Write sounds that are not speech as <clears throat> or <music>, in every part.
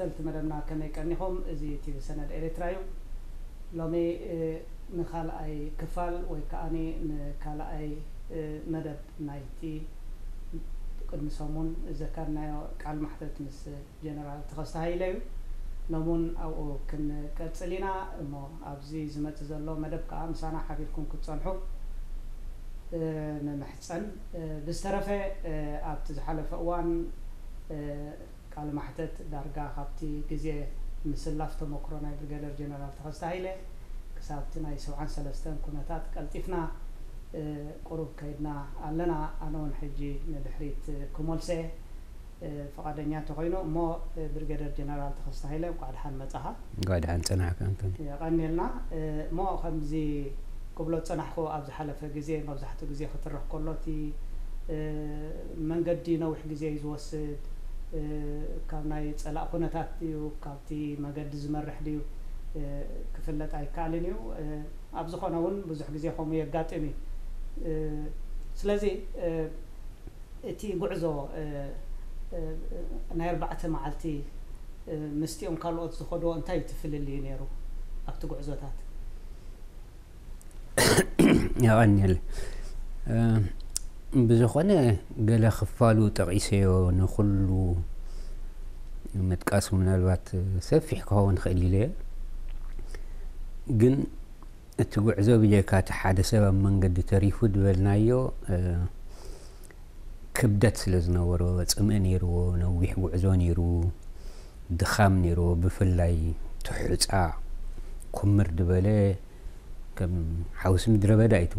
تكتلت مدامنا كمي كنهم زي تي سند اريترايو لومي نخال اي كفال ويكاني نخال اي مدب نايتي قد نسومون ذكرنا قال محتت مس جنرال تخست هايلو نمون او كن كتسلينا مو ابزي زمت زلو مدب كا مسانا حبيبكم كتصنحو نمحصن بسترفه ابتز حلف اوان ቃለ ማሕተት ዳርጋ ካብቲ ግዜ ምስላፍ ተመክሮ ናይ ብርጋደር ጀነራል ተኸስተ ሃይለ ክሳብቲ ናይ ሰብዓን ሰለስተን ኩነታት ቀልጢፍና ቁሩብ ከይድና ኣለና ኣነ እውን ሕጂ ንድሕሪት ክመልሰ ፈቃደኛ ተኮይኑ እሞ ብርጋደር ጀነራል ተኸስተ ሃይለ ጓድሓን መፅኻ ጓድሓን ፀናሕካ ቀኒልና እሞ ከምዚ ክብሎ ፀናሕኩ ኣብ ዝሓለፈ ግዜ መብዛሕትኡ ግዜ ክትርኽ ከሎ እቲ መንገዲ ነዊሕ ግዜ ዝወስድ ካብ ናይ ፀላእ ኩነታት ድዩ ካብቲ መገዲ ዝመርሕ ድዩ ክፍለጥ ኣይከኣልን እዩ ኣብ ዝኾነ እውን ብዙሕ ግዜ ከምኡ የጋጥም እዩ ስለዚ እቲ ጉዕዞ ናይ ኣርባዕተ መዓልቲ ምስቲኦም ካልኦት ዝኸድዎ እንታይ ትፍልል እዩ ነይሩ ኣብቲ ጉዕዞታት ያው بزخونه گله خفالو تقیسیو نخلو متکاس من الوقت سفیح که هون خلیله گن تو عزوب یه کات حادثه و من قد تریفود ول نیو کبدت لزنا و رو تمنی رو نویح و عزونی رو دخام نیرو بفلای تحرز آ کمر دبله کم حوس می دربه دایت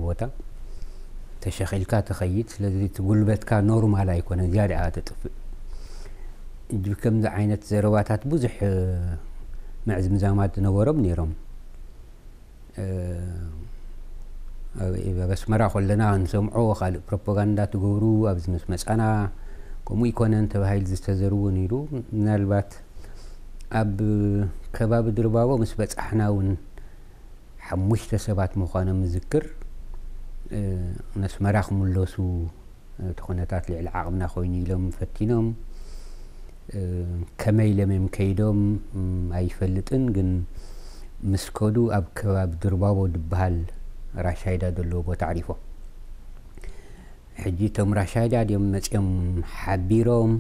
تشخيلك تخيط لذي تقول بيتك نور ما لا يكون ديالي عادة تطفئ جبكم ذا عينة زروات هتبوزح آه، معز مزامات نورم نيرم أه, آه، بس مرا خلنا نسمعو خالي بروبوغاندا تقورو أبز مسمس أنا كمو يكون انت بهاي الزستزرو نيرو نالبات أب كباب دربابو مسبت أحنا ون حموش تسبات مخانا مذكر أه ነስ መራኽ ምለሱ ተኾነታት ልዕሊ ዓቕምና ኮይኑ ኢሎም ፈቲኖም ከመይ ለመም ከይዶም ኣይፈልጥን ግን ምስ ከዱ ኣብ ከባቢ ድርባቦ ዝበሃል ራሻይዳ ዘለዎ ቦታ ዓሪፎም ሕጂ እቶም ራሻይዳ ድኦም መፅኦም ሓቢሮም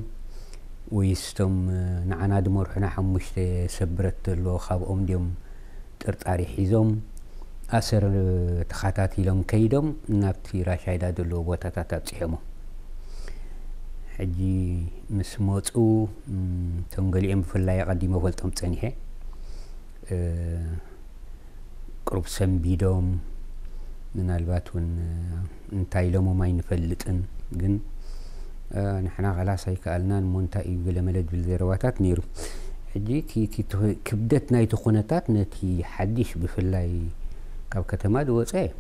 ወይስ እቶም ንዓና ድመርሑና ሓሙሽተ ሰብረት ዘለዎ ካብኦም ድኦም ጥርጣሪ ሒዞም أسر تخاتاتي لهم كيدهم نبتي راشاي دادلو بوتاتات تسيهمو حجي مسموتو تنقل ام في الله يقديم فلتهم تنيه أه قرب سنبيدهم من الباتون انتاي لهم ما ينفلتن جن آه نحنا على سايك ألنا المنتقي بلا ملد بالذرواتات نيرو حجي كي كي كبدتنا يتخونتات نتي حديش بفلاي الله أو كتما دوس إيه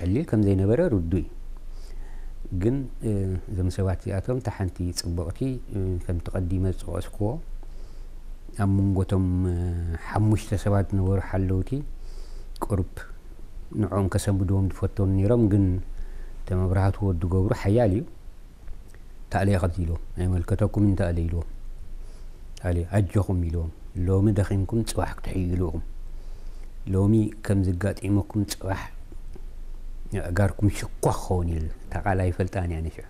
قليل كم زي نبرة ردوي جن إذا مسواتي أتوم تحنتي صبغتي كم تقدم الصوسكو أم منقتم حمش تسوات نور حلوتي قرب نعم كسم بدوم دفتون نيرم جن تما برهات هو الدجور حيالي تعالي غديلو أي ملكتكم من تعالي لو تعالي أجوكم لو لو مدخنكم تصبح تحيلوهم ሎሚ ከም ዝጋጢሞኩም ፅባሕ ኣእጋርኩም ሽኳ ክኸውን ኢሉ እታ ቃል ኣይፈልጣን እያ ንሽዑ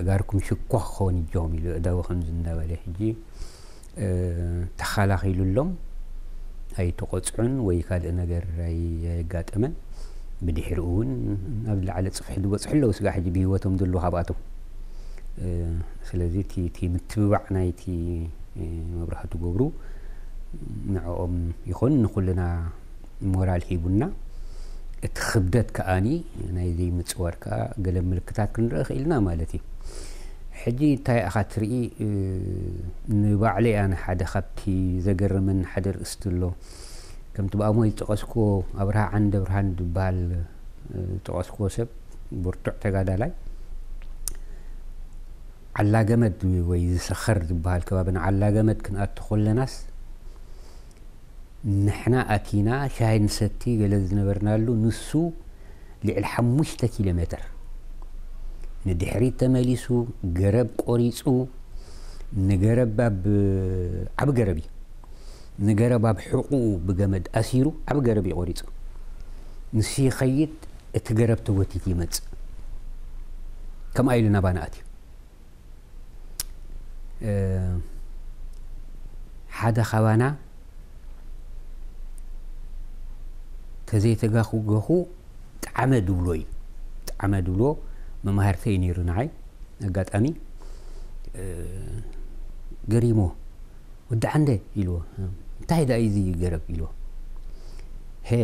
ኣእጋርኩም ሽኳ ክኸውን ይጆም ኢሉ እደዊ ከምዚ እንዳበለ ሕጂ ተኸላኺሉሎም ኣይተቆፅዑን ወይ ካልእ ነገር ኣይጋጠመን ብድሕሪኡ እውን ኣብ ላዕለ ፅፍሒ ዝበፅሑ ኣለዉ ስጋ ሕጂ ብሂወቶም ዘሎ ካብኣቶም ስለዚ እቲ ምትብባዕ ናይቲ መብራህቲ ገብሩ ንዕኦም ይኹን ንኩልና ሞራል ሂቡና እቲ ክብደት ከዓኒ ናይዚ ምፅዋር ከዓ ገለ ምልክታት ክንርኢ ክኢልና ማለት እዩ ሕጂ እንታይ ኢኻ ትርኢ ንባዕለ እያ ንሓደ ካብቲ ዘገርመን ሓደ ርእስቲ ኣሎ ከምቲ ብኣሞይ ዝጠቐስክዎ ኣብርሃ ዓንደ ብርሃን ዝበሃል ዝጠቐስክዎ ሰብ ብርቱዕ ተጋዳላይ ዓላገመድ ወይ ዝሰኸር ዝበሃል ከባቢና ዓላገመድ ክንኣቱ ኮለናስ نحنا أكينا شاهد ستي قال نبرنا له نسو لعل حمشتا كيلومتر ندحري تماليسو قرب قريسو نقرب باب عب قربي نقرب باب حقوق بقمد أسيرو عب قربي قريسو نسي خيط اتقرب توتي تيمتس كم أيل نبانا أتي أه حدا خوانا ተዘይተጋኹ ገኹ ጣዕመ ድብሎ እዩ ጣዕመ ድብሎ መማሃርተይ ነይሩ ንዓይ ኣጋጣሚ ገሪሞ ወዲ ዓንደ ኢልዎ እንታይ ዳ እዩ ገረብ ኢልዎ ሄ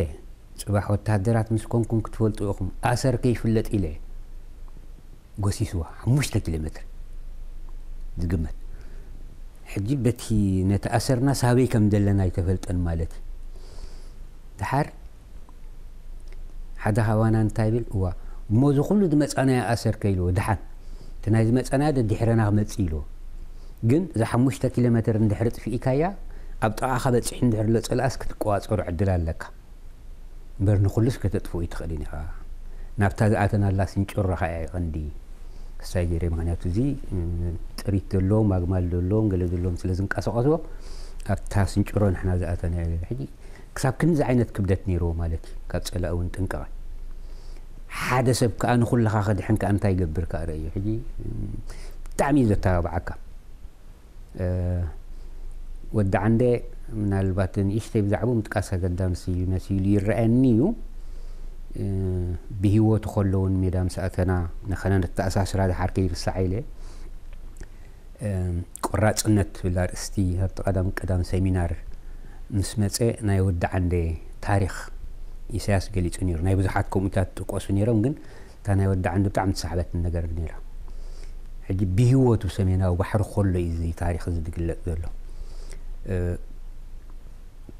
ፅባሕ ወታደራት ምስ ኮንኩም ክትፈልጡ ኢኹም ኣሰር ከይፍለጥ ኢለ ጎሲስዋ ሓሙሽተ ኪሎ ሜትር ዝግመት ሕጂ በቲ ነቲ ኣሰርና ሳበይ ከም ዘለና ይተፈልጠን ማለት እዩ ድሓር حدا هوانا نتابل هو موزو خلو دمت أنا أسر كيلو دحن تنازل دمت أنا ده دحرنا غمت سيلو جن إذا حمشت كيلومتر ندحرت في إيكايا أبطع أخذت سحين دحر لتس الأسك تقوات أرع الدلال لك برنو خلص كتتفو إتخليني ها نفتاز آتنا الله سنشور رخاء غندي سايجيري مغنياتو زي تريد اللوم أغمال اللوم قلد اللوم سلزن كاسو أبتها سنشورو نحنا زي آتنا حجي كساب كنز عينت كبدت نيرو مالك كاتسألة أو انتنقعي حدا سب كأن خل خاخد حن كأن تاي جبر كاري يحجي يعني، تعميد التابعك آه، ود عندي من الباتن إيش تبي دعبو متكاسة قدام سيو نسيو لي رأنيو آه، بهو تخلون مدام ساعتنا نخنا نتأسس على حركي في السعيلة آه، قرأت النت في الأرستي هذا قدام قدام سيمينار مسمته نايود عندي تاريخ ኢሳያስ ገሊፁ ነይሩ ናይ ብዙሓት ከምኡታት ጥቀሱ ነይሮም ግን እታ ናይ ወዲ ዓንዱ ብጣዕሚ ተሳሕበትን ነገር ነይራ ሕጂ ብሂወቱ ሰሜናዊ ባሕሪ ከሎ እዩ እዚ ታሪክ እዚ ዝግለፅ ዘሎ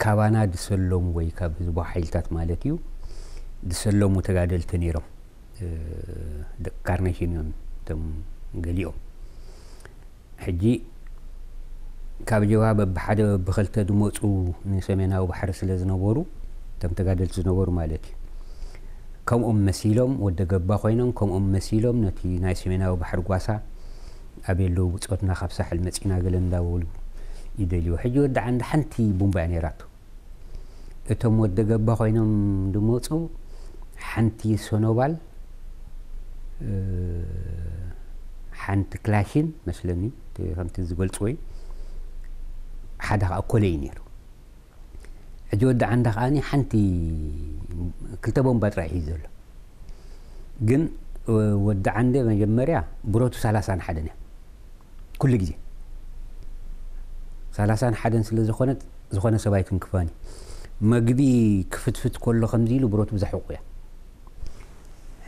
ካባና ድሰለሙ ወይ ካብ ህዝቦ ሓይልታት ማለት እዩ ድሰለሙ ተጋደልቲ ነይሮም ደቂ ካርኔሽን እዮም እቶም ገሊኦም ሕጂ ካብ ጀባ በብሓደ በብክልተ ድመፁ ንሰሜናዊ ባሕሪ ስለ ዝነበሩ እቶም ተጋደልቲ ዝነበሩ ማለት እዩ ከምኦም መሲሎም ወደ ገባ ኮይኖም ከምኦም መሲሎም ነቲ ናይ ሰሜናዊ ባሕሪ ጓሳ ኣብየሎ ውፆትና ካብ ሳሕል መፂና ገለ እንዳበሉ ይደልዩ ሕጂ ወዲ ዓንዲ ሓንቲ ቡምባ እያ ነራቱ እቶም ወደ ገባ ኮይኖም ድመፁ ሓንቲ ሶኖባል ሓንቲ ክላሽን መስለኒ ከምቲ ዝገልፅ ወይ ሓደ ከዓ ኮለይ ነይሩ عجود عندك أني حنتي كتبهم بات رايحي ذول جن ود عندي من جمريا بروتو سالسان حدني كل جي سالسان حدن سلا زخونت زخونت سبايكن كفاني مقدي كفت فت كل خمزيل وبروت بزحوقيا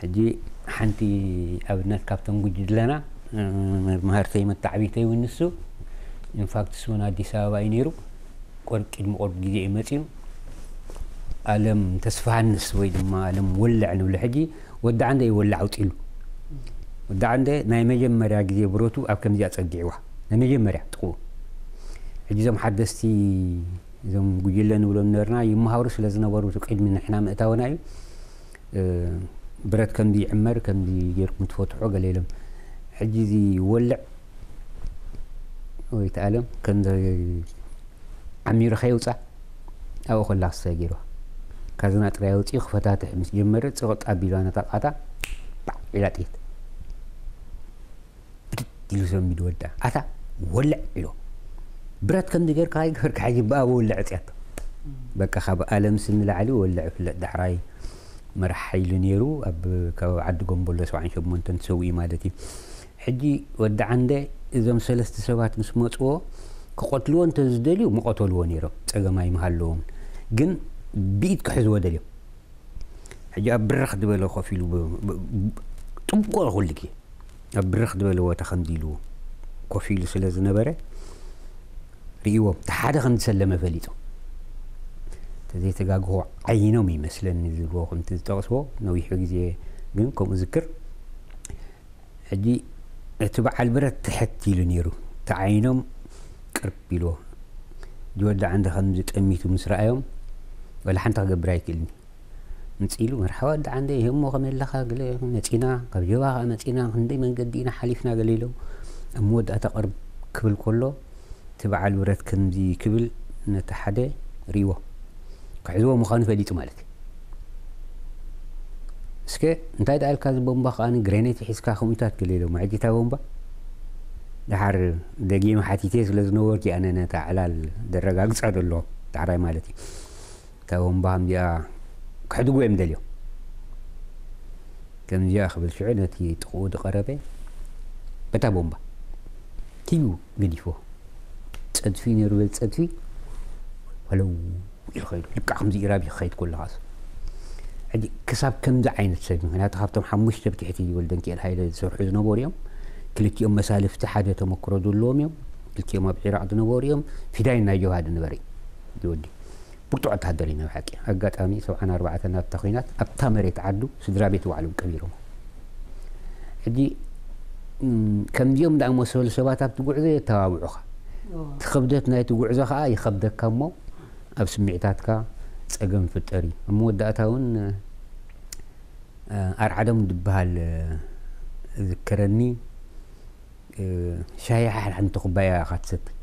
حجي حنتي أبنات كابتن جد لنا <hesitation> مهارتي من التعبيتي والنسو انفاكت سونا دي سابا ينيرو كل كلمة قلب جزي امتينو ألم تسفانس ويدما ألم ولع نقول حجي ودا عنده يولع وتقله ودا عنده نايمج مرة جدي بروتو أو كم جات أجيوها نايمج مرة تقو حجي زم حدستي زم قيلنا ولا نرنا يوم هورس لازم نورو تقعد من إحنا متاونايو أه، برد كم دي عمر كم دي يرك متفوت حقا ليلم حجي زي ولع ويتألم كم دي عمير خيوصة أو خلاص سيجيروها ካዝና ጥራይ ወፂኡ ክፈታትዕ ምስ ጀመረ ፅቕጥ ኣቢላ ነታቃታ ኢላ ጥት ብድድ ኢሉ ሰሚድ ወድኣ ኣታ ወልዕ ኢሎ ብረት ከምዚ ጌርካ ገርካ ይበኣ ብወልዕ ፅያቶ በቃ ካብ ኣለም ስንላዕሊ ወልዕ ፍለጥ ዳሕራይ መራሕ ሓይሊ ነይሩ ኣብ ከባቢ ዓዲ ጎንበሎ 78 ሰብኢ ማለት እዩ ሕጂ ወዲ ዓንደ እዞም ሰለስተ ሰባት ምስ መፅዎ ክቆትልዎ እንተዝደልዩ መቆተልዎ ነይሮም ፀገማይ ምሃለዎም ግን بيت كحزو دليو حاجة برخ دبل خفيلو تبقوا أقول لك إيه. برخ دبل وتخنديلو كفيلو سلاز نبره ريو تحدا خند سلمة فليتو تزي تجاجو عينهم يمثلن زلوا خم تزتقسوا نوي حق زي جن كم ذكر حجي تبع البرد تحتي لنيرو تعينهم كربيلو جود عند خمزة أمي مسرعيهم ولا حنت غبرا يكلني نتيلو مرحبا دا عندي هم غم الله قال نتينا قبل يوا نتينا عندي من قدينا حليفنا قال له امود اتقرب كبل كله تبع الورث كنزي كبل نتحدى ريوه قعدوا مخان فليتو مالك اسكي انت دا الكاز بومبا خان غرينيت حسكا خمتات قال له معجي تا بومبا دحر دقيمه حتيتيز لازم نورتي انا نتا على الدراجا الله تعرى مالتي كاوم بام ديا كحد قويم دليو كم ديا خبل شعلنا تي تقود قربي بتا بومبا كيو قديفو تصدفي نيرويل تصدفي ولو يخيل لك خمزي إرابي خيط كل عاص عندي كساب كم ذا عين تسيب من يعني هنا تخاف تروح مش تبكي حتى يقول دنك يا الهاي لازم حزن بوريوم كل يوم مسالف تحدى تمكرو دولوميوم كل يوم ابعير عدن بوريوم في داين نايو هذا النبري يودي برتو عطا هدلينا وحاكي هقات أمي سو أنا أربعة نات تخينات أبتامريت عدو سدرابيت وعلو كبيرو هدي كم يوم دا مسؤول سوات أبتقوع زي تواوعوها تخبدت ناي تقوع زخا آي خبدك كمو أب سمعتاتك تسأقم في التاري أمو داتاون أر دبهال ذكرني شايع عن تخبايا خاتسبك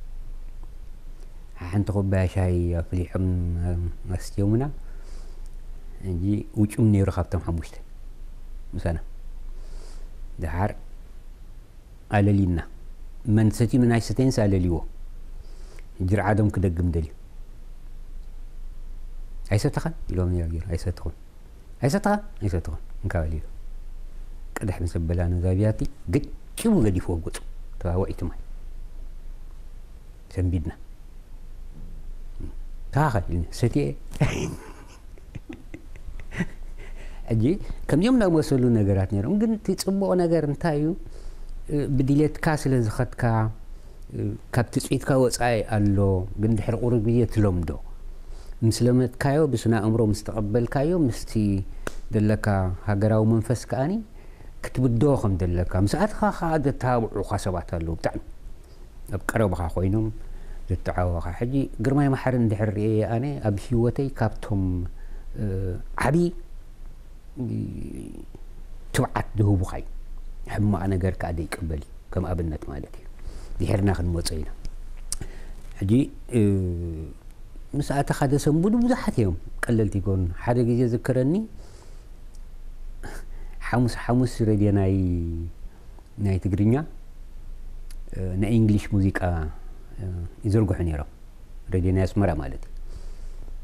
ሓንቲ ኩባያ ሻሂ ኣፍሊሖም ኣስትዮሙና እንጂ ውጭም ነይሩ ካብቶም ሓሙሽተ ምሳና ድሓር ኣለሊና መን ሰትዩ ናይ ሰተይንስ ኣለልይዎ ጅርዓዶም ክደግም ደልዩ ኣይሰተኻን ኢሎም ገይሩ ኣይሰትኹን ኣይሰትኻ ኣይሰትኹን እንካበል ኢሉ ቅድሕ ምስ ኣበላ ነዛብያቲ ግጭቡ ገዲፍዎ ገፁ ተባዊዒቱ ማይ ሰንቢድና Karel, c'était. እጂ ከምዚኦም ናብ መሰሉ ነገራት ነይሮም ግን እቲ ፅቡቕ ነገር እንታይ እዩ ብድሌትካ ስለ ዝኸድካ ካብ ትፅኢትካ ወፃኢ ኣሎ ግን ድሕሪ ቁሩብ ግዜ ትለምዶ ምስ ለመድካዮ ብስና እምሮ ምስ ተቐበልካዮ ምስቲ ዘለካ ሃገራዊ መንፈስ ከዓኒ ክትብዶ ከም ዘለካ ምስኣትካ ከዓ ዘተሃብዑካ ሰባት ኣለዉ ብጣዕሚ ኣብ ቀረባኻ ኮይኖም للتعاوق حجي قرما ما حر ندحر إيه أنا أبهيوتي كابتهم أه عبي تبعت له بخي حما أنا قرك أدي قبلي كم أبنت مالتي دحر ناخد موتينا حجي أه مساء تخذ سنبود وزحت يوم قللت يكون حرق يذكرني حمص حمص ريدي ناي ناي تقرينيا أه ناي انجليش موسيقى يزرقو حنيرة ردي ناس مرة مالتي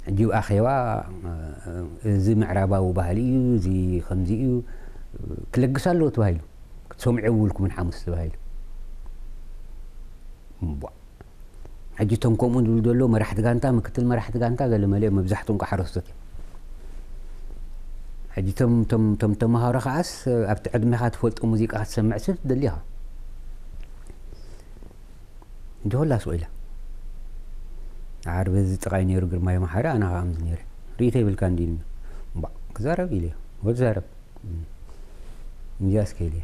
عندي أخيوا زي معربة وبهلي زي خمزي كل قصالو تبهيلو تسمع عولك من حمص تبهيلو مبوا عندي تنكم من دول دولو مرحت قانتا مكتل مرحت قانتا قال مالي مبزحتون كحرصتك عندي تم تم تم تم هارخاس أبتعد مهات فولت أموزيك أحد سمع سيف دليها እንተወላስ ወኢላ ዓርቢ እዚ ጥቓይ ነይሩ ግርማይ ማሓሪ ኣነ ከዓ ምዚ ነይረ ርእቶ ይብልካ እንዲ እምባ ክዛረብ ኢለ ወዛረብ እንዚኣስ ከይለ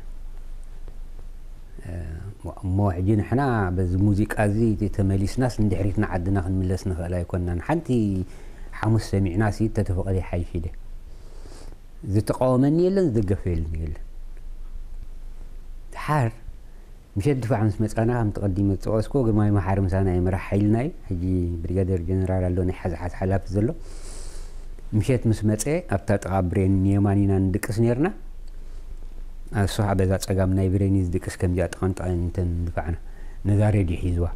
እሞ ሕጂ ንሕና በዚ ሙዚቃ እዚ ተመሊስናስ ንድሕሪትና ዓድና ክንምለስ ንኽእል ኣይኮንናን ሓንቲ ሓሙስ ሰሚዕና ሲ ተተፈቐደ ሓይሽ ኢለ ዝተቃወመኒ የለን ዝደገፈ የለን የለን ድሓር مشት ድፋዕ ምስ መፃና ከም ተቐዲመ ዝፀወስኮ ግርማዊ መሓሪ ምሳና ይ መራሕ ሓይልና እዩ ሕጂ ብሪጋዴር ጀነራል ኣሎ ናይ ሓዝሓዝ ሓላፊ ዘሎ ምሸት ምስ መፀ ኣብታ ጥቓ ብሬን የማን ኢና ንድቅስ ነርና ኣሱ በዛ ፀጋም ናይ ብሬን እዩ ዝድቅስ ከምዚኣ ጠቐንጣ እንተን ድፋዕና ነዛ ሬድዮ ሒዝዋ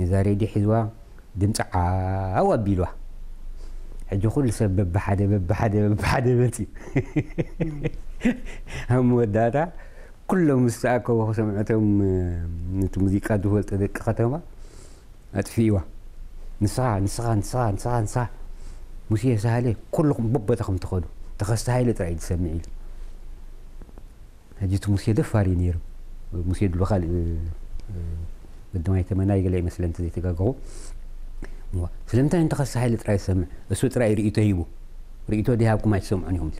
ነዛ ሬድዮ ሒዝዋ ድምፂ ዓው ኣቢልዋ ሕጂ ኩሉ ሰብ በብሓደ በብሓደ በብሓደ መፅኡ ኣብ መወዳእታ كلهم مستعكوا وسمعتهم آه، نت موسيقى دول تدق ختمة أتفيوا نسعى نسعى نسعى نسعى نسعى موسيقى سهلة كلكم ببتكم تخدو تخص هاي اللي تريد تسمعي هجيت موسيقى دفاري نير موسيقى دلو خال بدون آه، أي آه، تمنى يقول لي مثلا تزيد تقاقو فلمتا انت خص هاي اللي تريد تسمع بس تريد رئيته يبو رئيته دي هاكم ما يسمعني هم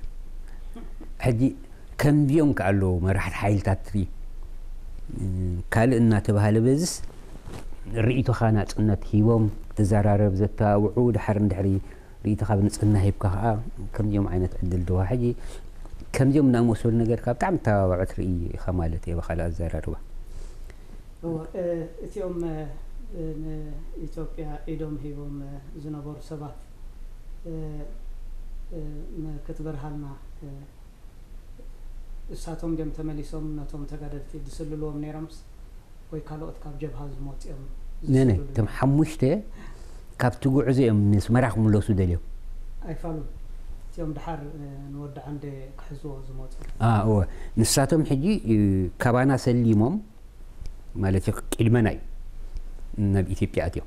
حجي كم بيوم كالو ما راح تحيل تاتري قال إن تبها لبز رئيت خانات إن تهيوم تزرار بزتا وعود حرن دحري رئيت خابن إن هيب كه كم يوم عينة عدل دواحي كم يوم ناموس ولا نقدر كاب تعم تابع رئي خمالتي بخلاص زرار وا هو اليوم أه، إثيوبيا أه، إدوم هيوم أه، زنابور سبات ساتوم دم تمليسوم نتوم تقدرت تسللوهم نيرمس ويكالو اتكاب جبهة الموت يوم نعم كم حموشته كاب تقو عزي يوم نس مراخ ملوسو دليو اي فالو تيوم دحار نود عند كحزو الموت اه هو نساتوم حجي كابانا سليموم مالتي كلمناي نبي تيبيا تيوم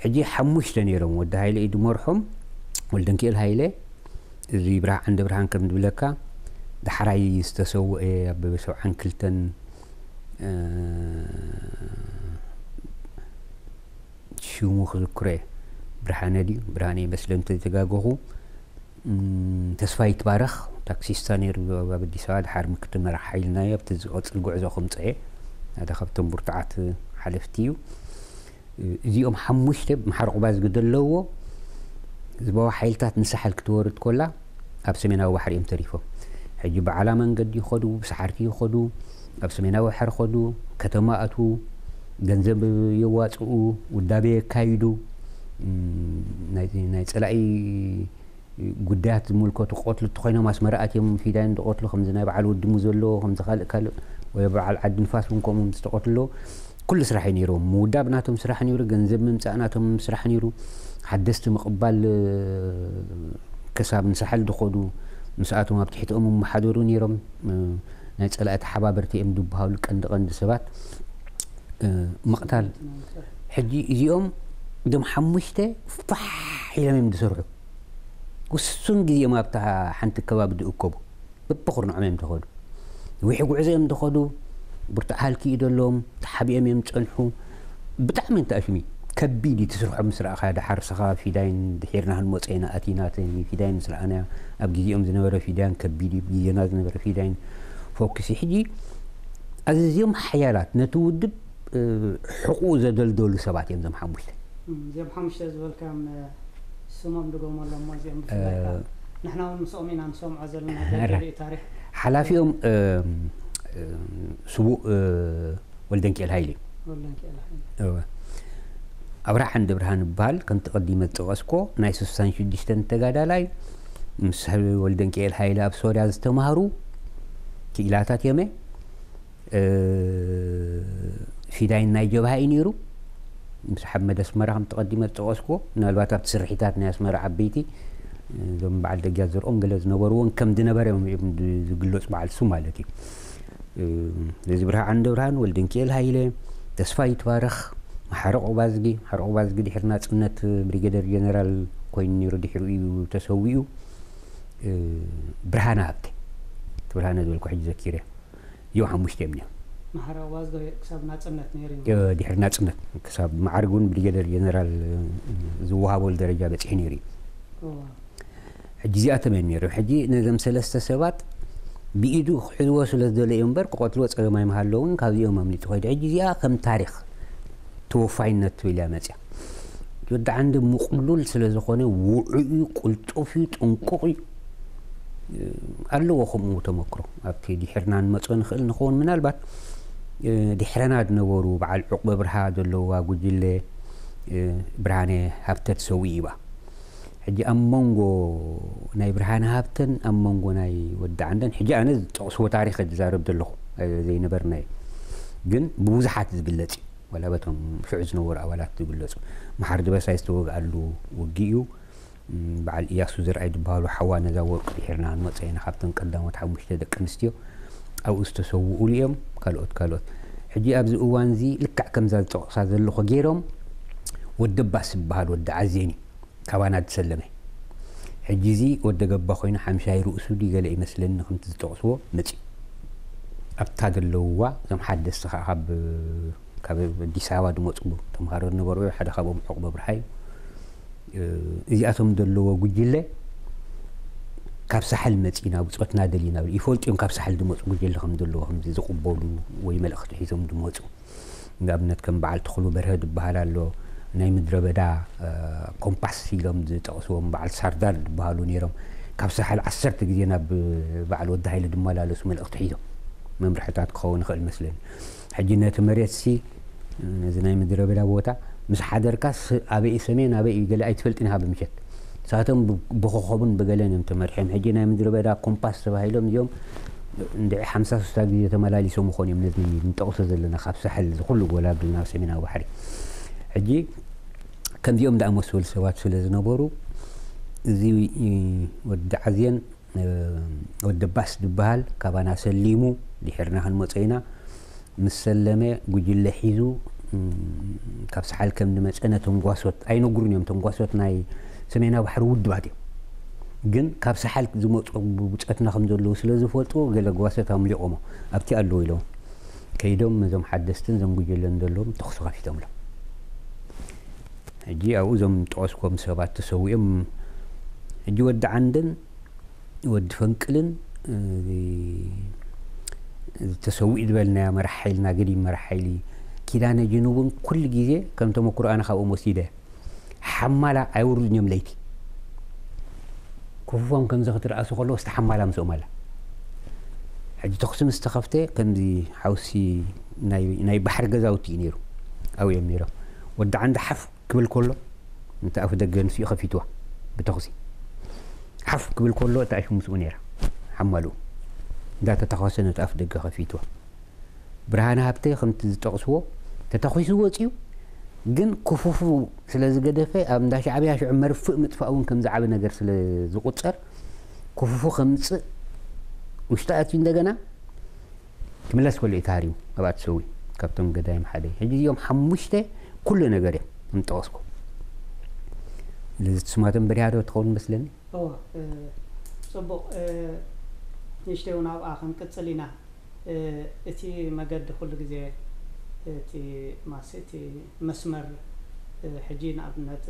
حجي حموشته نيرم ودهايلي دمرحم ولدنكيل هايلي زي برا عند برهان كم دولكا دحري يستسو إيه ببسو عن كلتن آه شو مخل كره برهانة دي برهانة بس لم تتجاجه تسفى يتبارخ تاكسيستاني ربي باب الديساد حرم كتن رحيلنا يبتز قطل قعزو خمسة هذا خبتن برتعات حلفتيو زي أم حموشت محرق باز قدر لوو زبوا حيلتات نسحل كتورت كلها أبسمينا وحريم تريفو ሕጂ ብዓላ መንገዲ ይኸዱ ብሰዓርቲ ይኸዱ ኣብ ሰሜናዊ ሓር ኸዱ ከተማ ኣትዉ ገንዘብ የዋፅኡ ውዳበ የካይዱ ናይ ፀላኢ ጉዳያት ዝምልከቱ ቆትሉ እተኮይኖም ኣስመራኣት እዮም ፊዳይ ተቆትሉ ከምዚ ናይ በዓል ውድሙ ዘለዎ ከምዚ ካልእ ካልእ ወይ በዓል ዓዲ ንፋስ እውን ከምኡ ዝተቆትሎ ኩሉ ስራሕ እዩ ነይሮም ምውዳብ ናቶም ስራሕ ነይሩ ገንዘብ ምምፃእ ናቶም ስራሕ ነይሩ ሓደስቲ ምቕባል ክሳብ ንሳሓል ዝኸዱ نساتهم أبتحت أمهم محاضرون يرم ناس قلقت حبابرتي أم دبها ولك عند عند سبات مقتل حجي إذا يوم دم حمشتة فح إلى من بسرعة وسون جي ما أبتها حنت كباب دو كوب بخور نعم من تخدو ويحقو عزيم من تخدو برتحال كي اللهم تحبي أم من تصلحو بتعمل تأشمي ከቢድ እዩ ትስርሖ ምስ ረእኻ ዳሓርስኻ ፊዳይን ድሒርና ክንመፅና ኣቲናተኒ ፊዳይን ምስ ረኣና ኣብ ግዜኦም ዝነበረ ፊዳይን ከቢድ እዩ ግዜና ዝነበረ ፊዳይን ፎክስ እዩ ሕጂ ኣዝዮም ሓያላት ነቲ ውድብ ሕቁኡ ዘደልደሉ ሰባት እዮም ዞም ሓሙሽተ እዚኦም ሓሙሽተ ዝበልካ ስሞም ድጎም ኣሎም እዚኦም ንሕና እውን ምስኦም ኢና ንሰምዖ ዘለና ታሪክ ሓላፊኦም ስቡእ ወልደንክኤል ሃይል እዩ ኣብርሃ ንደብርሃን ይበሃል ከምቲ ቀዲመ ዝጠቐስኮ ናይ 66 ተጋዳላይ ምስ ወልደንቅኤል ሃይለ ኣብ ሶርያ ዝተምሃሩ ክኢላታት የመ ፊዳይን ናይ ጀብሃኢ ነይሩ ምስ ሓመድ ኣስመራ ከም ተቐዲመ ዝጠቐስኮ ምናልባት ኣብቲ ስርሒታት ናይ ኣስመራ ዓበይቲ እዞም በዓል ደጊያ ዘርኦም ገለ ዝነበርዎን ከም ዝነበረ እዮም ዝግለፁ በዓል ሱ ማለት እዩ ስለዚ ብርሃን ንደብርሃን ወልደንቅኤል ሃይለ ተስፋ ይትባረኽ ሓረቆ ባዝጊ ሓረቆ ባዝጊ ድሕሪ ናፅነት ብሪጌደር ጀነራል ኮይኑ ነይሩ ድሕሪኡ እዩ ተሰዊኡ ብርሃነ ሃብተ እቲ ብርሃነ ዝበልኩ ሕጂ ዘኪር እየ እዮም ሓሙሽተ እዮም እዮም ድሕሪ ናፅነት ክሳብ መዓርግ እውን ብሪጌደር ጀነራል ዝወሃበሉ ደረጃ በፂሑ ነይሩ እዩ ሕጂ እዚኣቶም እዮም ነይሮም ሕጂ ነዞም ሰለስተ ሰባት ብኢዱ ክሕዝዎ ስለ ዝደለዩ እምበር ክቆትልዎ ፀገማይ ምሃለውን ካብዚኦም ኣምሊጡ ኮይዱ ሕጂ እዚኣ ከም ታሪክ توفاينت ويلا مزيا يود عند مقلول سلزخونة وعي قلتوفي تنقوي قالوا وخمو تمكرو أبتي دي حرنا نمتون خل نخون من البت دي حرنا نورو بعال عقب برهاد اللو واقود اللي براني هفتت سويبا حجي أمونغو ناي برهان هفتن أمونغو ناي ود عندن حجي أنا سو تاريخ الجزائر بدلو زي نبرناي جن بوزحات بالتي ولابتهم شعز نور أولاد تقول لسو محارد بس هايستو قالو وقيو بعد إياسو زر عيد بهالو حوا نزاور بحرنا نوت سينا يعني خابتن قدام وتحبوش تدك نستيو أو استسوو أوليهم كالوت كالوت حجي أبز أوانزي لكع كم زال تقصى ذلو خجيرهم ودباس بهال ود عزيني كوانا تسلمي حجي زي ود قبا خوينا حمشاي رؤسو دي قال إي مثلن خم تتقصوه نتي أبتاد اللووا زم حد استخاب ካብ ኣዲስ ኣበባ ድመፁ ተምሃሮ ዝነበሩ ሓደ ካብኦም ሕቑበ ብርሃይ እዚኣቶም ዘለዎ ጉጅለ ካብ ሳሓል መፂና ብፆትና ደሊና ይፈልጡ እዮም ካብ ሳሓል ድመፁ ጉጅለ ከም ዘለዎ ከምዚ ዝቕበሉ ወይ መልእኽቲ ሒዞም ድመፁ ንኣብነት ከም በዓል ተኽሉ በርሀ ዝበሃል ኣሎ ናይ ምድረ በዳ ኮምፓስ ኢሎም ዝጠቕስዎም በዓል ሳርዳር ዝበሃሉ ነይሮም ካብ ሳሓል ዓሰርተ ግዜ ናብ በዓል ወዲ ሃይለ ድመላለሱ መልእኽቲ ሒዞም መምርሕታት ክኸውን ይኽእል መስለኒ حجي نت مريت سي نزناي من دربلا بوتا مش حدر كاس ابي اسمين ابي يقول اي تفلت انها بمشت ساعتهم بخوخوبن بقلين يوم تمرحيم حجي نايم دربلا كومباس تبايلهم يوم ندعي حمسة ستاقي يتمالالي سومخون يوم نزني نتقصد لنا خابس حل كله ولا قلنا سمينا بحري حجي كان يوم دعم وسول سوات سلزنا بورو زي ود عزيان ود باس دبال كابانا سليمو دي حرناها المطعينه ምሰለመ ጉጅለ ሒዙ ካብ ሰሓል ከም ንመፀነ ተንጓሶት ኣይነጉሩን እዮም ተንጓሶት ናይ ሰሜናዊ ባሕሪ ውድባት እዮም ግን ካብ ሰሓል ዝመፁ ብውፀትና ከም ዘለዉ ስለ ዝፈልጡ ገለ ጓሶት ኣምሊቖሞ ኣብቲ ኣለዉ ኢሎም ከይዶም እዞም ሓደስትን እዞም ጉጅለን ዘለዎም ተኽሱ ከፊቶም ሎም ሕጂ ኣብኡ እዞም ጠቐስኮም ሰባት ተሰዊኦም ሕጂ ወዲ ዓንድን ወዲ ፈንቅልን تسوي دبلنا مرحيلنا قريب مرحيلي كيدان جنوب كل جزء كم تم القرآن خاو مسيدة حملة عور اليوم ليتي كفوهم كم زغت رأس خلوا استحملة مسؤولة حد تقسم استخفته كم زي حوسي ناي ناي بحر جزا وتينيرو أو يميرو ود عند حف قبل كله انت أفد الجن في خفيتوه بتغزي حف قبل كله تعيش مسؤولة حملوه እንዳተተኸሰ ነጣፍ ደገ ከፊትዋ ብርሃነ ሃብተ ከምቲ ዝጠቕስዎ ተተኺሱ ወፂኡ ግን ክፉፉ ስለ ዝገደፈ ኣብ እንዳ ሻዕብያ ሽዑ መርፍእ ምጥፋእ እውን ከም ዝዓበ ነገር ስለ ዝቁፀር ክፉፉ ከምፅእ ውሽጢ ኣትዩ እንደገና ክምለስ ከሎ እዩ ካሃር እዩ ኣብኣት ሰዊ ካብቶም ገዳይም ሓደ እዩ ሕጂ እዚኦም ሓሙሽተ ኩሉ ነገር እዮም እንጠቐስኩ ስማቶም በሪሃዶ ትኸውን መስለኒ ፅቡቅ نشتهي ونعب آخن كتسلينا اتي مقد خلق زي اتي ماسي اتي مسمر حجين ابنات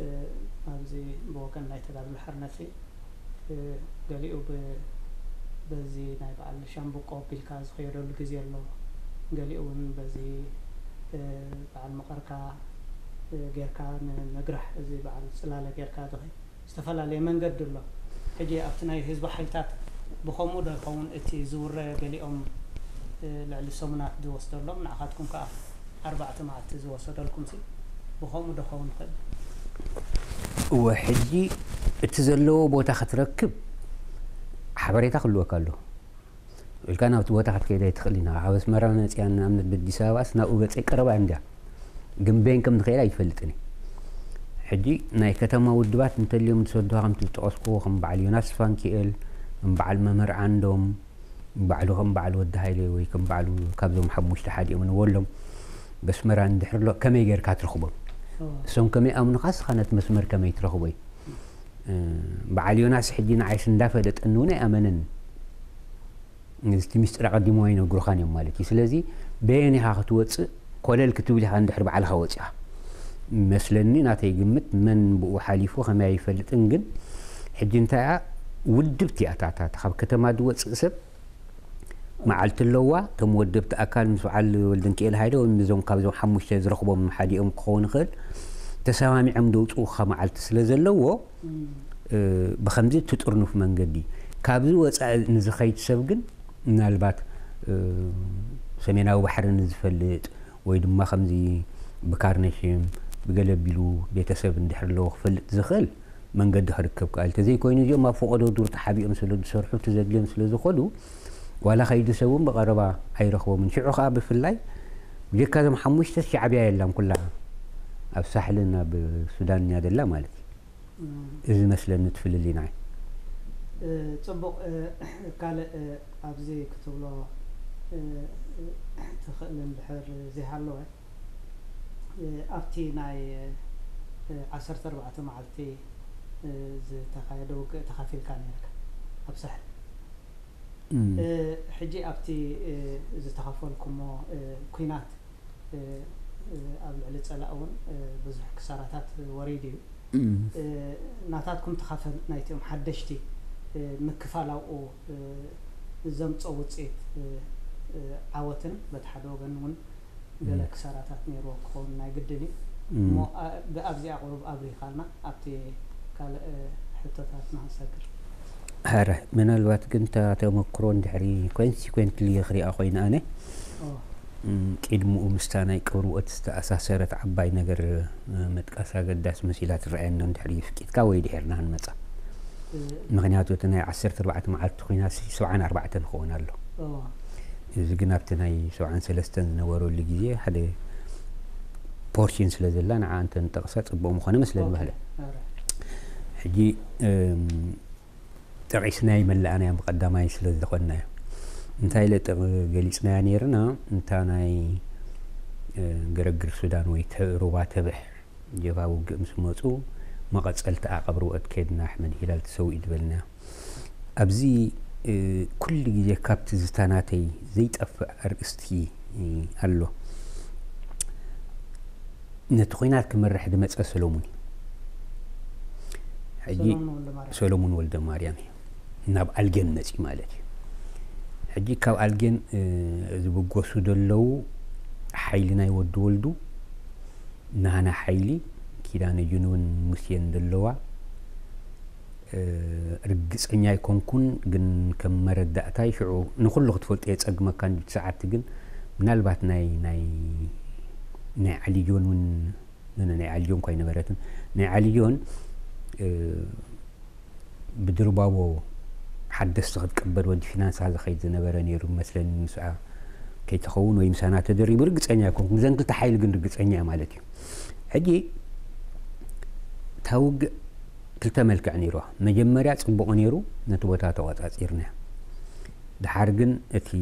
ابزي بوكن نايتا دار البحر نفي قليئو بزي نايب على الشامبو قوبي الكاز خيرو لكزي اللو قليئو بزي بعد مقركا غيركا نقرح زي بعد سلالة غيركا دخي استفلا لي من قد الله حجي ابتنا يهز بحيتات ብከምኡ ደርካ እውን እቲ ዝውረየ ገሊኦም ልዕሊሶሙናት ዝወስደሎም ንዓኻትኩም ከዓ ኣርባዕተ መዓልቲ ዝወሰደልኩም ሲ ብከምኡ ደኸውን ንኽእል እወ ሕጂ እቲ ዘለዎ ቦታ ክትረክብ ሓበሬታ ክልወካ ኣሎ ኢልካ ናብቲ ቦታ ክትከይደ ይትኽእል ኢና ኣብ ኣስመራ መፅያ ንኣብነት ብኣዲስ ኣበባስ ናብኡ በፀይ ቀረባ እንዲያ ግንበይን ከም ንኽእል ኣይፈልጥን እየ ሕጂ ናይ ከተማ ውድባት እንተልዮም ዝሰድዋ ከምቲ ዝጠቐስክዎ ከም በዓል ዮናስ ፋንኪኤል من بعد ممر عندهم بعلهم بعل ود هاي لي ويكم بعل كابزهم حبوش لحد يوم نولهم بس مر عند حرلو كم يجر كاترخبو سوم كم أو من قص خانة مسمر كم يترخبو أه بعل يوناس حدين عايش ندفدت إنه نا أمنن نزتي مسترع قد ما ينو جروخان يوم مالك يسلازي بيني هاخطوت كل الكتب اللي عند حرب على خواتها مثلا ناتي جمت من بو حليفو خما يفلت انجن حدين تاع ودبتي اتاتات خاب كتما دو سب ما علت اللوا كم ودبت اكل مسو على ولدن كيل هايدا ومزون كابزو حموش زرخبو من حدي ام كون خل تسامي عم دو توخا ما علت سلازلوا بخمزي تترنف من قدي كابزو وسع نزخيت سبقن نالبات سمينا وبحر نزفلت ويد ما خمزي بكارنشيم بقلب بلو بيتسبن دحر لو خفلت زخل منقد هركب قالت زي كوين اليوم ما فوق دو دور تحبي أمس لو دسر حب تزدلي أمس لو دخلوا ولا خيد سوون بقربا أي رخوة من شعر خاب في اللاي بجي كذا محمش تشعب يا إلام كلها أفسح لنا بسودان يا دلا مالك إذا مثلا نتفل اللي نعي أه، تبقى أه، قال أه، أبزي كتب له تخل البحر زي حلوة أبتي ناي عشرة أربعة معلتي زتخايدوك تخافيل كان يرك أبصح حجي أبتي زتخافون كم كينات قبل على تسألون بزح كسراتات وريدي ناتاتكم تخافل نايتهم حدشتي مكفالة أو زمت أو تسيت عوتن بتحدوا جنون قال لك سارتات نيرو كون ما قدني مو بأبزي أقرب أبري خالنا أبتي ካልእ ሕቶታት ንክንሰግር ሓረ ምናልባት ግን እታ ተመክሮ እንድሕሪ ኮንሲኮንትሊ ክሪኣ ኮይኑ ኣነ ቅድሚኡ ምስታ ናይ ቅብርኦት ዝተኣሳሰረት ዓባይ ነገር መጥቃስ ኣገዳሲ መሲላ ትረአየና እንድሕሪ ፍቂድካ ወይ ድሕርና ንመፃ ምክንያቱ እቲ ናይ 14 መዓልቲ ኮይና 74 ክኸውን ኣሎ እዚ ግን ኣብቲ ናይ 73 ዝነበረሉ ግዜ ሓደ ፖርሽን ስለ ዘላ ንዓንተ ንጠቕሳ ፅቡቅ ምኾነ መስለ ንባህለ حجي تعيشناي من اللي أنا مقدمة يسلو ذقنا انتا اللي تقليسنا نيرنا انتا أنا قرقر سودان ويتروا تبح جفاو قمس موتو ما قد سألت أعقب رؤة كيدنا أحمد هلال تسوي دبلنا أبزي كل جي كابت زتاناتي زيت أف أرستي هلو نتقينات كمرح دمت أسلوموني ሕጂ ሶሎሞን ወልደ ማርያም እዩ ናብ ኣልጌን መፂ ማለት እዩ ሕጂ ካብ ኣልጌን ዝብጎሱ ዘለው ሓይሊ ናይ ወዲ ወልዱ ናና ሓይሊ ኪዳነ ዩን እውን ሙሴን ዘለዋ ርግፀኛ ይኮንኩን ግን ከም መረዳእታይ ሽዑ ንኩሉ ክትፈልጦ የፀግመካ ሰዓቲ ግን ምናልባት ናይ ናይ ናይ ዓልዮን እውን ናይ ዓልዮን ኳ ይነበረትን ናይ ዓልዮን بدروباو حدست قد قبل ودي فينانس هذا خيد زنبرا نيرو مثلا مسعى كي تخون ويمسانا تدري برقص أنيا كون زين قلت حايل قن رقص أنيا مالتي هجي توق قلت ملك عنيرو مجمرا تقبق نيرو نتوبتا تواتا تصيرنا دحارقن في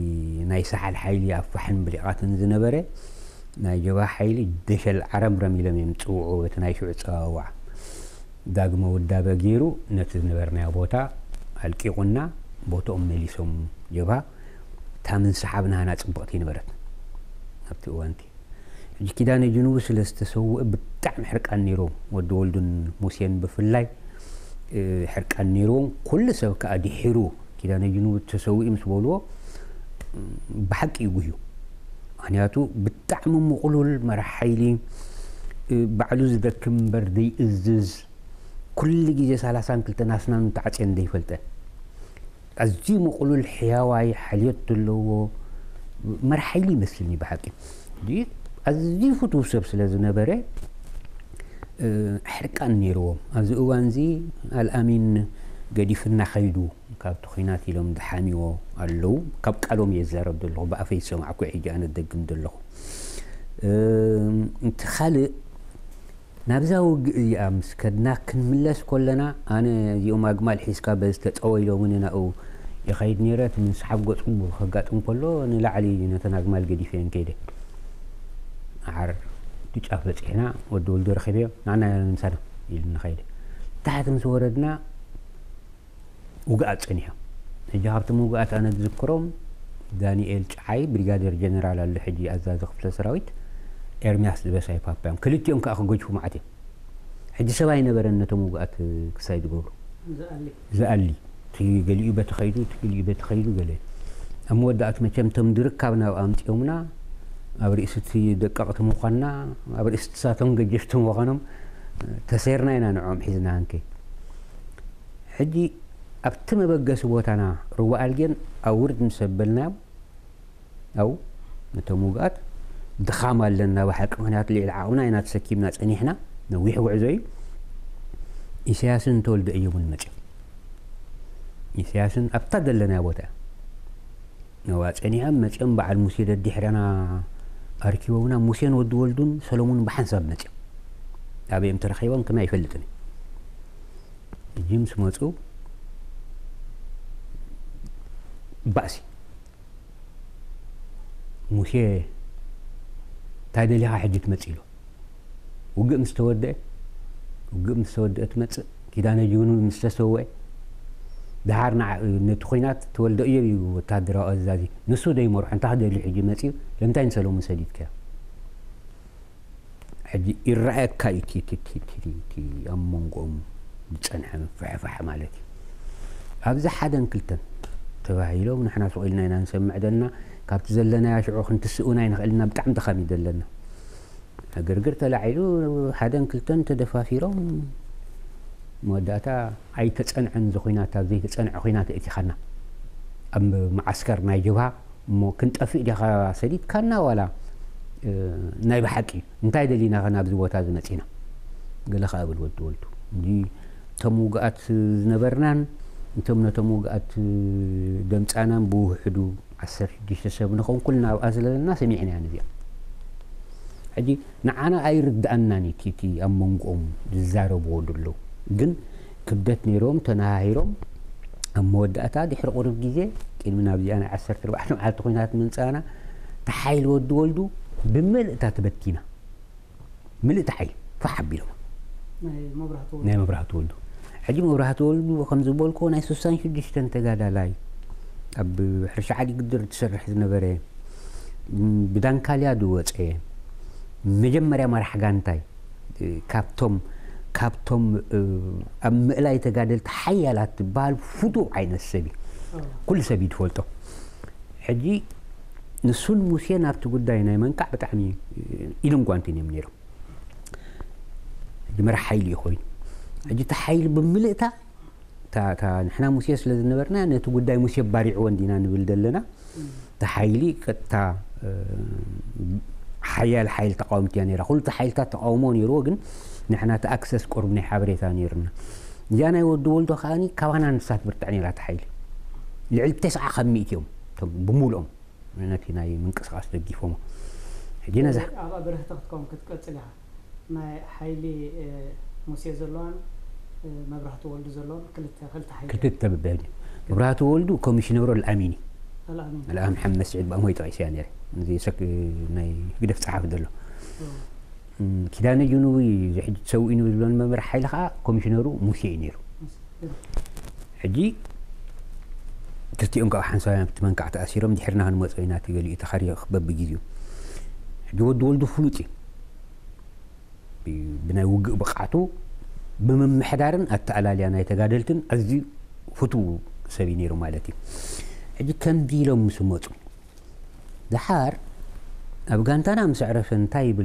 نايسا حال حايل يافحن بلقات زنبرا نايجوا حايل دشل عرم رميلا من تسوعو وتنايشو تسوعو ዳግመ ውዳ ገይሩ ነቲ ዝነበርናዮ ቦታ ኣልቂቑና ቦቶኦም መሊሶም ጀባ ታምን ሰሓብናና ፅብቕቲ ነበረት ኣብቲ እዋንቲ ሕጂ ኪዳነ ጅኑቡ ስለ ዝተሰውአ ብጣዕሚ ሕርቃን ነይሮም ወዲ ወልዱን ሙሴን ብፍላይ ሕርቃን ነይሮዎም ኩሉ ሰብ ከዓ ድሒሩ ኪዳነ ጅኑቡ ተሰዊኡ ምስ በልዎ ብሓቂ ይጉህዩ ምክንያቱ ብጣዕሚ ምቑሉል መራሓይሊ ባዕሉ ዝደክም እምበር ዘይእዝዝ كل جيزة سالسان كلتا ناسنا نتعج عندي فلتا أزي مقولو الحياواي حاليوت تلو مرحيلي مثلني بحاكي دي أزي فتو سبسل زنبري أه حركان نيرو أزي أوانزي الأمين قديفنا خيدو كاب تخيناتي لهم دحامي وقالو كاب قالوم يزار الدلو بقى في سمعكو عيجان الدقم دلو أه نبزاو يا مسكنا كنملس كلنا انا يوم اجمال حسكا بس تتعوي لو من او يخيد نيرات من سحب قطكم وخقاتكم كله انا لعلي نتنا اجمال قدي فين كيدي عر تيج افلت هنا ودول دور خبير انا نسال يلنا خيد تحت مسوردنا وقعت انيها جهبت مو وقعت انا تذكرهم دانييل تشعي بريغادير جنرال اللي حجي ازاز خفل سراويت إرمياس لبس أي بابام كلت يوم كأخو جوج فما عدي حدي سواي نبرة نتمو قات سيد قول زالي زالي تي قال يبت خيدو تي قال يبت خيدو قال أم ودعت ما كم تم درك كابنا وأمت يومنا أبر إستي دقعت مخنا أبر إستساتهم جيفتهم وغنم تسيرنا هنا نعم حزنا أنك حجي أبتم بقس بوتنا روا ألجن أورد مسبلنا أو نتمو قات دخام لنا وحق هناك اللي العاونا هنا تسكيمنا تنيحنا نويح وعزوي إسياس تولد أيوب النجا إسياس أبتد لنا وتا نوات أني هم مجمع بعد مسيرة دحرنا أركيونا مسين ودولدون سلمون بحنسب نجا أبي أمتر خيوان كما يفلتني جيمس موتو باسي موسيه تايدا لها حجي تمثيله وقم مستودع وقم مستودع تمثل كده نجون مستسوى دهار نع نتخينات تولد أيه وتدرى أزادي نسو ده يمر حتى هذا اللي حجي مثيل لم تاني سلام مسديد كه حجي إرائك كي تي تي تي تي تي أم منقوم بتصنع فح فح مالتي هذا حدا كلتن تبعيله ونحن سؤالنا نسمع دنا كابت زلنا يا شعور خن تسئونا ينخلنا بتعم دخامي دلنا أقر قرت لعيلو حدا كلتن تدفافيرو موداتا أي تسأنع عن زخيناتا زي تسأنع خيناتا إتي خنا أم معسكر ما يجوها مو كنت أفئ لها سديد كنا ولا أه نايب حكي نتاي دلينا غنا بزواتا زنتينا قال لها أبل ولد ولدو دي تمو قات زنبرنان تمنا تمو قات دمت أنا بوحدو عسر ديش سبب نخون كلنا أزل الناس سمعنا أنا يعني ذي عدي نعنا أي رد أنني كيتي أم منكم زارو بودلو جن كبدت نيروم تناهيروم أم ود أتادي حرق ورب جيزي كل من أبدي عسر في الواحد على تقينات من سنة تحيل ود ولدو بمل تاتبتينا مل تحيل فحبي لهم نعم مبرهات ولدو حجي مبرهات ولدو وخمز بولكو ناي سوسان شدش تنتقاد لاي ኣብ ሕርሻ ዓዲ ግድር ትሰርሕ ዝነበረ ብዳንካልያ ዝወፀ መጀመርያ መራሕ ጋንታይ ካብቶም ካብቶም ኣብ ምእላይ ተጋደልቲ ሓያላት ዝበሃል ፍቱው ዓይነት ሰብ እዩ ኩሉ ሰብ እዩ ትፈልጦ ሕጂ ንሱን ሙሴ ናብቲ ጉዳይ ናይ መንቃዕ ብጣዕሚ ኢሎም ጓንቲን እዮም ነይሮም መራሕ ሓይሊ እዩ ኮይኑ ሕጂ እቲ ሓይሊ ብምልእታ نحنا موسيس لذي نبرنا نتو قداي موسيب باريعوان دينا نبلد لنا تحايلي كتا حيال حيال تقاوم تيانيرا خلو تحايل تا تقاومون يروغن نحنا تأكسس كورب نحابري تانيرنا جانا يودو ولدو خاني كوانا نسات برتعني لا تحايلي لعلب تسعة خميت يوم تم بمولهم من هنا من قصة قصة جيفهم جينا زح أبغى بره تقطكم كتقطع ما حيلي موسيزلون مبرهت ولد زلون كلت خلت حي كلت تبدي مبرهت ولد وكوميشن ورو الأميني الأمين الأم محمد سعيد بأمه يطعي سياني يعني نزي سك ناي قدف صحاف دلو كدان الجنوبي حج تسوي إنه زلون مبرح حي لخا كوميشن ورو موسينيرو حجي ترتيهم كأحسن سايم تمان كعت أسيرهم دحرناها الموت وينات يقولي تخرج خبب بجيو حجي ولد ولد فلوتي بناي وقع بقعتو بممحدارن أتعلالي أنا يتقادلتن أزي فتو سبينيرو مالتي أجي كم ديلو مسموتو دحار أبغانتانا مسعرفن تايب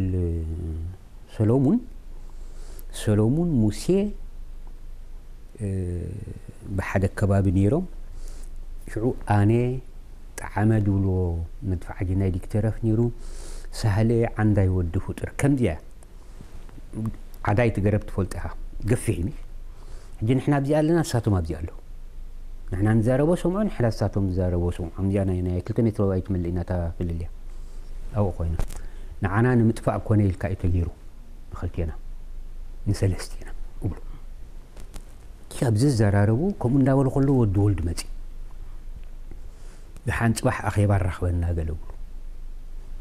سلومون سلومون موسيه بحد الكباب نيرو شعو آني تعمدوا له ندفع جنا ديكترف نيرو سهلة عندي ود فطر كم ديا عداي تقرب تفولتها قفيني حجي نحنا بزي قالنا ساتو ما بزي قالو نحنا نزاربو سمعو نحنا ساتو نزاربو سمعو عمزيانا ينا يكلتني تلو ايت من لينا في الليا او اخوينا نعانا نمتفع كوني الكا يتغيرو نخلتينا نسلستينا قبلو كي ابزي الزاراربو كومو نداول خلو ودول دمتي لحان تبح اخي بارخ بنا قلو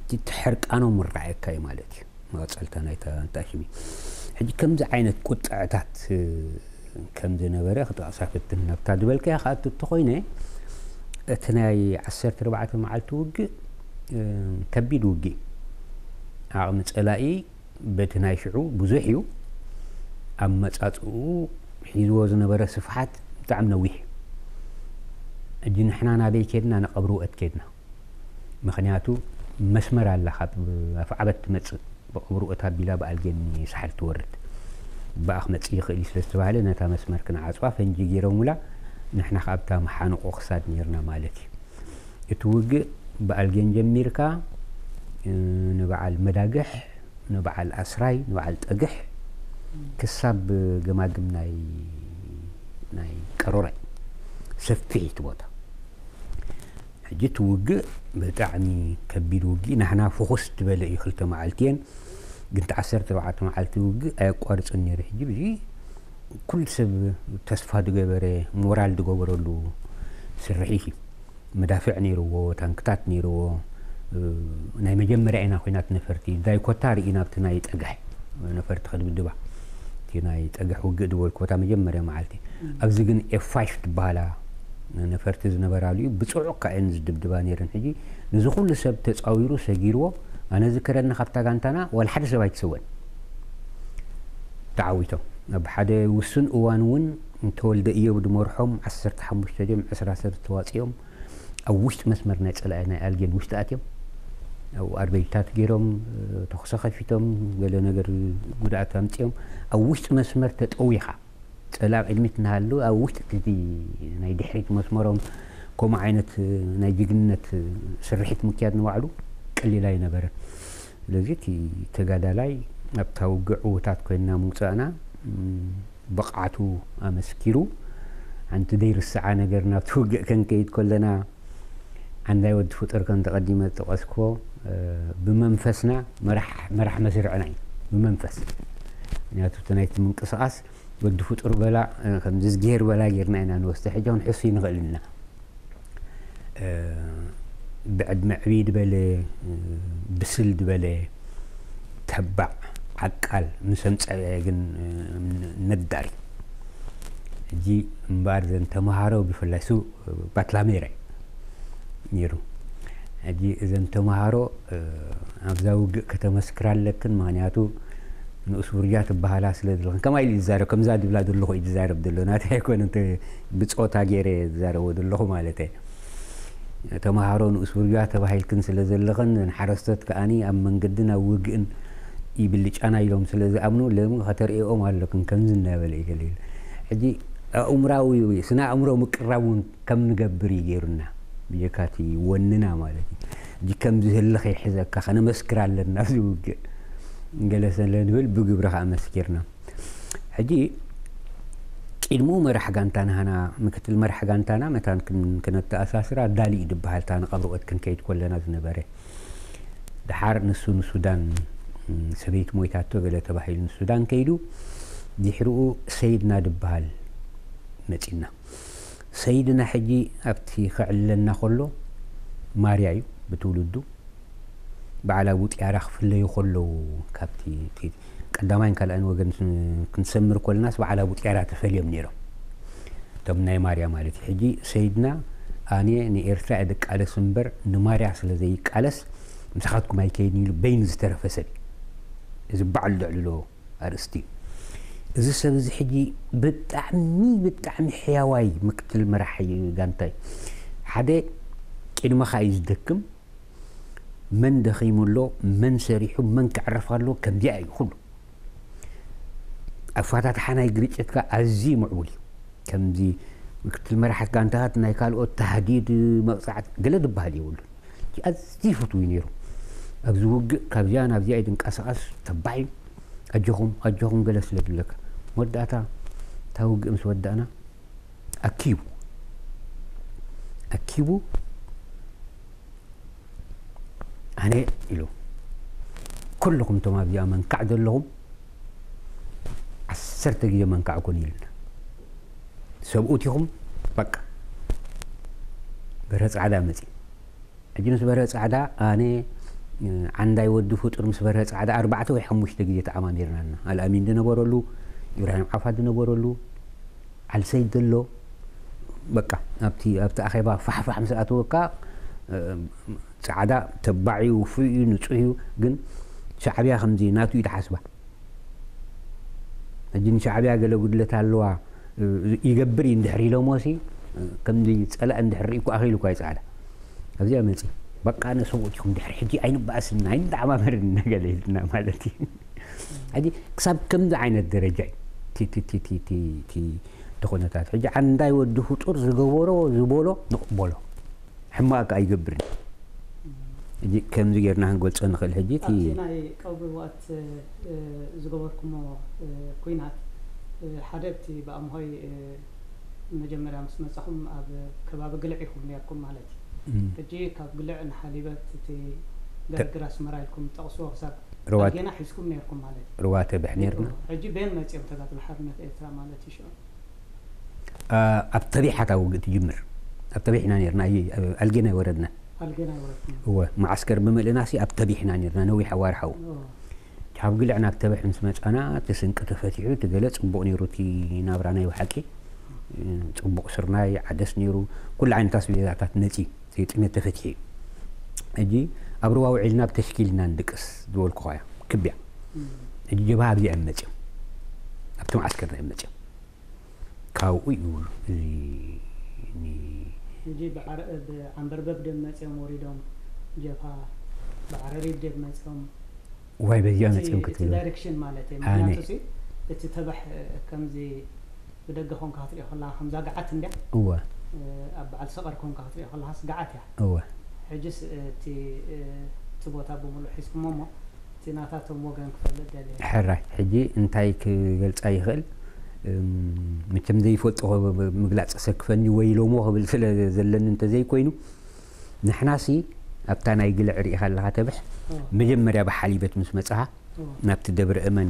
تتحرك انا مرعيك كاي مالك ما تسألتنا ايتا انتاشمي حج كم زعينة كت عتات كم زينة برا خد أصحاب التنين أبتاد بالك يا خاد تتخوينة تناي عسر تربعة معلتوج كبيد وجي عم تسألائي بتناي شعو بزحيو أما تسألو حيزو زينة برا صفحات تعمل نويه أجي نحنا نادي كدنا نقبرو أتكدنا مخنياتو مسمر على خاطر فعبت تمثل بقبرؤتها بلا بالجني سحر تورد بأخ نتسيخ إلي سلسة بحالة نتا مسمر كنا عصوا فنجي جيرو ملا نحن خابتا محانو قوخصاد نيرنا مالك يتوق بألجين جميركا نبع المداقح نبع الأسراي نبع التقح كساب جماجم ناي ناي كروري سفيت بوتا حجيت وق بتعني كبير وقي نحنا فخست بلا يخلط معلتين ግንቲ 14 መዓልቲ ውግእ ኣየቋርፅን ነረ ሕጂ ብዙ ኩሉ ሰብ ተስፋ ዝገበረ ሞራል ዝገበረሉ ስርሒት እዩ መዳፍዕ ነይርዎ ታንክታት ነይርዎ ናይ መጀመርያ ኢና ኮይናት ነፈርቲ ዳይ ኮታ ርኢ ናብቲ ናይ ፀጋሕ ነፈርቲ ክድብድባ እቲ ናይ ፀጋሕ ውግእ ድበልኩ ቦታ መጀመርያ መዓልቲ ኣብዚ ግን ኤፋይፍ ትበሃላ ነፈርቲ ዝነበራሉ እዩ ብፅዑቅ ካእን ዝድብድባ ነረን ሕጂ ንዚ ኩሉ ሰብ ተፃዊሩ ሰጊርዎ أنا ذكرنا خبتا جانتنا والحد سبعي تسوين تعويته بحد وسن أوان ون تولد إيه ود مرحوم عسر تحمش تجيم عسر عسر تواتيهم أو وش مسمر نت على أنا ألجين وش تأتيهم أو أربيتات جيرهم آه، تخصخ خفيتهم ولا نجر جودة تامتيهم أو وش مسمر تتأويها تلعب علمي تنهالو أو وش تدي نيدحيت مسمرهم كم عينة آه، نيجنة آه، سرحت مكياد نوعلو ክልል ላይ ነበረ ስለዚ እቲ ተጋዳላይ ኣብታ ውግዕ ውታት ኮይንና ምውፃእና ብቕዓቱ ኣመስኪሩ ሓንቲ ዘይርስዓ ነገር ናብቲ ውግእ ከንከይድ ከለና ዓንዳይ ወዲ ፍጡር ከም ተቐዲመ ዝጠቐስክዎ ብመንፈስና መራሕ መስርዕና እዩ ብመንፈስ ምክንያቱ እቲ ናይቲ ምንቅስቓስ ወዲ ፍጡር በላ ከምዚ ዝገይር በላ ጌርና ኢና ንወስደ ሕጂ ክንሕሱ ይንኽእል ኢና ብዕድመ ዕብይ ድበለ ብስል ድበለ ተባዕ ዓቃል ምስ ኣምፀበ ግን ነዳር እጂ እምበር ዘን ተምሃሮ ብፍላይ ሱ ባትላሜራ ነይሩ እጂ እዘን ተምሃሮ ኣብዛ ውግእ ከተመስክር ኣለክን ምክንያቱ ንኡስ ውርያ ትበሃላ ስለ ዘለኹን ከማይ ኢሉ ዝዛረብ ከምዛ ድብላ ዘለኹ እዩ ዝዛረብ ዘሎ ናታይ ኣይኮነ ብፆታ ገይረ ዝዛረቦ ዘለኹ ማለት እየ تمهارو نسوريا تبهاي الكنس لذي اللغن انحرستت كأني أم من قدنا وقئن يبلج أنا يوم سلذي أمنو لهم خطر إيه أم هلو كن كنزن نابل إيه قليل حجي أمراو يوي كم نقبري غيرنا بيكاتي وننا مالتي جي كم زي اللخي حزا كخنا مسكران لنا زي وقئ نقلسن لنهول بقبرها مسكرنا حجي كلمو مرح جانتان هنا مكتل مرح جانتانا متان كن كنت أساس را دالي دبها تان قبل وقت كن كيت كلنا زنبرة دحار نسو السودان سبيت مويتا تغلى تبحيل السودان كيدو دحرو سيدنا دبال متينا سيدنا حجي ابتي خعلنا خلو ماريايو بتولدو بعلى وطي عرخ في اللي يخلو كابتي تيدي قدامين كلا إنه جن كنسمر كل الناس وعلى أبو تيارة تفلي من يرو تم ناي ماريا مالتي حجي سيدنا أني إني إرثا عدك على سنبر نماريا على زيك على س مسخاتكم هاي كيني بين زتر فسبي إذا بعلد على لو أرستي إذا سب زي حجي بتعمي بتعمي حيواي مقتل مرحي جانتي حدا كلمة خايز دكم من دخيم له من سريح من كعرف له كم جاي كله ኣፈታትሓናይ ግርጨትካ ኣዝዩ ምዕቡል እዩ ከምዚ ምክትል መራሕት ጋንታታት ናይ ካልኦት ተሃዲድ መቕፃዕት ገለ ዝበሃል የብሉን ኣዝዩ ይፈትው እዩ ነይሩ ኣብዚ ውግእ ካብዚያ ናብዚኣ ድንቀሳቐስ ተባዕ እዩ ኣጆኹም ኣጆኹም ገለ ስለ ድብለካ መወዳእታ እታ ውግእ ምስ ወዳእና ኣኪቡ ኣኪቡ ኣነ ኢሉ ኩልኩም እቶም ኣብዚኣ መንካዕ ዘለኹም عسرت جي من كعكون يلنا سبؤتيهم بقى برهز عدا مزي أجنس برهز عدا أنا آه، عندي ود فوت أرمس برهز عدا أربعة ويحم مش تجي تعمان يرنا الأمين دنا بورلو يرانم عفا دنا بورلو على سيد الله بقى أبتي أبتي أخيبا فح فح مسألة وقع أه عدا تبعي وفي نتشيو جن شعبي خمزي ناتو يتحسبه جن شعبي أقول له قلت له تعالوا يجبري يندحري لو ماشي كم دي سأل أن دحري كو أخيلو كويس على أبدي أمين سي بقى أنا سوتي كم دحري حجي أين بأس لنا أين دعم أمر لنا قال لنا مالتي هذه كسب كم دعين الدرجة تي تي تي تي تي تي, تي. تخونا حجي عن داي ودهو تور زغورو زبولو نقبولو حماك أي جبرني كم زيرنا هنقول تان خل هجيت هي ناي قبل وقت زغوركم كوينات حدبتي بام هاي مجمرة مسمى صحهم اب كباب قلعي هم ياكم مالتي تجي كاب قلع حليبات تي دقرا سمرايلكم تقصوا وصاب رواتي انا حسكم ياكم مالتي رواتي بحنيرنا اجي بين ما تيم تلات بحر مثل ايترا مالتي شو ابتبيحة كاو تجمر ابتبيحنا نيرنا اي الجنا وردنا هو معسكر بملئ ناسي ابتبيحنا نيرنا نوي حوارحو كاب قلعنا ابتبيح من سمات انا تسنك تفتيحو تقلت تصبق نيرو تي نابرانا وحكي تصبق سرناي عدس نيرو كل عين تصبي اذا تات نتي تيتمي تفتيحي اجي ابروا وعلنا بتشكيلنا ندكس دول كوايا كبيا اجي جبها بي امتي ابتم عسكر امتي كاو ايو ሕጂ ብዓንበርበብ ደብ መፅኦም ወሪዶም ጀፋ ብዓረሪብ ደብ መፅኦም ዋይ በዚኣ መፅኦም ክትብል ዳይሬክሽን ማለት እዩ ምክንያቱ እቲ ተባሕ ከምዚ ብደገ ኮንካ ክትሪኦ ከለካ ከምዛ ገዓት እንዲያ እወ ኣብ በዓል ሰቐር ኮንካ ክትሪኦ ከለካስ ገዓት እያ እወ ሕጂስ እቲ እቲ ቦታ ብምሉእ ሒዝኩሞ እሞ እቲ ናታቶም ወገን ክፈልጥ ደልየ ሕራይ ሕጂ እንታይ ክገልፃ ይኽእል متم زي فوتو مجلات سكفني ويلو مو هبل سلا زلن انت زي كوينو نحناسي ابتانا يقلع ريحة لها تبح مجمع ريابا حليبة مسمتها نبت دبر امن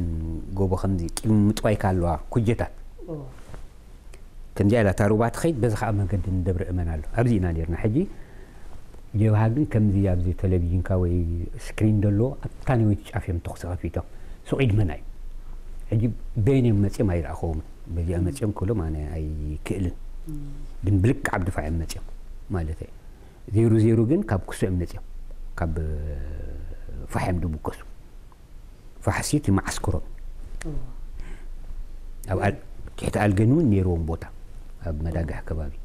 قوبو خمزي كل متوايك اللوها كجتا كم جالا تاروبات خيط بس خاما قدن دبر امن اللو ابزينا ليرنا حجي جو هاقن كم زي ابزي تلبيجين كاوي سكرين دلو ابتاني ويتش عفيم تخصغ فيتو سعيد مناي عجب بيني ومتي ما يرأخوهم بدي أمتيهم كلهم أنا أي كئل جن بلك عبد فاعم متي ما لتي زيرو زيرو جن كاب كسو أمتي كاب فاحم دو بكسو فحسيتي مع عسكرهم أو قال كحت قال جنون نيرون بوتا أب مداجع كبابي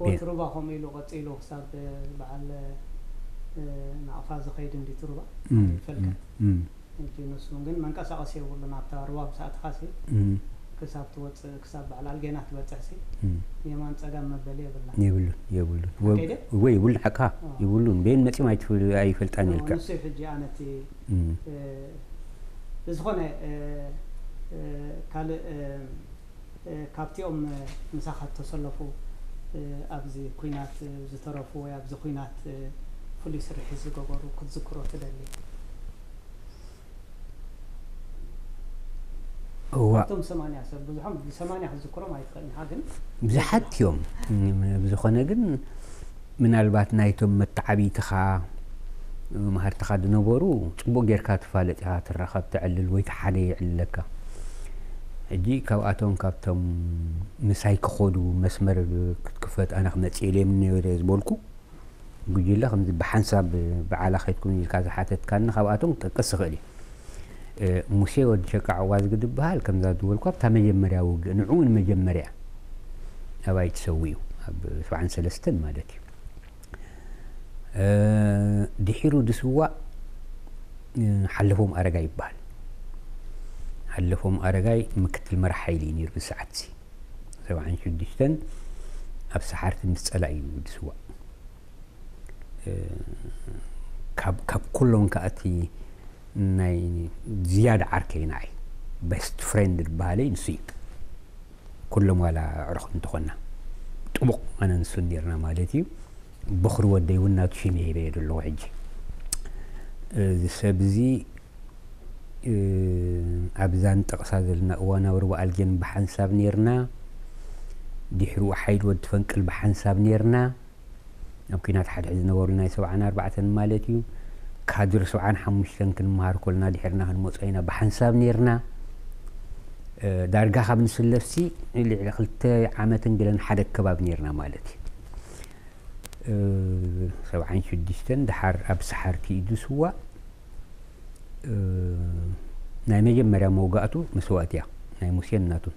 وتروباهم إلو قد إلو خسر بعل نعفاز قيد دي تروبا فلكة እንጂ ንሱን ግን መንቀሳቀሲ የብሉን ኣብታ ርዋብ ሰዓት ኻሲ ክሳብ ትወፅእ ክሳብ በዓል ኣልጌና ትበፅሕ ሲ የማን ፀጋም መበሊ የብላ የብሉን የብሉን ወይ ይብሉን ሓካ ይብሉን ቤን መፂም ኣይፈልጣን ኢልካ ንሱ ሕጂ ኣነቲ ዝኾነ ካልእ ካብቲኦም ምሳኻ ተሰለፉ ኣብዚ ኩናት ዝተረፉ ወይ ኣብዚ ኩናት ፍሉይ ስርሒት ዝገበሩ ክትዝክሮ ትደሊ هو بزحت يوم بزخنا جن من البات نايتم متعبي تخا ما هرت خد نبرو تبو غير كات فالت هات الرخات تعل الويت حالي علكا جي كواتون كابتم مسايك خدو مسمر كفت انا خنت الي من يوريز بولكو بجي لا خمز بحنساب بعلاخيتكم يلكا زحاتت كان خواتون تقص غلي موسيو تشكع واز قد بهال كم زاد دول كوب تما يمريا وق نعون ما يمريا هواي تسويو اب فعن سلستن مالك أه دي حيرو دسوا حلفهم ارغاي بال حلفهم ارغاي مكتل مرحيلي نير بساعتي سواء شدشتن اب سحرت نسال اي دسوا أه كاب كاب كلهم كاتي ናይ ዝያድ ዓርከይ ንዓይ ቤስት ፍሬንድ ዝበሃለይ ንሱ እዩ ኩሎም ዋላ ዕርኽ እንተኾና ጥቡቕ ኣነ ንሱ ነርና ማለት እዩ ብኽሪ ወደይ እውን ናቱ ሽም ሂበ የ ዘለኹ ሕጂ እዚ ሰብ እዚ ኣብዛ ንጠቕሳ ዘለና እዋናዊ ርባኣል ጌን ብሓንሳብ ነርና ድሕሪኡ ሓይል ወዲ ፈንቅል ብሓንሳብ ነርና ኣብ ኩናት ሓድሕድ ዝነበሩ ናይ ሰብዓን ኣርባዕተን ማለት እዩ كادر سبعان حمشتن كنمهار كلنا دحرنا هنموتعينا بحنساب نيرنا دارقاها من سلفسي اللي على خلطة عامة قلن حدا كباب نيرنا مالتي سبعان شدشتن دحار أبسحار كيدو سوا نايمة جمرا موقعتو مسواتيا ناي مسيناتو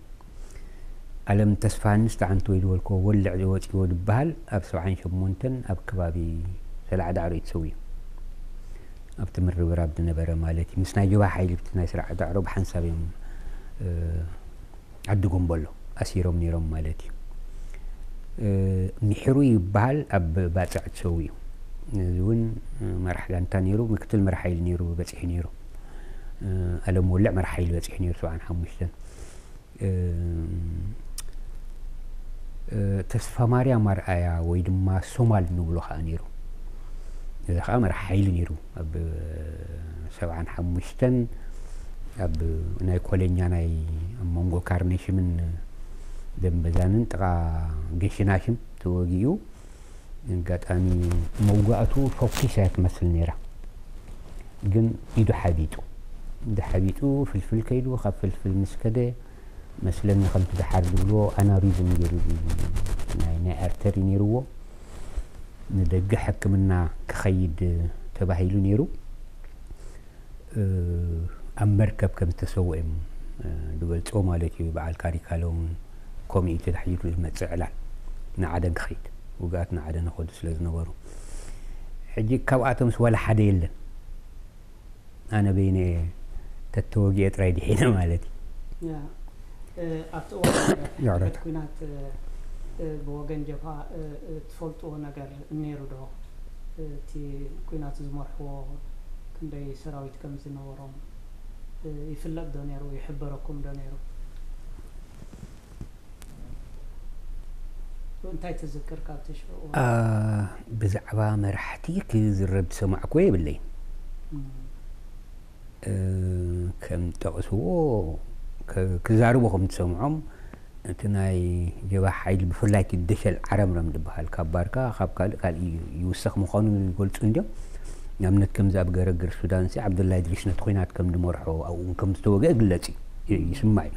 ألم تسفان نستعن تويد والكو ولع دواتي ودبهال أبسوعين شمونتن أبكبابي سلعة دعري تسويه ኣብቲ ምርብራብ ዝነበረ ማለት እዩ ምስ ናይ ጅባ ሓይሊ ናይ ስርዓት ዕሮ ብሓንሳብ እዮም ዓዲጎም በሎ ኣሲሮም ነይሮም ማለት እዩ ሚሕሩ ይበሃል ኣብ ባፅዕ ትሰው እዩ እዚ እውን መራሒ ጋንታ ነይሩ ምክትል መራሒ ሓይሊ ነይሩ በፂሒ ነይሩ ኣለም ወልዕ መራሒ ሓይሊ በፂሒ ነይሩ 75 ተስፋ ማርያም ኣርኣያ ወይ ድማ ሶማል ንብሎ ከዓ ነይሩ ኣመራ ሓይሊ ነይሩ ኣብ ሰብዓን ሓሙሽተን ኣብ ናይ ኮለኛ ናይ ኣብ መንጎ ካርኔሽምን ደንበዛንን ጥቓ ገሽናሽም ተወጊኡ ኣጋጣሚ መውጋእቱ ፎኪስ እያ ትመስል ነይራ ግን ኢዱ ሓቢጡ ኢዱ ሓቢጡ ፍልፍል ከይዱ ካብ ፍልፍል ምስ ከደ መስለኒ ከምቲ ዝሓር ዝብልዎ ኣናሪዝም ገይሩ ናይ ኣርተሪ ነይርዎ ندق حكمنا كخيد تبعيلو نيرو أم مركب كم تسوئم دول تقوم على تي بعال كاري كالون كومي تدحيلو المتزعلا نعدا خيد وقاتنا عدا نخد سلازنا ورو حجي كاو اتمس ولا حدا يلا انا بيني تتوجيت رايدي هنا مالتي يا اتوجيت يا رايدي بوغن جفا تفلتو نجر نيرو دو تي كوينات زمرحو كندي سراويت كم زنورون يفلق دو نيرو يحبركم دو نيرو وانتاي تذكر كاتش آه بزعبا مرحتي كي زربت آه، كم تغسوو تناي جوا حيل بفلايك الدشل عرم رم دبها الكباركا خاب قال قال يوسخ مخانو يقول تندم نمنت كم زاب جرجر السودان سي عبد الله يدريش نتخينا كم دمرحو أو كم استوقع قلتي يسمعي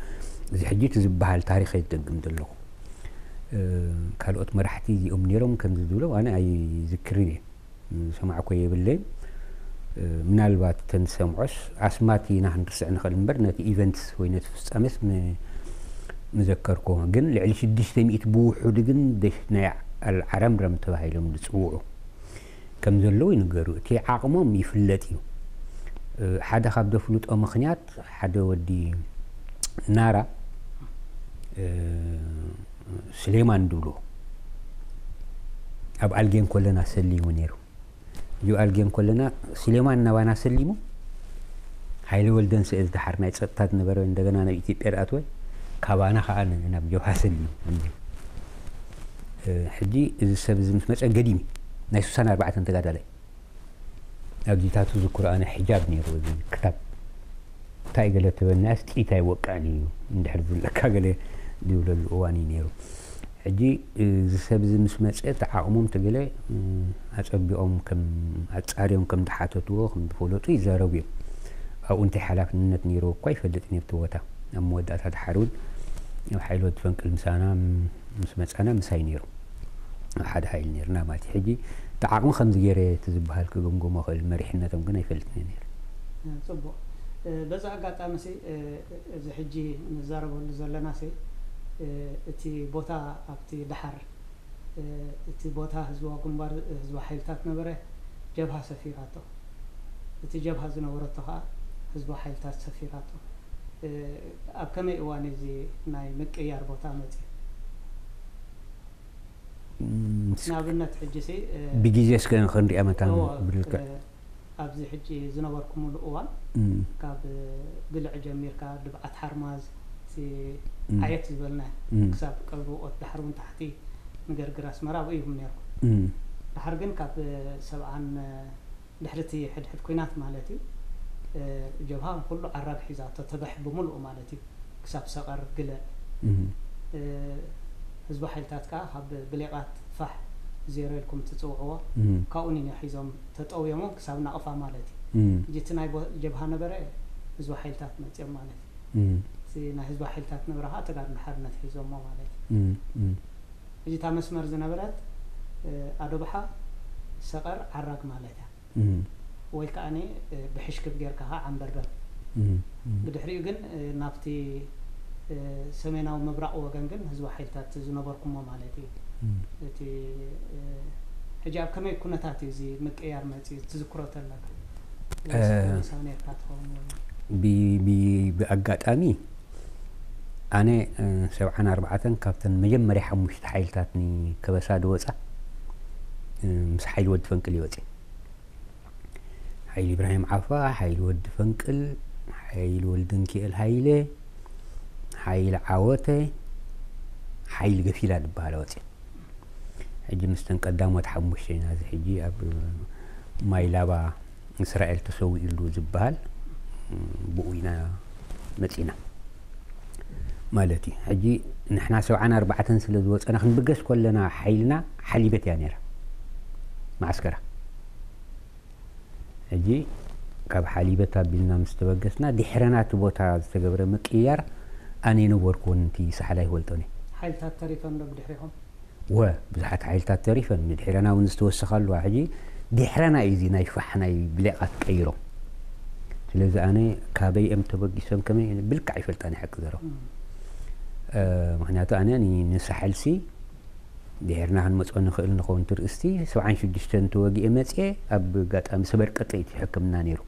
زي حجيت زي بها التاريخ يتقم دلو أه قال قط مرحتي زي أم نيرم كم زدولو أنا أي ذكرني سمعكو يبلي أه من البات تنسمعش عسماتي نحن رسعنا خلنا برنا في إيفنتس وينت في السامس من ንዘከርክዎ ግን ልዕሊ 600 ብውሕዱ ግን ናይ ኣልዓረምረም ተባሂሎም ዝፅውዑ ከም ዘለዉ ይንገሩ እቲ ዓቕሞም ይፍለጥ እዩ ሓደ ካብ ዘፍልጦ ምክንያት ሓደ ወዲ ናራ ስሌማን ድብሎ ኣብ ኣልጌን ኮለና ሰሊሙ ነይሩ እዩ ኣልጌን ኮለና ስሌማን ናባና ሰሊሙ ሃይለ ወልደን ስእዝድሓር ናይ ፀጥታ ዝነበረ እንደገና ናብ ኢትዮጵያ ድኣትወይ ካባና ከዓ ናብ ጀውሓሰን እዩ ሕጂ እዚ ሰብ እዚ ምስ መፀ ገዲም ናይ 64 ተጋዳላይ ኣብዚታቱ ዝኩርኣነ ሕጃብ ነይሩ እዚ ክታብ እንታይ ገለ ትበልናያስ ጥኢት ኣይወቃዕን እዩ እንድሕር ዝብለካ ገለ ዝብለሉ እዋን እዩ ነይሩ ሕጂ እዚ ሰብ እዚ ምስ መፀ ተዓቕሞም ተገለ ኣፀቢኦም ኣፃርዮም ከም ዝሓተትዎ ከም ዝፈለጡ ይዛረቡ እዮም ኣብኡ እንታይ ሓላፍነት ነይሩ እኳ ይፈልጥ ነብቲ ቦታ ኣብ መወዳእታት ሓርውን حيل ود فنكل مسانا مسمعنا مساي نيرو حد حيل نيرنا ما تيجي تعاقم خمس جيري تزبها لك جمجو ما خل مريحنا تم كنا يفلت نير نعم، صبو بس عقاط أمسي زحجي نزارب ولا زلنا ناسي تي بوتا أبتي دحر تي بوتا هزوا كمبار هزوا حيل تات نبره جبهة سفيراتو تي جبهة زنورتها هزوا حيل تات سفيراتو أب كم إيوان زي ناي مك أي أربعة تامتي نابنا تحجسي آه، بيجي جس كان خندي أما تام بالك أبزي حجي زنواركم الأول كاب دلع آه، جميل كاب دبعة حرماز سي عيات زبلنا كساب قلبو وتحرون تحتي نقر قراس مرا ويهم نيرو تحرقن كاب آه، سبعان دحرتي حد حد كوينات مالتي ጀብሃን ኩሉ ዓራግ ሒዛቶ ተበሕ ብምልኡ ማለት እዩ ክሳብ ሰቐር ግለ ህዝቢ ሓይልታት ከዓ ካብ ብሌቓት ፋሕ ዜሮ ኢልኩም ትፅውዕዎ ካብኡ ኒነ ሒዞም ተጠውዮሞ ክሳብ ናቕፋ ማለት እዩ እጂ እቲ ናይ ጀብሃ ነበረ ህዝቢ ሓይልታት መፅኦም ማለት እዩ እቲ ናይ ህዝቢ ሓይልታት ነበረ ከዓ ተጋድሎ ሓርነት ሒዞሞ ማለት እዩ እጂ እታ መስመር ዝነበረት ኣዶብሓ ሰቐር ዓራግ ማለት እያ ወይ ከዓ ብሕሽክብ ጌርካ ከዓ ዓንበርበር ብድሕሪኡ ግን ናብቲ ሰሜናዊ ምብራቅ ወገን ግን ህዝቢ ሓይልታት ዝነበርኩሞ ማለት እዩ እቲ ሕጂ ኣብ ከመይ ኩነታት እዩ እዚ ምቅያር መፅኡ ትዝክሮ ተለካ ሰብ ነርካ ትኸውን ብኣጋጣሚ ኣነ ሰብዓን ኣርባዕተን ካብተን መጀመርያ ሓሙሽተ ሓይልታት ከበሳ ድወፃ ምስ ሓይሊ ወዲ ፈንቅል ይወፅእ حيل إبراهيم عفا حيل ولد فنكل حيل ولد نكيل حيلة حيل عوته حيل قفيلة بالوتي حجي مستن قدام وتحمشين هذا حجي أب ما يلعب إسرائيل تسوي إلو زبال بوينا متينا مالتي حجي نحنا سوعنا أربعة سلسلة أنا خن بقص كلنا حيلنا حليبة يا نيرة معسكره ሕጂ ካብ ሓሊበታ ኣቢልና ምስ ተበገስና ድሕረና እቲ ቦታ ዝተገብረ ምቅያር ኣነ የነበርክዎን እቲ ሳሕላ ይወልጦን እየ ሓይልታት ተሪፈን ዶ ብድሕሪኹም ወ ብዙሓት ሓይልታት ተሪፈን ንድሕረና እውን ዝተወሰኸ ኣለዋ ሕጂ ድሕረና እዩ እዚ ናይ ፋሕ ናይ ብልዕኻ ትቀይሮም ስለዚ ኣነ ካበይ እዮም ተበጊሶም ከመይ ብልካዕ ይፈልጣን ይሓቂ ዘረኹ ምክንያቱ ኣነ ንሳሓልሲ دهرنا هن مصون خيلنا خون ترستي سواء شو دشتن توجي أمتي أب قط أم سبر قطعي حكمنا نيرو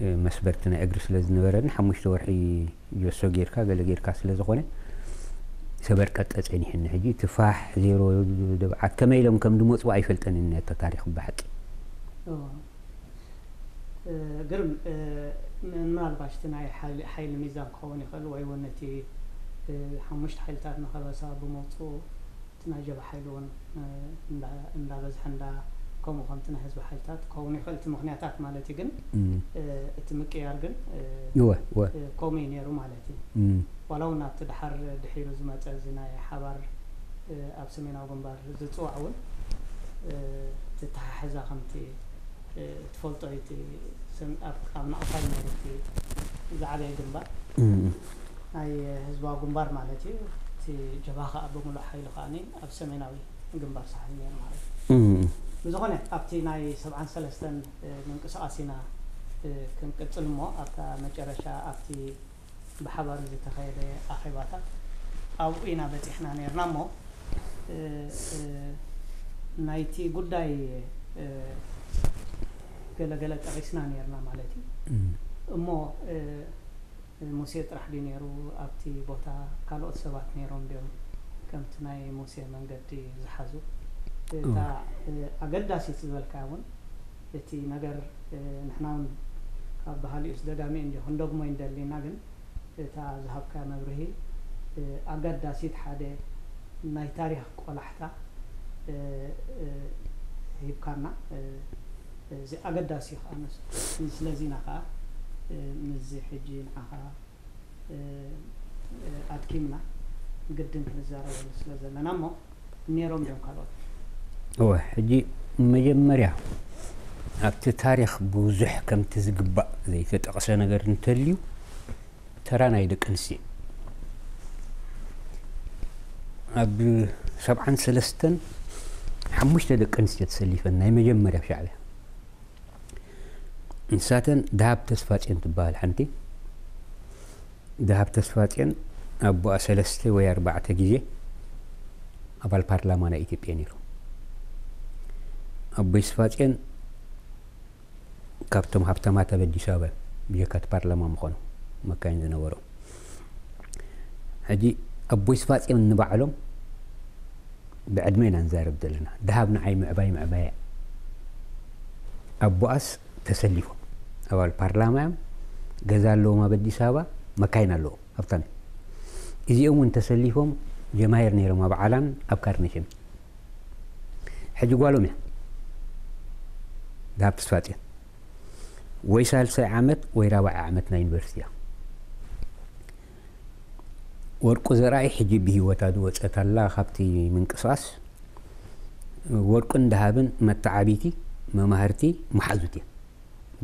إيه، مسبرتنا أجرس لازم نورن حمش تورحي يوسو غير كا قال غير كاس لازم خونه سبر قطعي يعني هن هجي تفاح زيرو دب عكما يلهم كم دموت واي فلتن إن التاريخ بحق إيه، قرم إيه، من ما البعض تناي حال حيل ميزان خوني خلو أي ونتي حمشت حيل تارنا خلاص أبو موتو نجيب حلون ااا نبغز حنا كم وخمت نحسب حالتات كوني خلت مخنياتات مالتي جن ااا اتمك يارجن ااا وه وه كومي نيرو مالتي ولو نات دحر دحيل زمات زنا حبر ااا ابسمين او بنبار زت وعون ااا تتحزا خمتي ااا تفلتويتي سن اب ام نعطي مالتي زعلي جنبا اي حزب غمبار مالتي እቲ ጀባ ከዓ ብምሉእ ሓይሉ ከዓኒ ኣብ ሰሜናዊ ግንባር ሳሕል ነይሩ ማለት እዩ ብዝኾነ ኣብቲ ናይ ሰብዓን ሰለስተን ምንቅስቃስ ኢና ክንቅፅል እሞ ኣብታ መጨረሻ ኣብቲ ብሓባር ዝተኸየደ ኣኼባታት ኣብኡ ኢና በፂሕና ነርና እሞ ናይቲ ጉዳይ ገለገለ ጠቂስና ነርና ማለት እዩ እሞ ሙሴ ጥራሕ ድዩ ነይሩ ኣብቲ ቦታ ካልኦት ሰባት ነይሮም ድዮም ከምቲ ናይ ሙሴ መንገዲ ዝሓዙ እታ ኣገዳሲት ዝበልካ እውን እቲ ነገር ንሕና ውን ካብ ባህሊ እዩ ዝደጋሚ እንዲ ክንደግሞ ይንደሊና ግን እታ ዝሃብካ መብርሂ ኣገዳሲት ሓደ ናይ ታሪክ ቆላሕታ ሂብካና እዚ ኣገዳሲ እዩ ስለዚ ኢና ከዓ مزي حجي نحاها أدكيمنا نقدم في الزارة والسلة زمن أمو نيرو مجم كالوت هو حجي مجم مريا أبت تاريخ بوزح كم تزقبا زي تتقسانا غير نتليو ترانا يدك نسي أب سبعان سلستن حموش تدك نسي تسليفا نايمة جمريا في عليها እንስሳትን ዳሃብ ተስፋጭን ትበሃል ሓንቲ ዳሃብ ተስፋጭን ኣቦኣ ሰለስተ ወይ ኣርባዕተ ግዜ ኣባል ፓርላማ ናይ ኢትዮጵያ ነይሩ ኣቦይ ስፋፅን ካብቶም ሃብተማት ኣብ ኣዲስ ኣበባ ብጀካት ፓርላማ ምኾኑ መካይን ዝነበሮ ሕጂ ኣቦይ ስፋፅን ንባዕሎም ብዕድመ ኢና ንዛርብ ዘለና ድሃብ ንዓይ ምዕባይ ምዕባያ ኣቦኣስ ተሰሊፉ አባል ፓርላማያም ገዛለዎ አበዲስ አበባ መካይን ኣለዎ ኣብታ እዚኦም እውን ተሰሊፎም ጀማሂር ነይሮም ኣብ ዓላን ኣብ ካርኔሽን ሕጂ ጓሎም እያ ዳብ ተስፋት እያ ወይ ሳልሳይ ዓመት ወይ ራብዓይ ዓመት ናይ ዩኒቨርሲቲ እያ ወርቁ ዘርኣይ ሕጂ ብሂወታ ዝወፀት ኣላ ካብቲ ምንቅስቃስ ወርቁን ዳሃብን መተዓቢቲ መማህርቲ መሓዙት እያ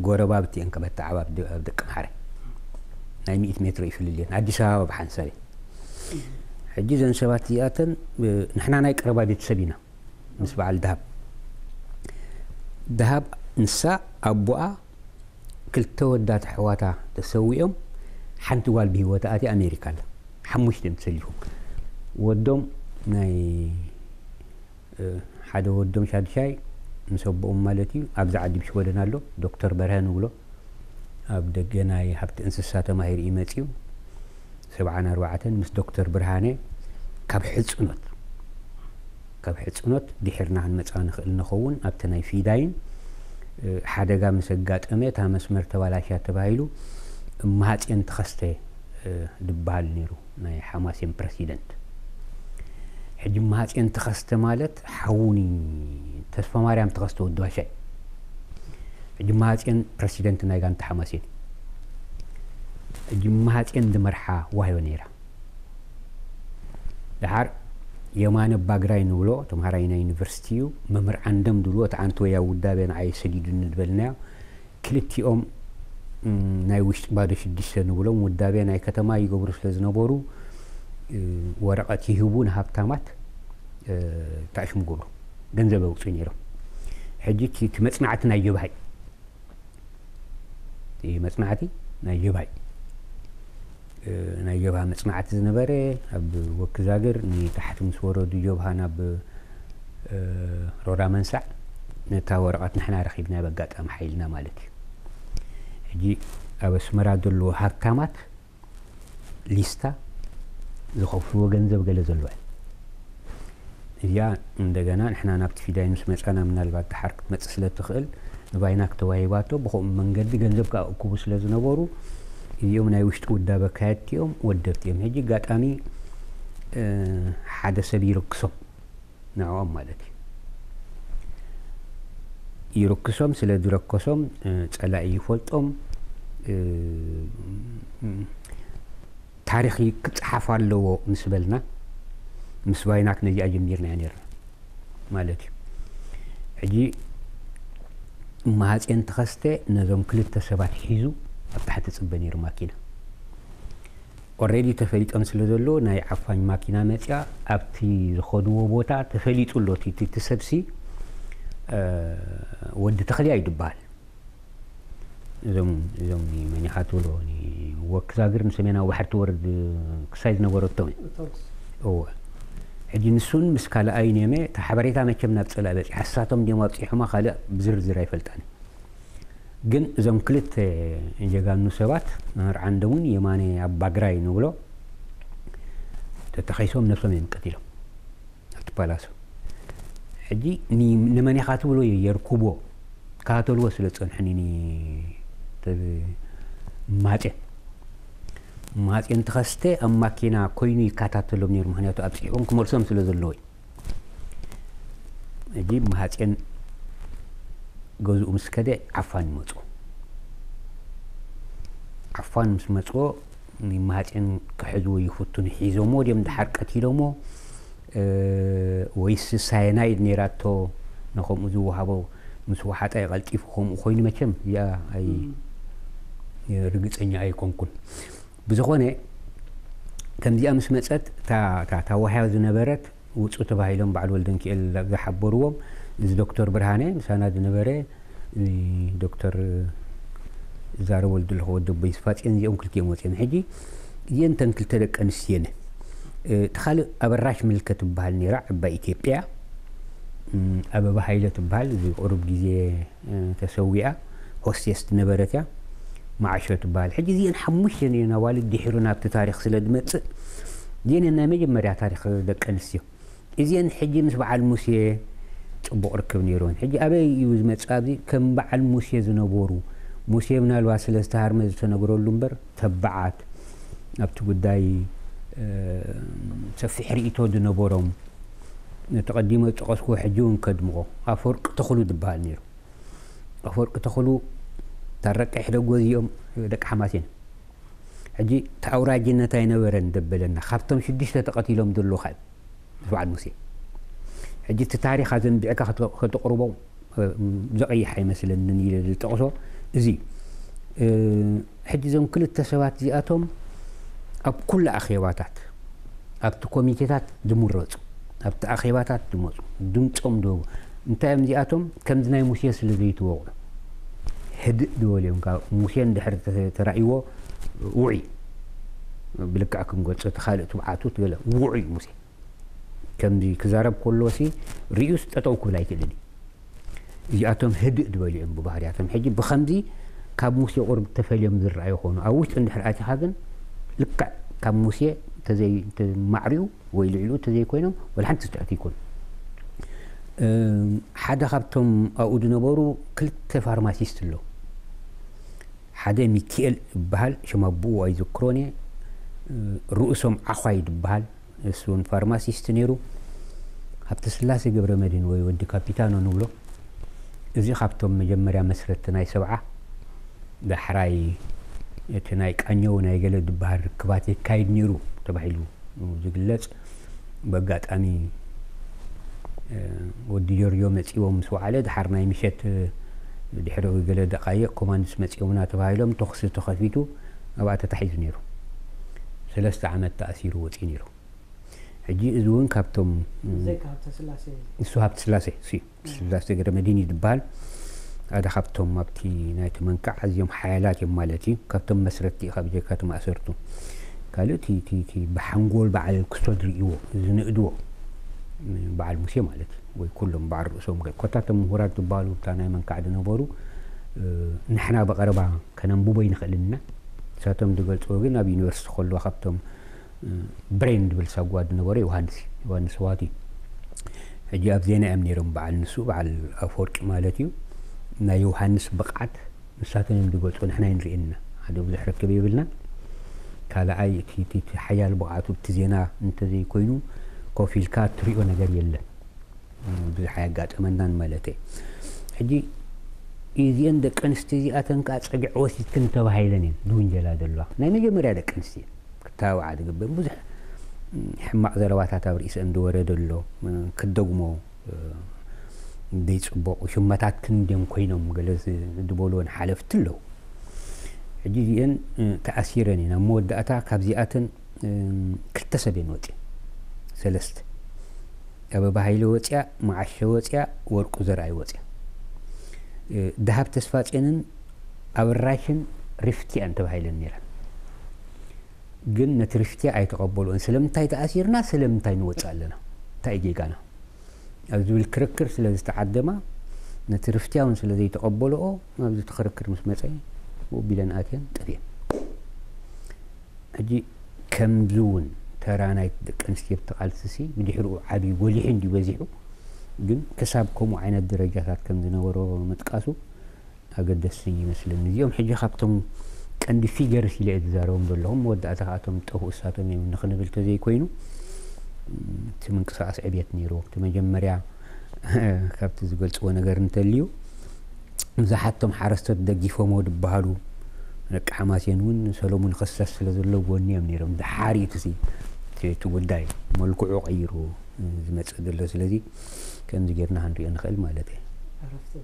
قربابتي انك بتعباب دك محرة ناي مئة متر في الليل نادي سوا بحن سري حجزا سباتي آتن نحنا ناي قربابي تسبينا نسبع الذهب ذهب نساء أبواء كل تودات حواتا تسويهم حنت والبي هو تأتي أمريكا حموش دم تسليهم ودوم ناي حدا ودوم شاد شاي ንሰብኦም ማለት እዩ ኣብዛ ዓዲ ብሽወደና ኣሎ ዶክተር በርሀ ንብሎ ኣብ ደገ ናይ ሃብቲ እንስሳ ተማሂር እዩ መፅኡ ሰብዓን ኣርባዕተን ምስ ዶክተር ብርሃነ ካብ ሕፅኖት ካብ ሕፅኖት ድሒርና ክንመፃ ንኽእል ንኸውን ኣብቲ ናይ ፊዳይን ሓደጋ ምስ ኣጋጠመ እታ መስመር ተባላሽያ ተባሂሉ ማሃፅን ተኸስተ ዝበሃል ነይሩ ናይ ሓማሴን ፕረሲደንት ሕጂ ማፅን ትኸስተ ማለት ሓውኒ ተስፋ ማርያም ትኸስተ ወዲ ዋሻ እዩ ሕጂ ማፅን ፕረሲደንት ናይ ጋንታ ሓመስ እዩ ሕጂ ማፅን ዝመርሓ ዋህዮ ነይራ ድሓር የማነ ባግራይ ንብሎ ተምሃራይ ናይ ዩኒቨርሲቲ እዩ መምህር ዓንደም ዝብልዎ እቲ ዓንቲ ወያ ውዳበ ንዓይ ሰዲዱ ንዝበልናዮ ክልቲኦም ናይ ውሽጢ ባዶ ሽዱሽተ ንብሎም ውዳበ ናይ ከተማ ይገብሩ ስለ ዝነበሩ ወረቀት ይህቡ ንሃብታማት ተኣሽሙ ገብሩ ገንዘብ ኣውፅኡ ነይሮም ሕጂ እቲ መፅናዕቲ ናይ ጀባሃይ እቲ መፅናዕቲ ናይ ጀባሃይ ናይ ጀብሃ መፅናዕቲ ዝነበረ ኣብ ወክዛግር ንታሕቲ ምስ ወረዱ ጀብሃ ናብ ሮራ መንሳዕ ነታ ወረቐት ንሕና ረኪብና በጋጣሚ ሓይልና ማለት እዩ ሕጂ ኣብ ኣስመራ ዘለዎ ሃብታማት ሊስታ زخفوه جنزب قلز الوال إذا عندنا إحنا نبت في داين سمعت أنا من الوال تحرك ما تسلة تخل نباينك تواي واتو بخو من جد جنزب كوبس لازم نورو يوم أنا وشت قد دابك هات يوم ودبت يوم هيجي قات أنا حدا سبي يركسو نعم مالتي يركسوم سلا دركسوم تسألا أي فولتوم تاريخي كتحف اللو مسبلنا مسبايناك نجي أجي منير نانير مالتي عجي ما هات انت خسته نظام كل التسابات حيزو تحت تصبنير ماكينة أوريدي تفليت أمس لدولو ناي عفاني ماكينة ماتيا أبتي خدوة بوتا تفليت اللو تي تسبسي أه ود تخلي عيد بال እዞም እዞም መኒሓትብሎ ወክዛግር ንሰሜናዊ ባሕርቲ ወረድ ክሳይ ዝነበረቶም እወ ሕጂ ንሱን ምስ ካልኣይ ነመ እታ ሓበሬታ መቸም ናብ ፅላእ በፂ ሓሳቶም ድም ኣብፂሑማ ካልእ ብዝርዝር ኣይፈልጣን ግን እዞም ክልተ ጀጋኑ ሰባት መምህር ዓንደ እውን የማነ ኣባግራይ ንብሎ ተተኸይሶም ነብሶም እዮም ቀቲሎም ኣብቲ ፓላሶ ሕጂ ንመኒኻ ትብሎ የርክቦ ካተልዎ ስለ ፀንሕኒ ማጤን ማጤን ትኸስተ ኣብ ማኪና ኮይኑ ይከታተሎም ነይሩ ምክንያቱ ኣብፂዖም ክመልሶም ስለ ዘለዎ እዩ እጂ ማሃፅን ገዝኡ ምስ ከደ ዓፋን ይመፁ ዓፋን ምስ መፅዎ ማሃፅን ክሕዝዎ ይፍትኑ ሒዞሞ ድም ድሓር ቀቲሎሞ ወይስ ሳየና ኢድ ነራቶ ንከምኡ ዝወሃቦ ምስ ወሓጣ ይቐልጢፉ ከምኡ ኮይኑ መቸም እዚኣ رجس إني أي كونكون بزخونة كم دي أمس مسات تا تا تا وحي هذا نبرت وتسو تبعي لهم بعد ولدن كي ال جحبروهم إذا دكتور برهانة مثلا هذا نبرة دكتور زار ولد الهو دبي صفات إن دي أمكل كيم وتسين حجي ينتن كل ترك أنسينه تخل أبراش ملكة بحالني رع بإيكيبيا أبا بحيلة بحال ذي أوروب جيزي تسويها هوستيست نبرتها معاشو تبال حجي زين حموش يعني نوالد دحرونا بتاريخ سلد مت زين أنا ما جمر يا تاريخ دك أنسيو زين حجي مس بعد الموسى بقر كبنيرون حجي أبي يوز مت أبي كم بعد الموسى زنبورو موسى من الواصل استهار مز سنقول لومبر تبعت أبتو بداي آه، سفح ريتو دنبورم نتقدم تقصو حجون كدمو أفرق تخلو دبال نيرو أفرق تخلو ترك إحرقوه يوم دك حماسين حجي تعورا جنة تاينا ورن دبلنا خبتم شديش تتقتلهم دلو خال سبعد موسي حجي تتاريخ هذا بيعك خطقربو زقي حي مثلا ننيل التعصو زي حجي زم كل التسوات زي أتهم أب كل أخيواتات أب تكوميتات دمورات أب تأخيواتات دمورات دمتهم دو انتهم زي أتهم كم دنا موسيس اللي زي توقعوا هدئ دولي مخين دحر ترأيوه وعي بلكعكم قلت تخالق تبعاتو تقول وعي موسى كم دي كزارب كله وسي ريوس تتو كلاي كلني ياتم هدئ يوم ببهر ببارياتم حجي بخمدي كاب موسى قرب يوم ذر ذرا يخونو اوش عند حرات هاغن لكع كاب موسى تزي معريو ويلعلو تزي كوينم ولا حنت تاتي حدا خبتم اودنبرو كل فارماسيست له ሓደ ሚካኤል ይበሃል ሽም ኣቦኡ ኣይዝክሮን እየ ርእሶም ዓኳይ ይበሃል እሱ እውን ፋርማሲስት ነይሩ ኣብቲ ስላሴ ገብረ መድን ወይ ወዲ ካፒታኖ ንብሎ እዚ ካብቶም መጀመርያ መስረቲ ናይ ሰብዓ ዳሕራይ እቲ ናይ ቃኘው ናይ ገለ ዝበሃል ርክባት ይካይድ ነይሩ ተባሂሉ ዝግለጽ በኣጋጣሚ ወዲ ጀርዮ መፂቦም ምስ ዋዕለ ድሓር ናይ ምሸት دحرو قال دقائق كوماندوس مسيومنا تفايلهم تخصي تخفيتو أبعت تحيز نيرو سلست عمد تأثيرو وتينيرو حجي إذوان كابتم إسو هابت سلاسي سي سلاسي قرى مديني دبال هذا خبتم مبتي نايت منكع عزيوم حالات مالتي كابتم مسرتي خبجي كاتم أسرتو قالوا تي تي تي بحنقول بعد الكسود ريوه زنقدوه بعد الموسيقى مالتي ويكلهم بعرف سوم قال كتات مهورات تبالو بتاعنا من قاعد نبرو اه نحنا بقربا كنا مبوبي نخلنا ساتم دقل توجينا بينورس خلوا خبتم اه برند بالسواد نبوري وهانس وهانس واتي هجي أبزينا أمنيرم بعد نسوب على الأفورك مالتي نا يوهانس بقعد ساتم دقل تقول نحنا ينرينا هذا بزحرك كبير لنا قال أي تي تي حيال بقعد وبتزينا انت زي كوينو كوفي الكات تريقو نجري اللي ብዙሕ ኣያጋጥመናን ማለት እየ ሕጂ እዚአን ደቂ ኣንስትዮ እዚኣተን ከዓ ፀጊዕ ወሲድክን ተባሂለን እየን ዝውንጀላ ዘለዋ ናይ መጀመርያ ደቂ ኣንስትዮ ክተባብዓ ዝግበን ብዙሕ ሕማቅ ዘረባታት ኣብ ርእሰን ዝወረደሎ ክደጉሞ ዘይፅበቁ ሽመታት ክንድዮም ኮይኖም ገለ ዝበልዎን ሓለፍቲ ኣለው ሕጂ እዚአን ተኣሲረን እየን ኣብ መወዳእታ ካብዚኣተን ክልተ ሰብ እየን ወፅእ ሰለስተ ኣብ ባህይሊ ወፅያ መዓሸ ወፅያ ወርቁ ዘርኣይ ወፅያ ዳሃብ ተስፋፅንን ኣብራሽን ርፍትያን ተባሂለን ነይረን ግን ነቲ ርፍትያ ኣይተቐበልዎን ስለምንታይ ተኣሲርና ስለምንታይ ንወፅእ ኣለና እንታይ ጌጋና ኣብ ዝብል ክርክር ስለ ዝተዓደማ ነቲ ርፍትያ እውን ስለ ዘይተቐበልኦ ኣብዚ ተክርክር ምስ መፀ ቢለን ኣትየን ጠፍየን ሕጂ ከምዚ እውን ترانايت كنستيب تقالسي مديحرو عبي وليحن دي وزيحو جن كسابكم وعين الدرجات كم دينا ورو متقاسو أقد السيني مثلا نزيهم حجي خابتهم كان دي فيجر في لعد زارهم بلهم ودع تخاتهم توه ساتهم يمنخن بالتزي كوينو تمن كساس عبيت نيرو وقت ما جمريع خابت زقلت وانا قرنت الليو مزاحتهم حرستت دقيفو مود بحالو لك حماسين ون سلومون خصص لزلو ونيا منيرو مدحاري تسي እቲ ጉዳይ መልክዑ ቀይሩ ዝመፅእ ዘሎ ስለዚ ከምዚ ጌርና ክንሪኦ ንኽእል ማለት እዩ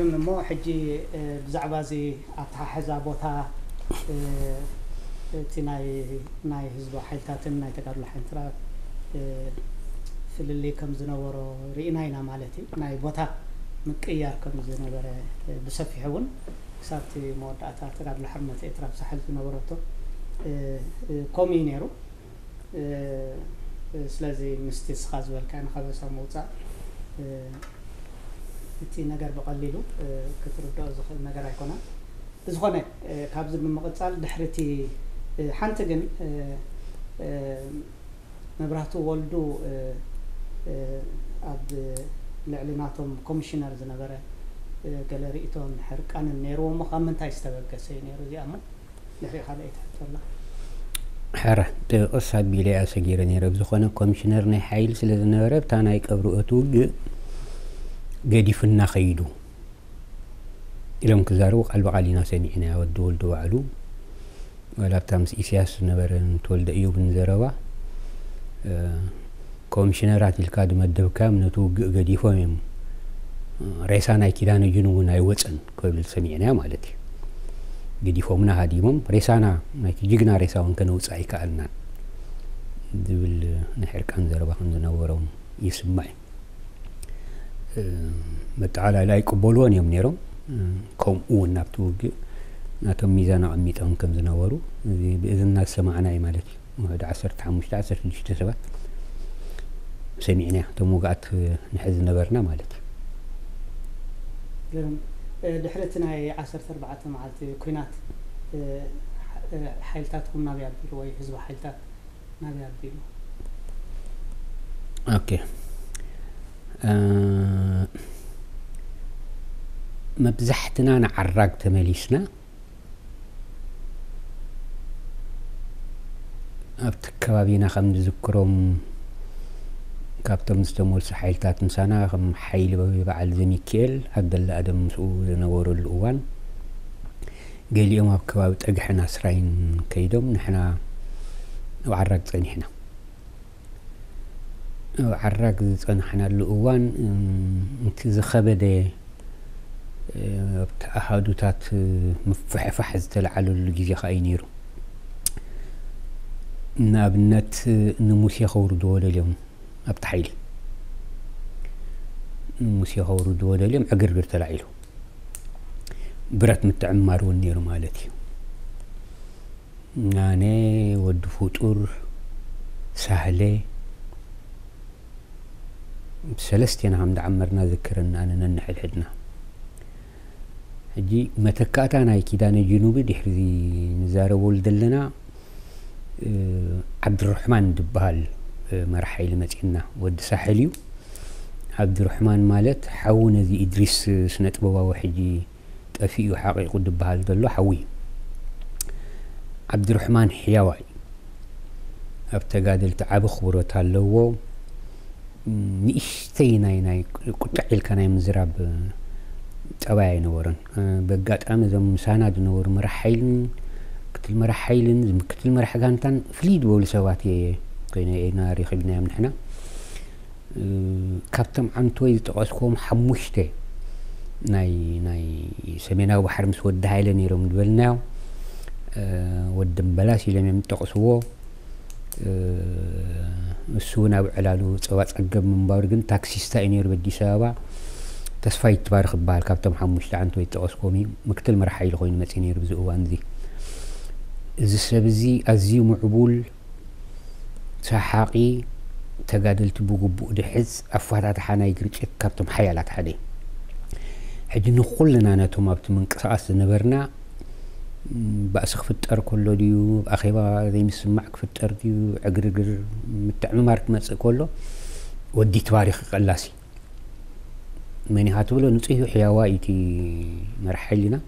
ግን እሞ ሕጂ ብዛዕባ እዚ ኣተሓሕዛ ቦታ እቲ ናይ ህዝቢ ሓይልታትን ናይ ተጋድሎ ሓይልትራ ፍልልይ ከም ዝነበሮ ርኢና ኢና ማለት እዩ ናይ ቦታ ምቅያር ከም ዝነበረ ብሰፊሕ እውን ክሳብቲ መወዳእታ ተጋድሎ ሓርነት ኤርትራ ብሳሕል ዝነበረቶ ከምኡ እዩ ነይሩ ስለዚ ምስቲ ስኻ ዝበልካ ንከበሳ ምውፃእ እቲ ነገር ብቐሊሉ ክትርድኦ ዝኽእል ነገር ኣይኮነን ዝኾነ ካብዚ ብምቕፃል ድሕሪ እቲ ሓንቲ ግን መብራህቱ ወልዱ ኣብ ልዕሊ ናቶም ኮሚሽነር ዝነበረ ገለ ርእቶን ሕርቃንን ነይርዎ እሞ ካብ ምንታይ ዝተበገሰ እዩ ነይሩ እዚኣ እሞ ድሕሪ ካልእ ይትሕቶላ ሕረ ብቅስ ኣቢለ እያ ሰጊረ ነይረ ብዝኾነ ኮሚሽነር ናይ ሓይል ስለ ዝነበረ ብታ ናይ ቀብሪ እትውግእ ገዲፍና ኸይዱ ኢሎም ክዛርቡ ቃል በቃል ኢና ሰሚዕና ወዲ ወልዲ ባዕሉ ወላብታ ምስ ኢሳያስ ዝነበረ ንተወልደ እዩ ብንዘረባ ኮሚሽነራት ኢልካ ድመደብካዮም ነቲ ውግእ ገዲፎም እዮም ሬሳ ናይ ኪዳን እዩን እውን ኣይወፅን ክብል ሰሚዕናዮ ማለት እዩ ገዲፎምና ሃዲሞም ሬሳና ናይቲ ጅግና ሬሳ እውን ከነውፅእ ኣይከኣልናን ዝብል ናይ ሕርቃን ዘረባ ከም ዝነበሮም ይስማዕ እዩ መጠዓላላይ ቅበልዎ እዮም ነይሮም ከምኡ ናብቲ ውግእ ናቶም ሚዛን ኣቐሚጦም ከም ዝነበሩ ብእዝና ዝሰማዕና እዩ ማለት እዩ 15 16 ሰባት ሰሚዕና እቶም ወጋእት ንሕዝ ዝነበርና ማለት እዩ ድሕሪ እቲ ናይ 14 መዓልቲ ኩናት ሓይልታትኩም ናበይ ኣቢሉ ወይ ህዝቢ ሓይልታት ናበይ ኣቢሉ ኦኬ آه، مبزحتنا نعرق تمليسنا أبت كبابينا خم نذكرهم كابتن مستمول سحيل تات مسانا خم حيل بابي بعل ذي ميكيل هدى اللي أدم نورو الأوان قال يوم أبكواب تقحنا سرين كيدوم نحنا وعرق تقنحنا نحنا أو حراك زنحنا اللوان انت زخبدة بتأهدوتات اه، مفحفح زدل على الجزية خاينيرو نابنات اه، نموسي خور دولة اليوم ابتحيل نموسي خور دولة اليوم عقر قرت برات متعمار والنيرو مالتي ناني ودفوتور سهلي ሰለስቴና ከም ዳዓመርና ዘክረና ነነንሕድ ሕድና ሕጂ መተካእታ ናይ ኪዳነ ጅኑቢ ድሕሪ ንዛረበሉ ዘለና ዓብድርሕማን ዝበሃል መራሓይሊ መፂና ወዲ ሳሕል እዩ ዓብድርሕማን ማለት ሓዊ ነዚ ኢድሪስ ስነ ጥበባዊ ሕጂ ጠፊኡ ሓቂቁ ዝበሃል ዘሎ ሓዊ ዓብድርሕማን ሕያዋ እዩ ኣብ ተጋደልቲ ዓብ ክብሮት ኣለዎ نيشتي ناي ناي كتعيل كناي مزراب تواعي نورن بقات أنا زم مساند نور مرحيل كتل مرحيل زم كتل مرح جانتن فليد بول سواتي كنا إنا ريخبنا من حنا كابتن عنتوي تقاسكم حمشته ناي ناي سمينا وبحر مسود هاي لني رم دولنا أه ودم بلاسي لم يمتقسوه أه እሱ እውን ኣብ ዕላሉ ፀባ ፀገብ ምንባሩ ግን ታክሲስታ እዩ ነሩ በዲስ ኣበባ ተስፋይ ትባርክ ይበሃል ካብቶም ሓሙሽተ ዓንቲ ወይ ዝጠቐስኮም እዩ ምክትል መራሓ ኮይኑ መፅ ነሩ ብዚ እዋን እዚ እዚ ሰብ እዚ ኣዝዩ ምዕቡል ሰሓቂ ተጋደልቲ ብግቡእ ድሕዝ ኣፋታትሓ ናይ ግርጭት ካብቶም ሓያላት ሓደ እዩ ሕጂ ንኩልና ነቶም ኣብቲ ምንቅስቃስ ዝነበርና بأس خفتر كله ديو أخيبا ذي مسمعك فتر ديو عقرقر متعم مارك ما كله ودي تواريخ قلاسي مني هاتو لو نصيحو حيواي تي مرحلنا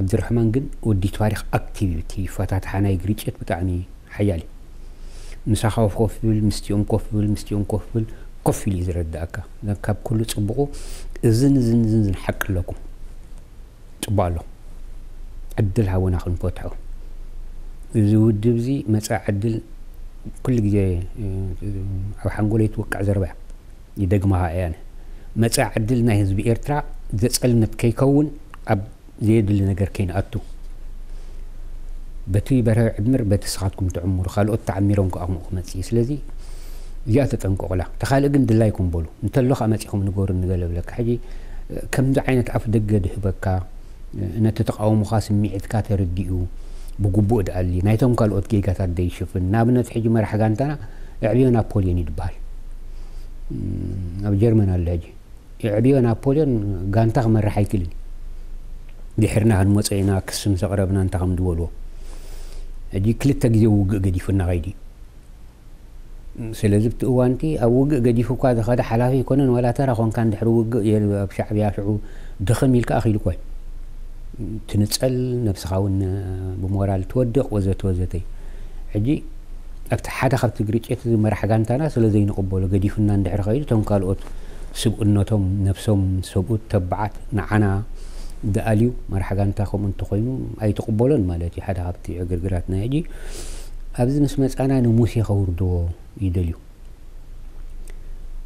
عبد الرحمن قد ودي تواريخ أكتيفيتي فتات حناي قريتشت بتعني حيالي مساخاو كوفل مستيوم كوفل مستيوم كوفل كوفي لي زرد داكا كاب كل تصبقو زن زن زن زن حق لكم تبالو عدل هاونا خلنا فتحه زود بزي مساء عدل كل جاي أو حنقول إيه يتوقع زربع يدق معها يعني مساء عدل نهز بإرتع ذا سألنا كي يكون أب زيد اللي نجر كين أتو بتوي برا عمر بتسعاتكم تعمر خالو تعمرون كأمو خمسي سلزي يا تتنكو ولا تخالق عند الله يكون بولو انت اللخ امسيكم نقول نقلب لك حجي كم عينة عفدك قد هبكا نت تقاوم خاص ميعد كاتر الديو بجبو أدعلي نايتهم قال أوت كي كاتر دي شوف النابنة نت حجم رح جانتنا عبيه نابوليون يدبال أب جرمن الله جي عبيه نابوليون جانتا خم رح يكلي دي حرنا هنمس عينا كسم سقربنا انت خم دولو أجي كل تجزي وق قدي فنا غيدي سلزب توانتي أو وق قدي فو كذا خذا حلافي كونن ولا ترى خون كان دحرو وق يل بشعبي أشعو دخل ملك أخي الكويت تنسل نفسها ون بمورال تودق وزت وزتي حجي أكت حدا خد تجريش أكت ما راح جان تناس لزين قبول قدي فنا ندعر غير تون قال أت سب إنه تون نفسهم سب تبعت نعنا دقاليو ما راح جان تاخو من تقيم أي تقبلون مالتي حدا خد تجر جراتنا يجي أبز نسمعت أنا إنه موسي خوردو يدليو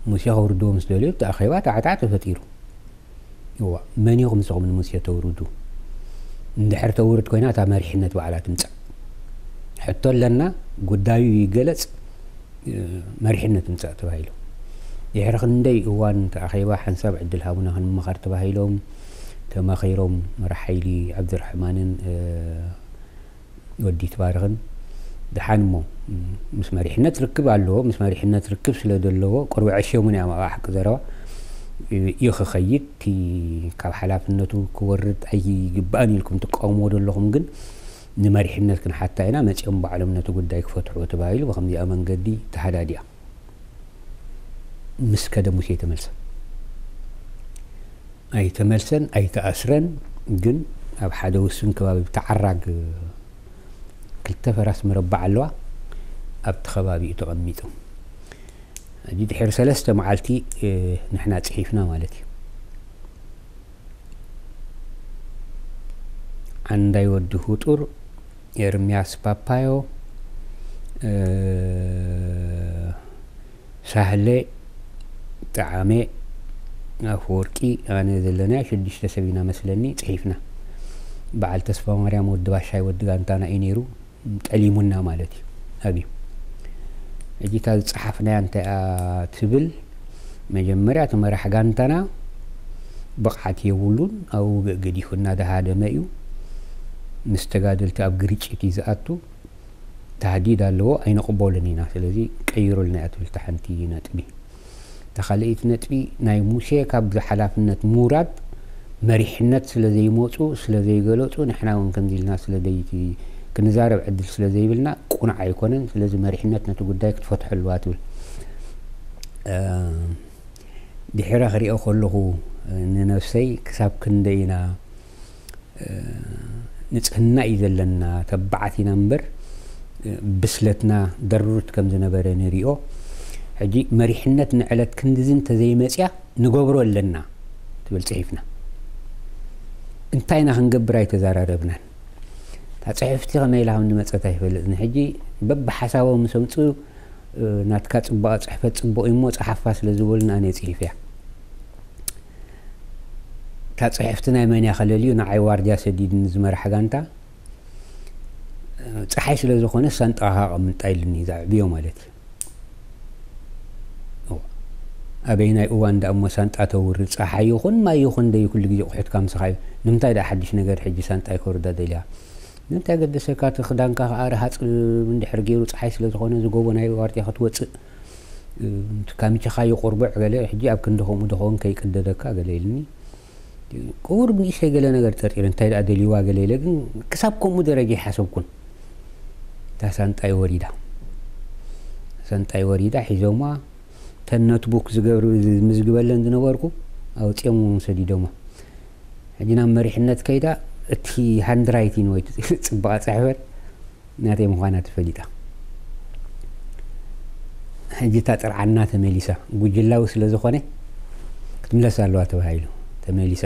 موسي خوردو مسدليو تأخيبات عتعت فتيرو هو من يغمسهم من موسي توردو ندحر تورد كوينا تا مريحنة وعلا تمتع حتى لنا قدايو يقلت مريحنة تمتع تبايلو يحرق ندي اوان تأخيبا حنساب عدل هابونا هن مخار تبايلوم تما خيروم مرحيلي عبد الرحمن ودي تبارغن دحان مو مس مريحنة تركب على مس مريحنة تركب سلا دلو قربي عشيو مني عم احق ذروه يخ خيك كي كال حلاف النتو كورد أي جباني لكم تقاوموا دول لهم جن نماري حنا كن حتى هنا ما تشم بعلم نتو قد دايك فتح وتبايل وهم دي أمان قدي تحداديا مس كده مشي تملس أي تملسن أي تأسرن جن أب حدا وسن كباب تعرق كل تفرس مربع الوا أب تخبابي تغميتهم ሕጂ ድሕሪ ሰለስተ መዓልቲ ንሕና ፅሒፍና ማለት እዩ አንዳይ ወዲ ህጡር ኤርምያስ ፓፓዮ ሳህለ ጣዓሜ ኣፍ ወርቂ ኣነ ዘለና ሽዱሽተ ሰብ ኢና መስለኒ ፅሒፍና በዓል ተስፋ ማርያም ወዲ ባሻይ ወዲ ጋንታና እዩ ነይሩ ጠሊሙና ማለት እዩ ኣብዩ اجيتال صحفنا انت تبل مجمريا تمرح غانتنا بقحت يولون او بغدي خنا ده هذا مايو مستغادلت ابغريچك يزاتو تهديد الله اين قبولني ناس لذي قيروا لنا اتل تحنتي نطبي تخليت نطبي ناي موسي كاب حلافنت مراد مريحنت سلازي موصو سلازي غلوصو نحنا ونكن ديلنا سلازي ክንዛረብ ዕድል ስለ ዘይብልና ቁኑዕ ኣይኮነን ስለዚ መሪሕነት ነቲ ጉዳይ ክትፈትሐልዋ ትብል ድሕረ ክሪኦ ከለኹ ንነፍሰይ ክሳብ ክንደይ ኢና ንፅህና እዩ ዘለና ተባዓት ኢና እምበር ብስለትና ደሩት ከም ዝነበረ ንሪኦ ሕጂ መሪሕነት ንዕለት ክንዲዝን እንተዘይመፅያ ንገብሮ ኣለና ትብል ፅሒፍና እንታይ ኢና ክንገብር ኣይተዘራረብናን ተፅሒፍቲ ከመይ ኢላ ከም ንመፀት ኣይፈልጥን ሕጂ በብሓሳቦም ምስ ኣምፅኡ ናትካ ፅቡቅ ፅሕፈት ፅቡቅ እዩ እሞ ፀሓፋ ስለ ዝበሉ ንኣነ ፅሒፍ እያ እታ ፅሕፍቲ ናይ መን እያ ከለልዩ ንዓይ ዋርድያ ሰዲድን ዝመርሐ ጋንታ ፀሓይ ስለ ዝኾነ ሳንጠዋኻ ቀምጣ ኢሉኒ ዛዕብዮ ማለት እዩ ኣበይ ናይ እዋን ዳ እሞ ሳንጣ ተውርድ ፀሓይ ይኹን ማይ ይኹን ደይ ኩሉ ግዜ ቁሑትካ ምስኻ እዩ ንምንታይ ዳ ሓድሽ ነገር ሕጂ ሳንጣ ይከውርዳ ደልያ ንምንታይ ገደሰካ እቲ ክዳንካ ከዓ ረሃፅ እንድሕር ገይሩ ፀሓይ ስለ ዝኾነ ዝጎቦ ናይ ዋርትያ ክትወፅእ ካምችኻዮ ቁርቡዕ ገለ ሕጂ ኣብ ክንዲ ከምኡ ድኸውን ከይቅደደካ ገለ ኢልኒ ቅቡር ንእሽተይ ገለ ነገር ጠርጢር እንታይ ደኣ ደልይዋ ገለ ኢለ ግን ክሳብ ከምኡ ደረጃ ይሓሰብኩን እታ ሳንጣይ ወሪዳ ሳንጣይ ወሪዳ ሒዞማ ተነትቡክ ዝገብር ምዝግበለን ዝነበርኩ ኣውፅኦም ሰዲዶማ ሕጂ ናብ መሪሕነት ከይዳ እቲ ሃንድራይቲን ወይ ፅባቀ ፅሕፈት ናተይ ምኳና ትፈሊጣ ሕጂ እታ ፅርዓና ተመሊሳ ጉጅላዊ ስለ ዝኾነ ክትምለስ ኣለዋ ተባሂሉ ተመሊሳ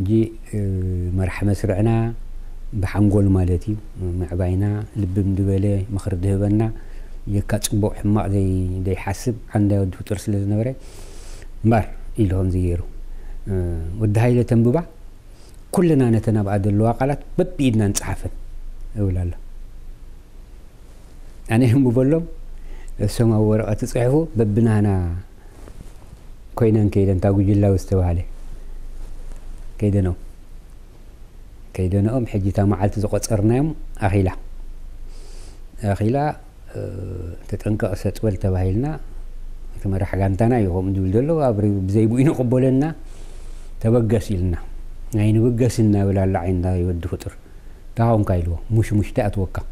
እጂ መራሒ መስርዕና ብሓንጎል ማለት እዩ ምዕባይና ልብ ምድበለ ምክሪ ድህበና የካ ፅቡቅ ሕማቅ ዘይሓስብ ዓንዳይ ወዲ ፍጡር ስለ ዝነበረ እምበር ኢሉ ከምዚ ገይሩ ወዲ ሃይለ ተንብባ كلنا نتنبع دلوا قالت بتبيدنا نصحفن يقول الله أنا يعني هم بقولهم سما ورقة تصحفو ببنانا كوينان كيدن تاقو جلا وستوالي كيدنو كيدنو حجي تاما عالت زقو تصرنام أخيلا أخيلا أه <hesitation> تتنقى أسات والتا بهيلنا كما رح قانتانا يقوم دول دلو أبري بزيبو إنو قبولنا توقسي لنا عين وقسنا ولا العين ذا يود فطر تعاون قايلوا مش مش تأتوكا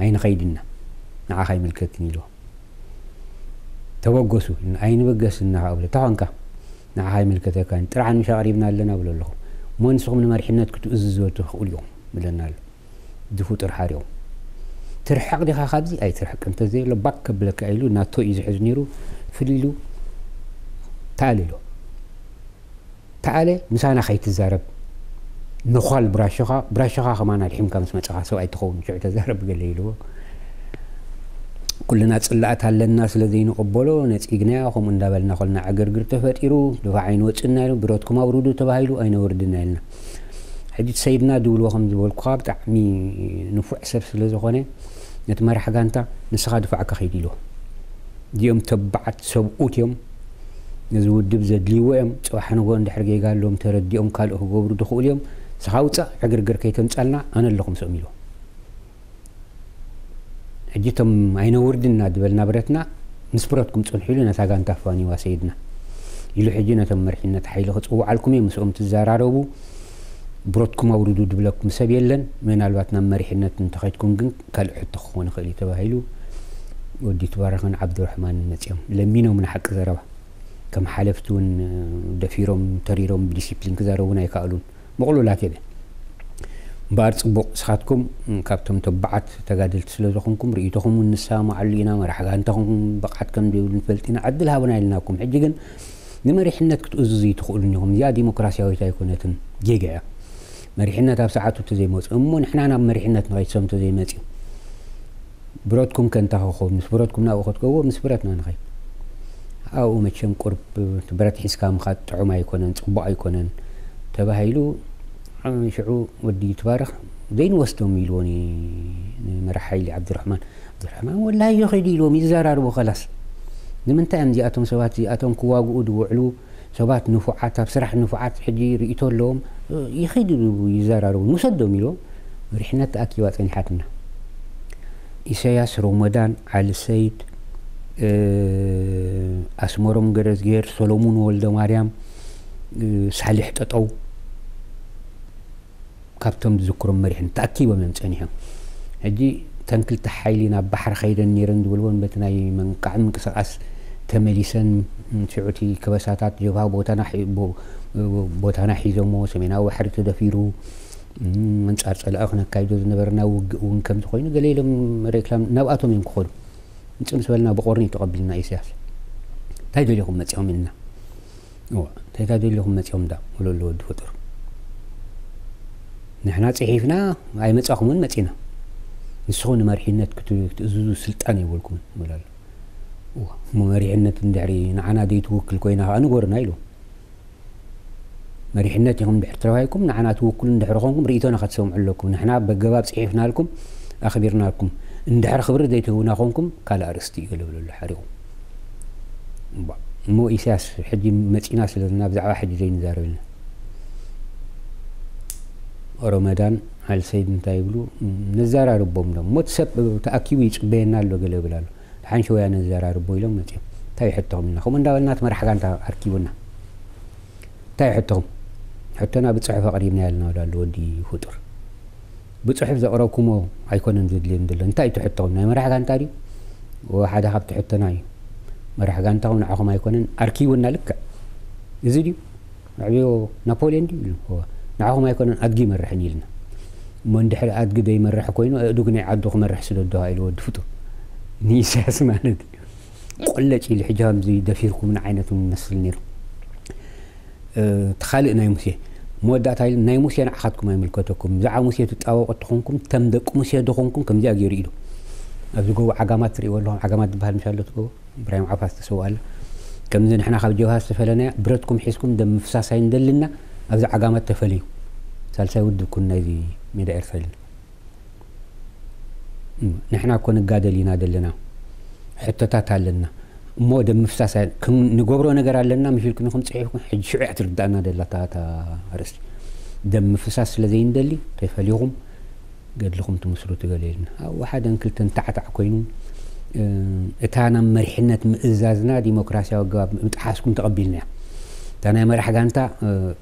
عين خيدنا نع خي ملكتني له توقسوا إن عين وقسنا أولا تعاون كا نع خي ملكتها كان ترى عن مش عارفنا لنا ولا له ما نسخ من مرحنا كتو أززوته كل يوم بدنا له دفطر حاريو ترحق دي خابزي أي ترحق أنت زي لبك بلك عيلو ناتو إذا حزنيرو فللو تعالي له تعالي مسانا خيت الزارب نخال براشقة براشقة خمان الحين كم اسمه تخصو أي تخون شو تزهر بقليله كل الناس اللي أتى للناس الذين قبلوا ناس إجناء خم من دبل نخلنا عجر جرت فتيرو دفع عين وتسنا له برودكم أوردو تبايلو أين وردنا لنا حديث سيدنا دول وهم دول قاب تعمي نفع سبس لزخنة نتمرح جانتا نسخة دفع كخيدي له يوم تبعت سبوت يوم نزود دبزة ليوم صباحنا وين دحرجي قال لهم ترد يوم قالوا هو برد خول يوم سخاوتا عجر جر كي تمسألنا أنا اللي خمسة ميلو عجيتهم عين وردنا دبل نبرتنا نسبرتكم تكون حلو نتاعنا تفاني وسيدنا يلو حجينا تم مرحينا تحيلو خط أو عالكم يوم سوم تزار عربو برتكم أوردو دبلكم سبيلن من الوقت نم مرحينا تنتخذكم جن كل حد تخون خلي تباهلو ودي تبارخن عبد الرحمن نتيم لمينو من حق زروا كم حلفتون دفيرهم تريرهم ديسيبلين كذا رونا يكالون ብቑሉላ ቴደ እምበር ፅቡቕ ንስኻትኩም ካብቶም ተባዓት ተጋደልቲ ስለ ዝኾንኩም ርእቶኹም እውን ንሳማዕሉ ኢና መራሕጋ እንተኹም ብቕዓት ከም ዘይብሉ ፈሊጥና ዕድል ሃበና ኢልናኩም ሕጂ ግን ንመሪሕነት ክትእዝዙ ትኽእሉ ኒኹም እዚኣ ዲሞክራሲያዊት ኣይኮነትን ጌጋ እያ መሪሕነት ኣብ ሰዓቱ እተዘይመፅኡ እሞ ንሕና ናብ መሪሕነት ንኸይትሰም ተዘይመፅኡ ብረትኩም ከንታኸኹም ምስ ብረትኩም ናብኡ ክትገብዎ ምስ ብረትና ንኸይድ ኣብኡ መቸም ቁርብ ብረት ሒዝካ ምኻድ ጥዑም ኣይኮነን ፅቡቅ ኣይኮነን ተባሂሉ عم شعو ودي يتبارخ دين وسطو ميلوني مرحي لي عبد الرحمن عبد الرحمن ولا يخدي لو مي زرار وخلاص نمنتا ام دي اتم سوات دي اتم كواغو ادو علو سوات نفعات بسرح نفعات حجي ريتو لهم يخدي لو يزرار ونسدو ميلو رحنا تاكيوات كان حاتنا إسياس رمضان على السيد آه، أسمرم غرزغير سولومون ولد مريم آه، صالح تطو كابتن ذكر مريحن تأكيد من تانيهم هدي تنقل تحيلنا بحر خير النيرند والون بتناي من قعد من كسر أس تمليسن في عتي كبسات جوا بوتنا حي بو بوتنا حي زمو سمينا وحر تدفيرو من شارس الأخنا كايدو نبرنا وون كم تخوين قليل ريكلام نواتهم ينقول نتسمى سوالنا بقرني تقبلنا إيساس تايدو لهم متعوم لنا تايدو لهم متعوم دا ولو الود فطر نحن صحيفنا أي متأخمن متينا نسخون مرحينة كتو كتزوز سلطاني نحن ولا لا ومرحينة تندعري نعنا دي توكل كوينا أنا نحن إلو مرحينة يوم دحر تراهيكم نعنا توكل دحر خونكم ريتونا خد سوم علوكم نحنا بجواب صحيفنا لكم أخبرنا لكم دحر خبر دي تونا خونكم قال أرستي قالوا له رمضان على سيدنا تايبلو نزار ربهم لهم موت سب تأكيد ويش بيننا لو قال بلا له حين شوية نزار ربهم لهم متي تاي حطهم لنا خو من دول نات مرح كان تأكيدنا تاي حطهم حتى أنا بتصحف قريب نالنا ولا لودي هدر بتصحف زي أراكم أو هيكون نزيد لين دل تاي تحطهم نام مرح كان تاري واحد أحب تحطنا أي مرح كان تاون عقم هيكون أركيونا لك زيدي عيو نابوليون دي هو نعهم يكون أدقي من رح نيلنا من دحر أدق داي من رح كوينو أدق نعي عدوخ من رح سلو الدهاي لو دفتو نيسا <laughs> اسمانا دي قلة شي الحجام زي دفيركو من عينة من نسل نيرو أه تخالق نايموسيه مودا تايل نايموسيه نعخاتكم أي ملكتكم زعا موسيه تتعوق تخونكم تمدك موسيه دخونكم كم زياق يريدو أبدو قوة عقامات تري والله عقامات بها المشاهد لتقوة إبراهيم عفاس تسوال كم زين حنا خلق جوها استفلنا برتكم حيسكم دم فساسين دلنا أبز عجامة تفلي سال سود كنا ذي ميدا إرسل نحنا كون قادلين لنا حتى تاتا لنا مو ده مفساس كم نجبره نجرا لنا مفيش كنا خمس عيوك حج شو عتر دانا دل تاتا رس دم مفساس الذي دلي كيف اليوم قد لكم تمسرو تقليلنا واحد انكل تنتعت عكوينون اه اتانا مرحنة مئزازنا ديمقراسيا وقاب متحاسكم تقبلنا እታ ናይ መራሒ ጋንታ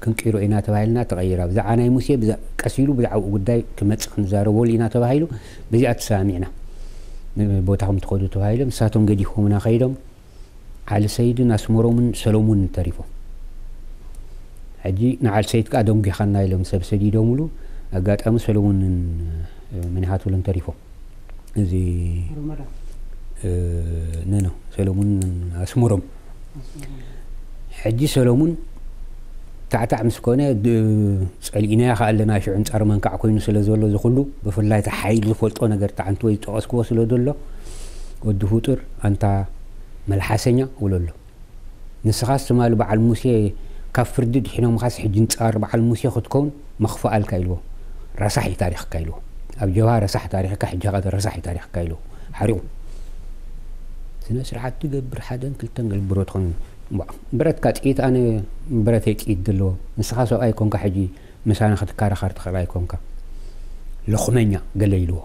ክንቂሮ ኢና ተባሂልና ተቀይራ ብዛዕባ ናይ ሙሴ ቀሲሉ ብዛዕባኡ ጉዳይ ክመፅእ ክንዛረበሉ ኢና ተባሂሉ በዚኣ ተሰሚዕና ቦታ ከም ትኸዱ ተባሂሎም ንሳቶም ገዲፎምና ከይዶም ሰይድን ኣስመሮምን ሰሎሙን እንተሪፎም ሕጂ ንዓል ሰይድ ከዓ ደንጉኻና ኢሎም ሰብ ሰዲዶምሉ ኣጋጣሚ ሰሎሙንን መኒሃትብሎም እንተሪፎም እዚ ነኖ ሰሎሙን ኣስመሮም حجي سلومون تعتع مسكونة سألينا يا خال لنا شو عند أرمن كعكوين سلزو الله زخلو بفلاي تحيل فولت أنا قرت عن توي تأسكو سلزو الله ودهوتر أنت ملحسنة ولله نسخاس ما لبع الموسي كفر دد حين مخاس حجي عند أربع الموسي خد كون مخفى الكايلو رصحي تاريخ كايلو أبو جوار رصح تاريخ كحجة غدر رصح تاريخ كايلو حريو سنة سرعة تقبر كل تنقل بروتون ብረትካ ጥኢት ኣነ ብረተይ ጥኢት ድለዎ ንስኻ ሰብኣይ ኮንካ ሕጂ ምሳነ ክትካረኻር ትኽእል ኣይኮንካ ለኹመኛ ገለ ኢልዎ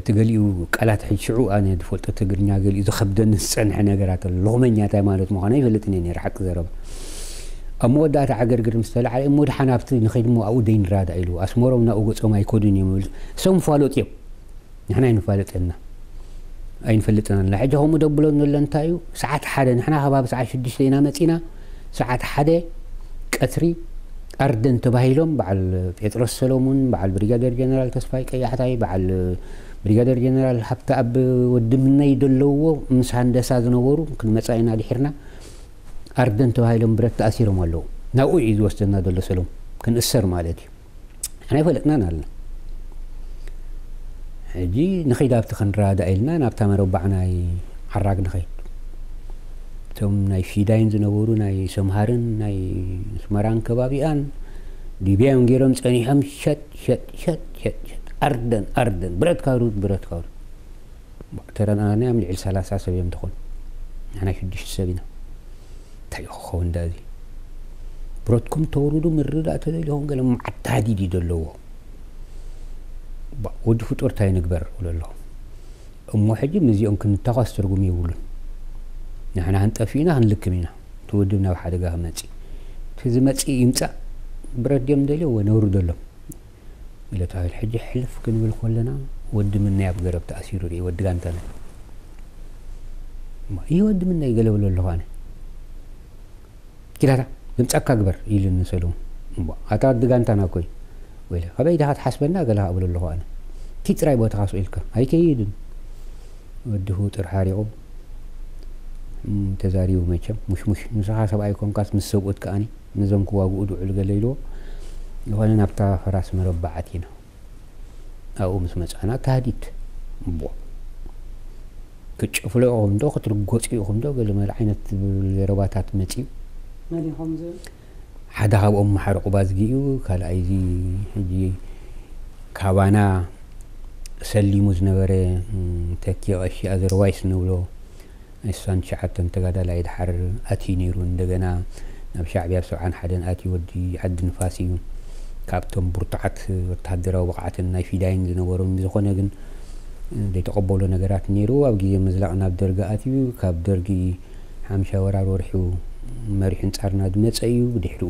እቲ ገሊኡ ቃላት ሕጂ ሽዑ ኣነ ዝፈልጦ ትግርኛ ገሊኡ ዝከብደኒ ዝፀንሐ ነገራት ኣሎ ለኹመኛ እንታይ ማለት ምዃነ ይፈልጥኒ ነረ ሓቂ ዘረባ ኣብ መወዳእታ ዓገርግር ምስ ተላዓለ እሞ ድሓን ኣብቲ ንኸይድሞ ኣብኡ ደይንራዳ ኢልዎ ኣስመሮም ናብኡ ገጾም ኣይኮዱን እዮም ይብል እሶም ፋሎጥ እዮም ንሕና ይንፋለጠና أين فلتنا لحجة هم دبلون نقول لن تايو ساعة حدا نحنا هباب ساعة شدش لينا متينا ساعة حدا كتري أردن تبهيلهم بعد بيترس سلومون بعد البريغادير جنرال تسفاي كي يحتاي بعد البريغادير جنرال حبت أب ودمنا يدلوه مسهن دساز نورو كن مسعينا لحرنا أردن تبهيلهم برد تأثيرهم اللو ناوي إذ وستنا دل سلوم كن السر مالاتي أنا فلتنا نالنا ሕጂ ንኸይድ ኣብቲ ክንረዳእ ኢልና ናብታ መረባዕ ናይ ሓራግ ንኸይድ እቶም ናይ ፊዳይን ዝነበሩ ናይ ሰምሃርን ናይ ስመራን ከባቢኣን ዲብያዮም ገይሮም ፀኒሖም ሸጥ ሸጥ ሸጥ ሸጥ ሸጥ ኣርደን ኣርደን ብረት ካብ ሩት ብረት ካብ ሩት ተረናናዮም ልዕል ሰላሳ ሰብ እዮም ትኾኑ ንሕና ሽዱሽተ ሰብ ኢና እንታይ እዩ ክኸውን ዳ እዚ ብረትኩም ተወርዱ ምርዳእ ተዘይልኹም ገለ መዓታዲድ እዩ ዘለዎ ወዲ ፍጡርታ ይንግበር ብሎ ኣለኹ እሞ ሕጂ ምዚኦም ክንተኻስ ትርጉም ይብሉን ንሕና ክንጠፊእና ክንልክም ኢና እቲ ወድብ ናብ ሓደጋ ክመፂ እቲ ዝመፂእ ይምፃእ ብረት ድዮም ደልዮ ወነብሩ ደሎም ኢለታል ሕጂ ሕልፍ ክንብል ከለና ወዲ ምናይ ኣብ ገረብ ተኣሲሩ ርኢ ወዲ ጋንተነ ይህ ወዲ ምናይ ገለብሎ ብሎ ኣለኹ ኪዳታ ምፃካ ግበር ኢሉ ንሰሎም ኣታ ወዲ ጋንታና ኮይኑ ولا هبي ده حسبنا قالها أبو الله أنا كيت رأي بوت غاسو إلك هاي كيد ودهو ترحاري قوم تزاري وميشم مش مش نسخة سبعة يكون كاس مسوق قد كأني نزم كوا قود وعلق ليلو يقول أنا بتاع فراس مربعتينا أو مس مس أنا كهديت بو كتشوف لي قوم ده خطر قوتي قوم ده قال ما العينة الرباطات متي ما لي ሓደ ካብኦም መሓር ቁባ ዝግኡ ካልኣይ ዚ ሕጂ ካባና ሰሊሙ ዝነበረ ተኪ ቀሺ ኣዘርዋይስ ንብሎ እሳን ትሽዓተን ተጋዳላይ ድሓር ኣትዩ ነይሩ እንደገና ናብ ሻዕብያ ሰብዓን ሓደን ኣትዩ ወዲ ዓዲ ንፋስ እዩ ካብቶም ብርቱዓት ወተሃደራዊ ብቕዓትን ናይ ፊዳይን ዝነበሮም ዝኾነ ግን ዘይተቐበሎ ነገራት ነይሩ ኣብ ግዜ ምዝላቕ ናብ ደርጊ ኣትዩ ካብ ደርጊ ሓምሻ ወራር ወርሒቡ መሪ ህንፃርና ድመፀ እዩ ድሕሪኡ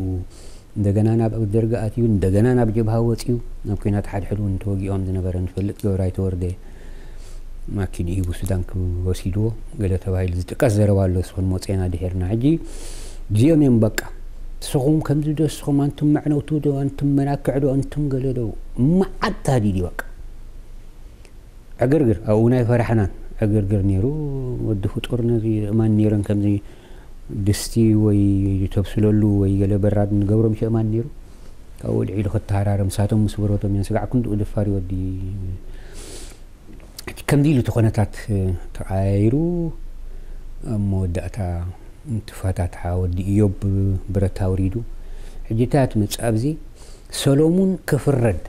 እንደገና ናብ ደርጊ እዩ እንደገና ናብ ጀብሃ ወፂኡ ናብ ኩናት ሕድ እውን ተወጊኦም ዝነበረ ንፈልጥ ገብራይ ተወርደ ማኪድ እዩ ሱዳን ክወሲድዎ ገለ ተባሂሉ ዝጥቀስ ዘረባ ኣሎ ስኹን መፅና ድሕርና ሕጂ እዚኦም እዮም በቃ ንስኹም ከምዚ ደስኹም ኣንቱም መዕነውቱ ዶ ኣንቱም መናክዕ ዶ ኣንቱም ገለ ዶ መዓድታ ዲድ እዩ በቃ ዕግርግር ኣብኡ ናይ ፈራሕናን ዕግርግር ነይሩ ወዲ ፍጡር ነዚ እማን ነይረን ከምዚ ድስቲ ወይ ተብስለሉ ወይ ገለ በራድ ንገብሮም ሸማን ነይሩ ካብ ካብኡ ኢሉ ክተሃራረ ምሳቶም ምስ በረቶም እየን ስጋዕ ክንድኡ ድፋር ይወዲ ከምዚ ኢሉ ተኾነታት ተቃያይሩ ኣብ መወዳእታ ትፈታትሓ ወዲ እዮብ ብረት ውሪዱ ሕጅታት መፅኣብ ዚ ሰሎሙን ክፍረድ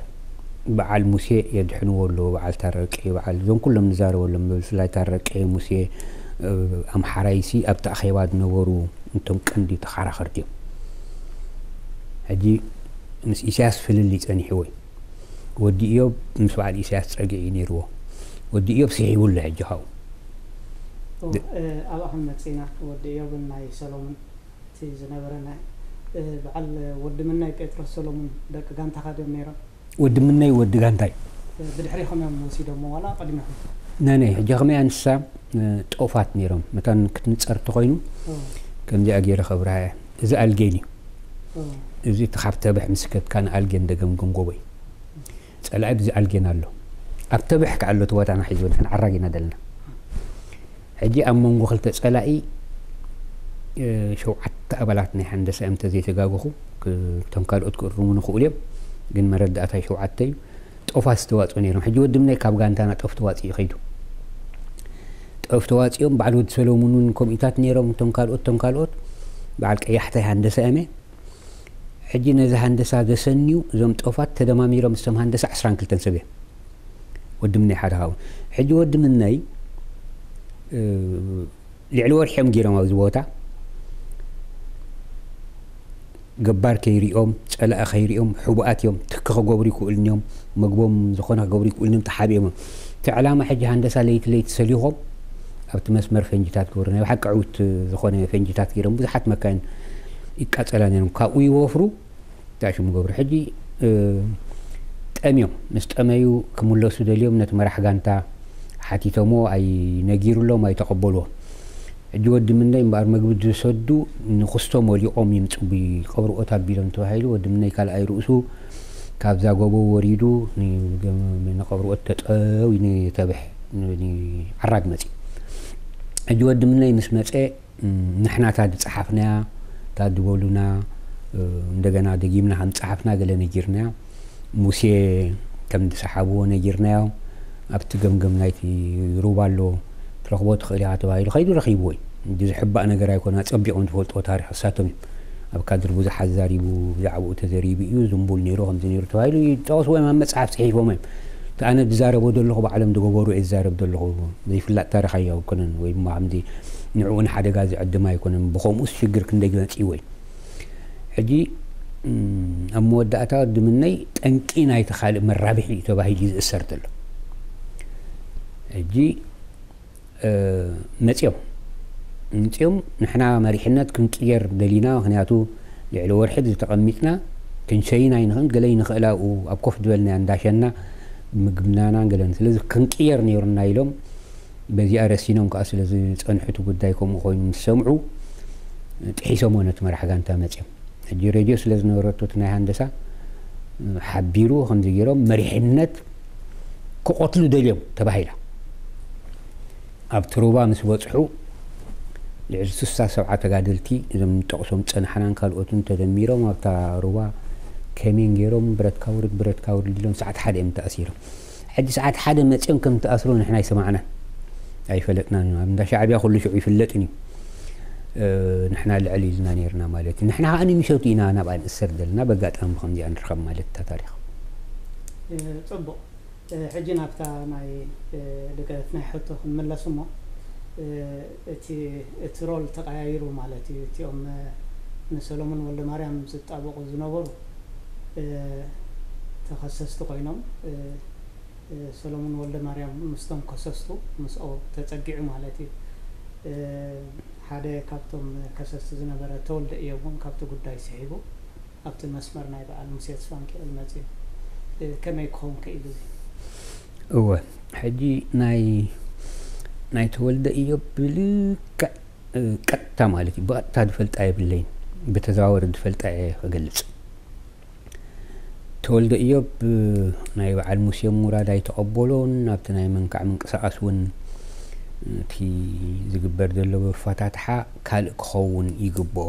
በዓል ሙሴ የድሕንዎ ኣለዎ በዓል ታረቂ በዓል እዞም ኩሎም ንዛረበሎም ብፍላይ ታረቂ ሙሴ ኣምሓራይሲ ኣብቲ ኣኼባ ዝነበሩ እንቶም ቀንዲ ተኸራኸርቲ እዮም ሕጂ ምስ ኢሳያስ ፍልሊ ፀኒሕዎ እዩ ወዲ እዮብ ምስ በዓል ኢሳያስ ፀጊዕ እዩ ነይርዎ ወዲ እዮብ ስሒቡሉ ሕጂ ካብኡ ኣብ ኣሁን መፂና ወዲ እዮብን ናይ ሰሎሙን እቲ ዝነበረ ናይ በዓል ወዲ ምናይ ጴጥሮስ ሰሎሙን ደቂ ጋንታ ካድዮም ነይሮም ወዲ ምናይ ወዲ ጋንታ እዩ ብድሕሪኹም እዮም ወሲዶሞ ዋላ ቀዲምኹም نانه جامعه انسا توفات نيرم مثلا كنت ارتقينو كان جاي غير خبره اذا الجيني اذا تخبت به مسكت كان الجين دغم غنغوي صلعب زي الجين الله ابتبح كعلو توات انا حيز وانا عرقنا دلنا حجي ام من غخلت صلائي شو حتى ابلات ني هندسه امتى زي تغاغخو تنكال اتكو رومن خوليم جن مرد اتاي شو عتي توفاس توات نيرم حجي ودمني كابغانتانا توفت واطي خيدو تعرف تواتيهم بعد ود سلومون كم إتات نيرم تنقال أو تنقال أو بعد كي يحتاج هندسة أمي حجي نزه هندسة هذا زم تقفت تدا ما ميرا مستم هندسة عشران كل تنسبه ودمني حد هاو حجي ودمني أه لعلوار حم جيرا ما زبوتا جبار كيري أم تسأل أخيري أم حبوات يوم تكخ جوبري كل يوم مجبوم زخونا جوبري كل يوم تحابي أم تعلم حجي هندسة ليت ليت سليهم ኣብቲ መስመር ፈንጂታት ግብርናዮ ሓቂ ዕውት ዝኾነ ፈንጂታት ገይሮም ብዙሓት መካይን ይቃፀላን እዮም ካብኡ ይወፍሩ እንታይ ሽሙ ገብሩ ሕጂ ጠምዮም ምስ ጠመዩ ክምለሱ ደልዮም ነቲ መራሕ ጋንታ ሓቲቶሞ ኣይነጊሩሎም ኣይተቐበልዎም ሕጂ ወዲ ምነይ እምበኣር መግቢ ዝሰዱ ንክስቶም ወሊቖም ይምፅቡ ቀብሪኦ ኣቢሎም ተባሂሉ ወዲ ምነይ ካልኣይ ርእሱ ካብዛ ጎቦ ወሪዱ ንቀብሪኦት ተጠው ተብሕ ዓራግ መፅኡ حجي ودمني مس مصئ نحنا تاد صحفنا تاد بولونا اندغنا دغيمنا حن صحفنا غله نجيرنا موسي كم صحابو نجيرنا ابت غمغم نايتي روبالو تخبوت خليات وايل خيدو رخيبوي دي زحب انا غير يكون اصبيون تفوتو تاريخ حساتهم اب كادر بوز حزاريبو يعبو تزريبي يو زنبول نيرو خمس نيرو توايل يتوس وين ما مصحف صحيفو مهم أنا تزاربوا دلله بعلم دغورو إزارب إيه دلله يفلق تاريخ أيه وكنن ويما عمدي نعون حدا قاز عد ما يكونن بخوم أس شجر كن دجلان تيوي حجي أم ودا أتاد مني أنكين أي تخال من ربحي تباهي جيز السرتل حجي أه، نتيوم نتيوم نحنا مريحنا تكون كير دلينا وهنياتو يعلو ورحد تقمتنا كنشينا ينهم قلينا خلاو أبكف دولنا عنداشنا مجمنانا انجلن سلز كنكير نير نايلوم بزي ارسينوم كاسلز انحتو قدايكم وخوي نسمعو تحيسمونا تمرحكان تامتيم جي راديو سلز نورتو تناي هندسا حبيرو خنزيرو مريحنت كقتلو دليو تبهيلا ابتروبا مسوصحو لعز سوسا سبعة تقادلتي إذا من تقصهم تسنحنان كالقوتون تدميرو مرتا روبا كمين جيروم برد كاورد برد كاورد لهم ساعات حدا من تأثيره حد ساعات حدا ما تشم كم تأثروا إحنا يسمعنا أي فلتنا من ده شعب يأخذ لشعب يفلتني نحنا العلي لنا نيرنا مالت نحنا هاني مشوتينا أنا بقى نسرد لنا بقات أم خمدي أن رخم مالت تاريخ طبق حجينا بتاع ماي لقاتنا يحطوا من لا سمو تي ترول تغيروا مالتي تي أم نسلمون ولا مريم زت أبو قزنا تخصصتو قينام سلامون ولد مريم مستم خصصتو مسأو تتجعي مالتي حدا كابتم خصصت زنا برا تولد يوم كابتو قداي سهيبو أبت المسمار نايب على مسيت فانك المتي كم يكون كيدو هو حجي ناي ناي تولد إيوب بلو كتا مالتي بقى تدفلت أي بلين بتزاور دفلت أي فقلت ተወልደ እዮብ ናይ በዓል ሙሴ ሙራድ ኣይተቐበሎን ናብቲ ናይ መንካዕ ምንቅስቃስ እውን እቲ ዝግበር ዘሎ ብፋታትሓ ካልእ ክኸውን ይግብኦ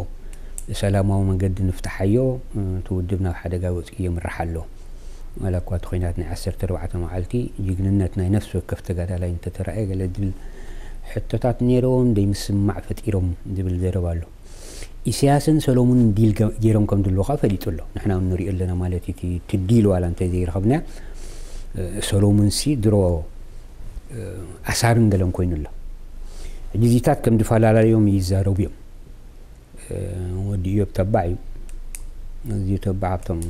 ሰላማዊ መንገዲ ንፍትሓዮ እቲ ውድብ ናብ ሓደጋ ወፅኢ የምራሕ ኣሎ ዋላ እኳ እቲ ኮይናት ናይ 1ተ 4 14 መዓልቲ ጅግንነት ናይ ነፍሲ ወከፍ ተጋዳላይ እንተተረኣየ ገለ ድብል ሕቶታት ነይረዎም ደይምስማዕ ፈጢሮም ዝብል ዘረባ ኣሎ ኢሳያስን ሰሎሙን ዲል ገይሮም ከም ዘለዉ ከዓ ፈሊጡ ኣሎ ንሕና ንሪኦ ኣለና ማለት እቲ ትዲል ዋላ እንተ ዘይረኸብና ሰሎሙን ሲ ድሮ ኣሳርን ገለን ኮይኑ ኣሎ ሕጂዚታት ከም ዝፈላለዮም ይዛረቡ እዮም ወዲ እዮብ ተባዕ እዩ እዚ ተባዕ ኣብቶም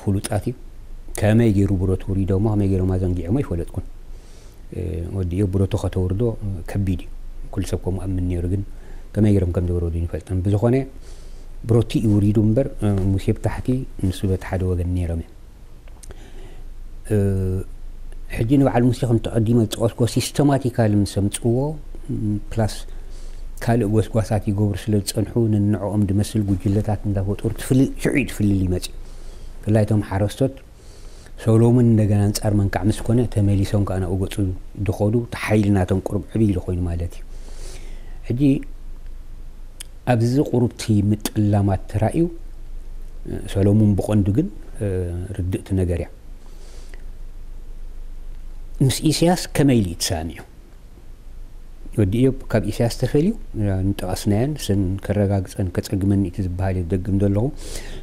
ፍሉጣት እዩ ከመይ ገይሩ ውሪዶ ሞ ከመይ ገይሮም ኣዘንጊዖሞ ይፈለጥኩን ወዲ እዮ ብረቱ ከተውርዶ ከቢድ እዩ ኩሉ ሰብ ከምኡ ኣምን ነይሩ ግን كما يرم كم دورو دين فلتن بزخونه بروتي يريد مبر موسيب تحتي نسبة حد وجن نيرم حجي نبع الموسيقى متقدمة تقولكو سيستماتيكال من سمتقوه بلاس ካልእ ወስጓሳት ይገብሩ ስለ ዝፀንሑ ነንዕኦም ድመስል ጉጅለታት እንዳፈጥሩ ሽዑ ትፍልል ይመፅ ብፍላይ እቶም ሓረስቶት ሰሎሙን እንደገና ኣንፃር መንካዕ ምስ ኮነ ተመሊሶም ከዓ ናብኡ ገፁ ድኸዱ ተሓይል ናቶም ቁርብ ዕብይ ኢሉ ኮይኑ ማለት እዩ ሕጂ أبز قربتي متلا ما ترأيو سلامون بقندقن ردت نجاريا مس إيسياس كميلي تسانيو ودي يوب كاب إيسياس تخليو أنت أسنان سن كرجاج سن كتجمن إتز بحالي دقم دلهم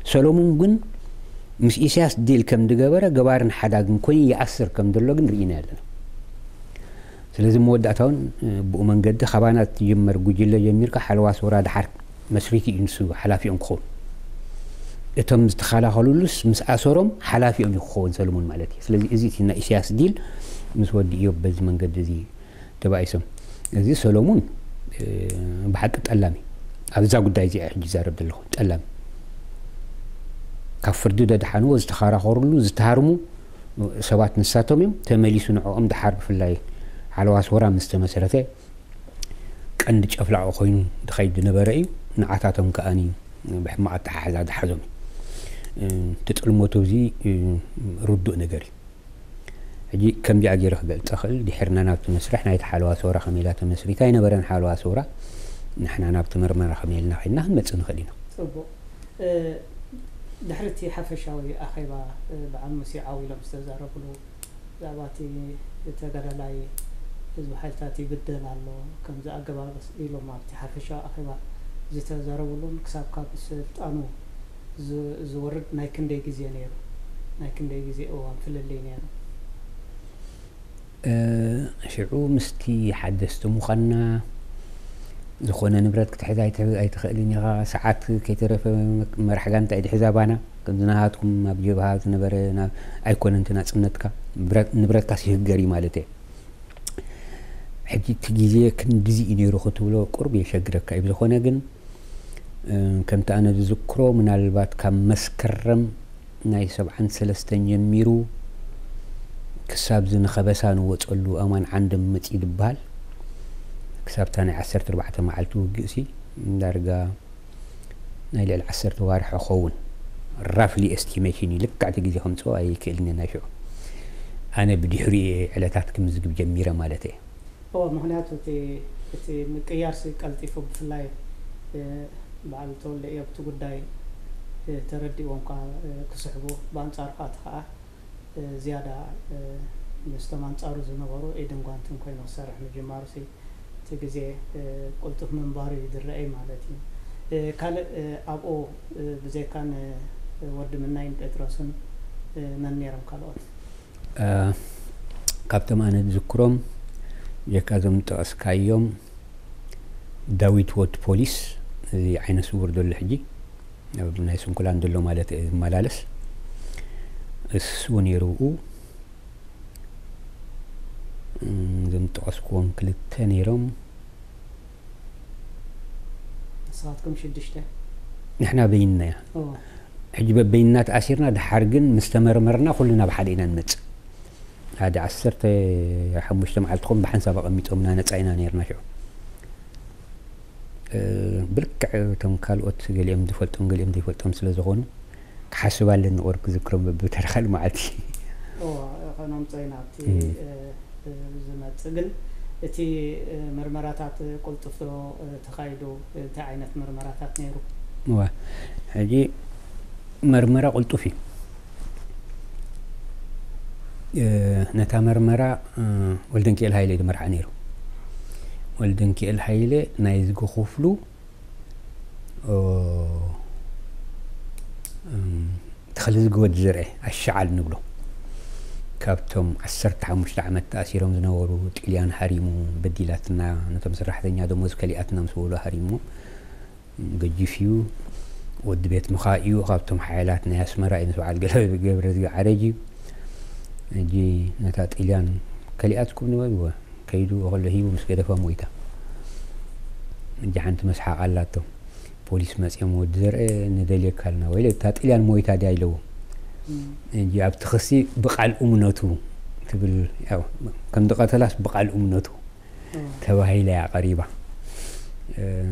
سلامون بقن مس إيسياس ديل كم دجابرة جبارن حداقن كوني يأثر كم دلهم رينا لنا ስለዚ መወዳእታውን ብኡ መንገዲ ካባናት ጅመር ጉጅለ ጀሚርካ ሓለዋስ ወራድ ሓር መስሪቲ እዩ ንሱ ሓላፊኦም ክኸውን እቶም ዝተኸላኸሉሉስ ምስ ኣሰሮም ሓላፊኦም እዩ ክኸውን ሰለሙን ማለት እዩ ስለዚ እዚ እቲ ናይ እስያስ ዲል ምስ ወዲ እዮብ በዚ መንገዲ እዚ ተባኢሶም እዚ ሰሎሙን ብሓቂ ጠላሚ ኣብዛ ጉዳይ እዚኣ ሕጂ ዛረብ ዘለኹ ጠላሚ ካብ ፍርዲ ደድሓንዎ ዝተኸራኸሩሉ ዝተሃርሙ ሰባት ንሳቶም እዮም ተመሊሱ ንዕኦም ድሓር ብፍላይ حلواس ورا مست مسرته كان تشافلع أخوين دخيد نبرئي نعتاتهم كأني بحما أتحاز هذا حزمي تتقل موتوزي ردو نجاري هجي كم جاء جي رخ قلت أخل دي حرنا نابت مسرح نايت حلواس ورا خميلات مسري كاين برن حلواس ورا نحن نابت مرمر خميلنا حينا هم تسن خلينا دحرتي حفشاوي أخيبا بعمسي عاوي لمستزارة بلو زعباتي تدرى لاي ህዝቢ ሓይልታት ይግደል ኣሎ ከምዚ ኣገባብ ኢሎም ኣብቲ ሓፈሻ ኣኼባ ዝተዘረብሉን ክሳብ ካብ ስልጣኑ ዝወርድ ናይ ክንደይ ግዜ ነይሩ ናይ ክንደይ ግዜ እዋን ፍልልይ ነይሩ ሽዑ ምስቲ ሓደስቲ ምዃንና ዝኾነ ንብረት ክትሕዛ ኣይትኽእልን ኢኻ ሰዓት ከይተረፈ መራሕጋንታ ኢድሕዛ ባና ከምዝናሃትኩም ኣብ ጀብሃ ዝነበረ ኣይኮነንቲ ናፅነትካ ንብረትካ ሲህገር እዩ ማለት እየ ሕጂ እቲ ግዜ ክንዲዚ እዩ ነይሩ ክትብሎ ቁርብ የሸግረካ እዩ ዝኾነ ግን ከምቲ ኣነ ዝዝክሮ ምናልባት ካብ መስከረም ናይ ሰብዓን ሰለስተን ጀሚሩ ክሳብ ዝንኸበሳ ንወፀሉ እማን ዓንድም መፂ ዝበሃል ክሳብታ ናይ 14 መዓልቲ ውግእ ሲ ዳርጋ ናይ ልዕሊ ዓሰርተ ዋርሒ ክኸውን ራፍሊ ኤስቲሜሽን እዩ ልክዕቲ ግዜ ከምፅ ኣይክእልኒ ናይ ሽዑ ኣነ ብድሕሪ ዕለታት ክምዝግብ ጀሚረ ማለት እየ أنا هو مهنياتو أنا تي مكيار سي أنا فو بفلاي آه، بعد أنا لي ابتو قداي أنا ونقا كسحبو بان أنا فاتها آه، زيادة مستمان أنا زي نغورو ايدن أنا كوي نغسارح مجمار أنا تيكزي آه، قلتو من أنا درعي مالتي كان أنا او بزي كان ورد من ناين بيتروسن نن نيرم كالوات كابتما انا ذكرهم يكادم تأس كايوم داويت ووت بوليس زي عين سوبر دول الحجي ابن هيسون كلان دولو مالت مالالس السوني روؤو زم تأس كون كل التاني روم صادكم شدشته نحنا بيننا حجي بيننا تأسيرنا دحرقن مستمر مرنا خلنا بحدينا نمتس هذا عسرت حب مجتمع الخب حن سبق أمي تؤمنا نتعينا نير نشعر أه بركع تم كالوت قال يوم دفلت أم قال يوم دفلت أم سلزغون حسوا لنا أورك ذكر ببتر خل أوه أنا متعينا تي زمت قل تي مرمرات قلت فلو تخايدو تعينت مرمرات نيرو أوه هذه مرمرة قلت فيه نتا مرمرا ولدن كيل هايلي دمر عنيرو ولدن كيل هايلي نايز غوخفلو تخلز غود زري الشعل نقولو كابتم عسرت عمش لعمت تأسيرهم زنورو تقليان حريمو بديلاتنا نتم سرح دنيا دو مزكالي أتنا مسولو حريمو قجي فيو ود بيت مخائيو قابتم حيالاتنا ياسمرا إنسو عالقلبي قبرزي عرجي جي نتات إليان كلياتكم نويوا كيدو أغل هي مسكدة فمويتا جحنت مسحة علاتو بوليس مسيا مودزر ندلي كالنا ويلي تات إليان مويتا داي لو جي أب تخسي بقال أمنتو تبل أو كم دقتلاس بقال أمنتو تبهي لها قريبة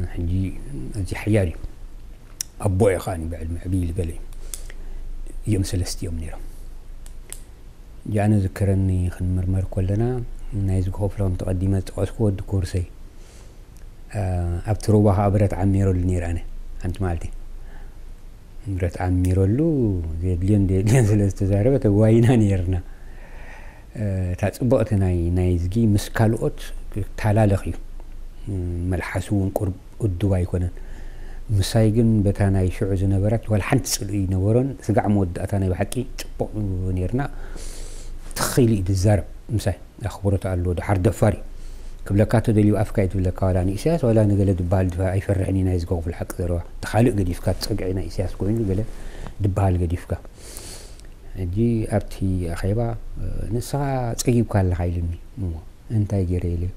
حجي أزي حياري أبوي خاني بعد ما أبي لبلي يوم سلست يوم نيرم ጃዕነ ዝክረኒ ክንምርመር ከለና ናይ ዝከፍሎም ተቐዲመ ዝጠቐስክዎ ወዲ ኮርሰይ ኣብቲ ሩባ ከዓ ብረት ዓሚረሉ ነይረ ኣነ ሓንቲ ማለት ብረት ዓሚረሉ ዘድልዮን ዘድልዮን ስለ ዝተዛረበ ተጓይና ነርና እታ ፅቡቕቲ ናይ ናይ ዝጊ ምስ ካልኦት ታላለኽ እዩ መልሓስ እውን ቁርብ እዱብ ኣይኮነን ምሳይ ግን በታ ናይ ሽዑ ዝነበራት ዋላ ሓንቲ ፅልኢ ይነበሮን ስጋዕ መወዳእታ ናይ ብሓቂ ፅቡቕ ነርና تخيل إذا زار مثلا أخبرت على الود حرد فاري قبل كاتو دليل أفكايت ولا كاران إساس ولا نقول دبال دفاع أي فرحني نايز قوف الحق ذروة تخالق قد يفكا تسقعنا إساس قوين نقول دبال قد يفكا جي أبتي أخيبا آه، نسا تسقيب كال الخيل مو أنت يجري لي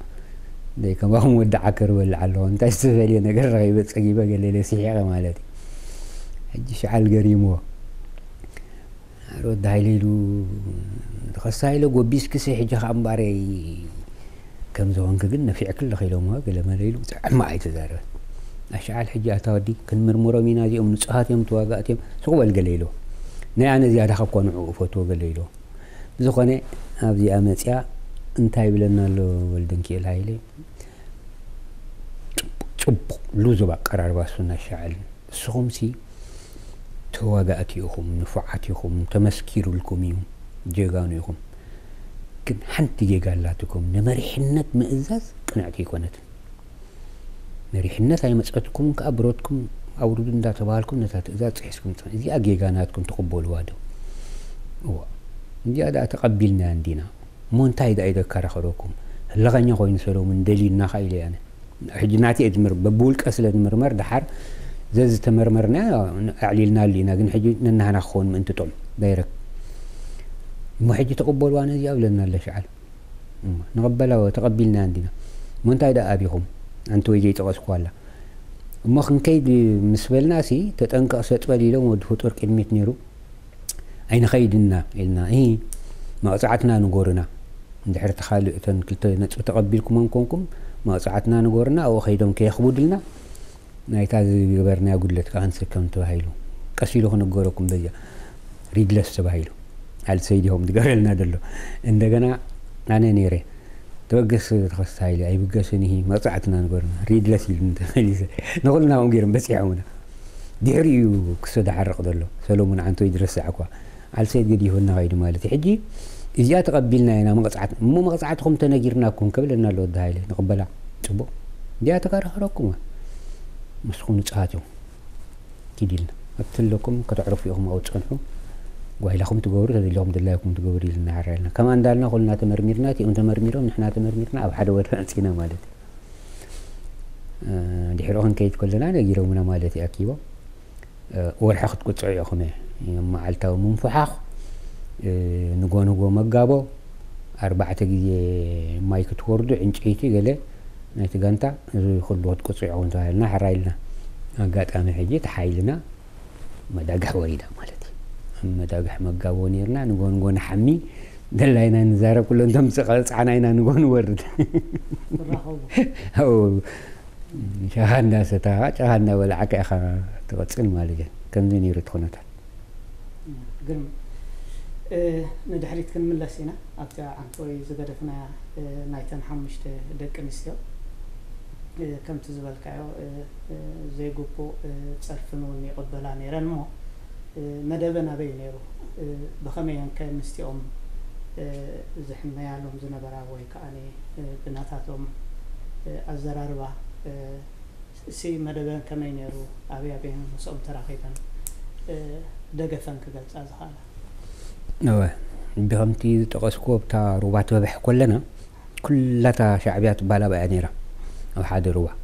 ديك ما هم ودع عكر ولا علو أنت استفالي نقر غيبت تسقيبا قال لي مالتي جي شعال قريمو aro daይሊሉ ተኸሳኢለ ጎቢስ ክሴ ሕጂ ከዓ እምባረይ ከም ዝኮንክ ግን ነፊዕ ክለ ኸኢሎምዋ ገለ መለኢሉ ጥዕማ ኣይተዛረበ ኣሸዓል ሕጂ ኣታ ወዲ ክንምርምሮም ኢና እዚኦም ንፅሃት እዮም ትዋጋእት እዮም ስቕበል ገለ ኢሎ ናይ ኣነ ዝያዳ ኸብኳ ንዕኡ ፈትዎ ገለ ኢሎ ዝኾነ ኣብዚኣ መፅያ እንታይ ይብለና ኣሎ ወልደንኪኤል ሃይለ ፅቡቅ ሉዝ ኣቀራርባ ሱና ሸዓልን እስኹም ሲ تواغا اتيوخم نفع اتيوخم تمسكيرو الكوميوم جيغانو يخم كن حنت جيغالاتكم نمريحنت مئزاز قنعتي كونت مريحنت هاي مسقتكم كابروتكم اورد ندا تبالكم نتا تئزاز تحسكم ازي اجيغاناتكم تقبلوا وادو هو ندي هذا تقبلنا عندنا مونتايد ايدا كارخروكم لغني خوين سلو من دليل نخايل أنا حجناتي ادمر ببولك اسلا ادمر مر دحر زز تمرمرنا أعليلنا اللي ناقن حجي ننها نخون من تطم بيرك ما حجي تقبل وانا زي أولنا اللي شعل نقبلها وتقبلنا عندنا من تايدا أبيهم أنتو يجي تغسكوا الله ما خن كيد مسبل ناسي تتنك أسطوة لي لهم ودفتور كلمة نيرو أين خيدنا إلنا إيه ما أصعتنا نقورنا عند حرة خالو إتن كلتا نتقبلكم أنكم ما أصعتنا نقورنا أو خيدهم كيخبود لنا ናይታ ዝገበርናዮ ጉድለት ከኣንስር ከም ተባሂሉ ቀሲሉ ክነገረኩም በዛ ሪድለስ ተባሂሉ አልሰይድሆም ዝገበልና ደሎ እንደገና ኣነ ነይረ ተበገስ ተኸሳ ኢለ ኣይብገስን ይ መቕፃዕትና ንገርና ሪድለስ ኢሉ ተመሊሰ ንኩልናኦም ገይሮም በፂዖምና ድሕሪኡ ክሰድ ዓርቕ ዘሎ ሰሎሙን ዓንተ ወይ ድረስ ዛዕኳ ኣልሰይድ ገዲሁና ኸይዱ ማለት እዩ ሕጂ እዚኣ ተቐቢልና ኢና መቕፅዓት እሞ መቕፅዓትኩም ተነጊርናኩም ከብለና ኣሎ ወድሃይለ ንቕበላ ፅቡቅ እዚኣ ተከራኸረኩም مسخون تساتيو كيدل أتلكم كتعرفوا يوم أو تصنعوا وهي لكم تقولوا هذا اليوم دلنا لكم تقولوا لنا عرنا كما عندنا قلنا تمرميرنا تي أنت مرميرون نحن تمرميرنا أو حد ورد عندنا مالتي آه دي حروهن كيت كلنا أنا جيرو منا مالتي أكيبا آه ورح أخذ كتير يا خمة يوم علتو من فحخ آه نقول نقول مجابو أربعة تجي مايك توردو عنش إيتي قلة نيت غانتا خلوت قصيعون زايلنا حرايلنا اغاطامي حجي تحايلنا مداغ وريدا مالتي مداغ مغاونيرنا نغونغون حمي دلاينا نزار كله دم سقال صعناينا نغون ورد او شهان ناس تا شهان ولعك اخا توصل مالجه كم زين يرد خنات قلم ندحريت كن ملاسينا اكتا عن طوي زغدفنا نايتان حمشت دك نستيو كمت زبال كعو آه، آه، زي قبو آه، تصرفن واني قبلا نيران مو مدبنا بي نيرو بخميان كاي مستي أم زحن ميالهم زنبرا وي كاني بناتاتهم الزراربة سي مدبن كمي نيرو أبي أبي مصوم تراخيبا دقفن كقلت أزخالة نوه بهمتي تقسكوب تا روبات وبح كلنا كلتا شعبيات بالا بأنيرا يعني وحادر روح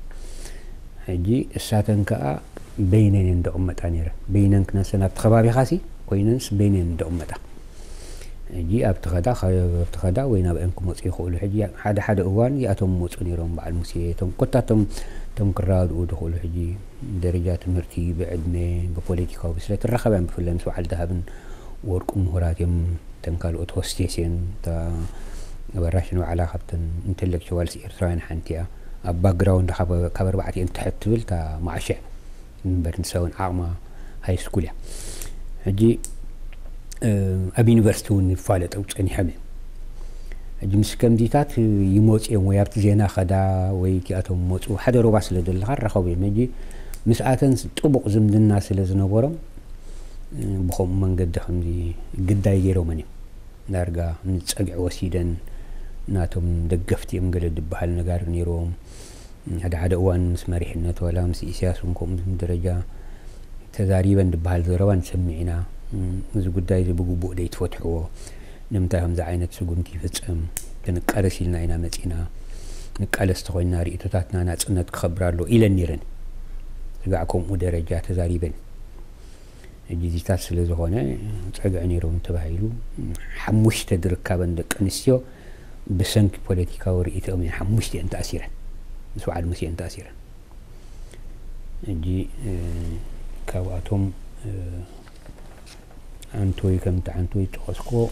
حجي الساتن كا بينين عند أمتا نيرا بينن كنا سنة تخبابي خاسي وينن بينين عند أمتا حجي أبتخدا أبتخدا وين أبنكم موسي خول حجي حدا حدا أوان يأتم موسي نيرون بعد موسي يتم كتا تم تم كراد ودخول حجي درجات مرتي بعدني بوليتيكا وبسلات الرخبة بفلنس وحال ذهبن ورك مهرات يم تنقل أوتوستيسين تا براشن وعلاقة انتلكتوالس إرتراين حانتيا ኣብ ባግራውንድ ካብ ኣርባዕተ እን ትሕት ትብል ታ ማዕሸዕ ንበር ንሰውን ዓቕማ ሃይ ስኩል እያ ሕጂ ኣብ ዩኒቨርሲቲ እውን ይፋለጥ ፀኒሖም እዮም ሕጂ ምስ ከምዚታት እዮም ወይ ኣብቲ ዜና ከዳ ወይ ቲኣቶም መፁ ሓደ ሮባ ስለ ዘለካ ረኸቡ እዮም ሕጂ ምስኣተን ጥቡቕ ዝምድና ስለ ዝነበሮም ብከምኡ መንገዲ ከምዚ ግዳይ ገይሮምን እዮም ዳርጋ ንፀጊዕ ወሲደን ናቶም ደገፍቲ እዮም ገለ ዝበሃል ነጋር ነይሮዎም ሓደ ሓደ እዋን ምስ መሪሕነት ዋላ ምስ እስያስ ከምኡ ደረጃ ተዛሪበን ዝበሃል ዘረባ ንሰሚዕ ኢና እዚ ጉዳይ እዚ ብግቡእ ደይትፈትሕዎ ንምንታይ ከምዚ ዓይነት ስጉምቲ ይፍፅም ክንቃለስ ኢልና ኢና መፂና ንቃለስ ተኮይና ርእቶታትና ናፅነት ክከብር ኣሎ ኢለን ነረን ስጋዕ ከምኡ ደረጃ ተዛሪበን ጂዚታት ስለ ዝኾነ ፀግዒ ነይሮም ተባሂሉ ሓሙሽተ ዝርከበን ደቂ ኣንስትዮ ብሰንኪ ፖለቲካዊ ርእቶኦም እየን ሓሙሽተ እየን ተኣሲረን سعاد مسيان تاثيرا نجي آه، كواتهم آه، انتوي كم تعنتوي تقسكو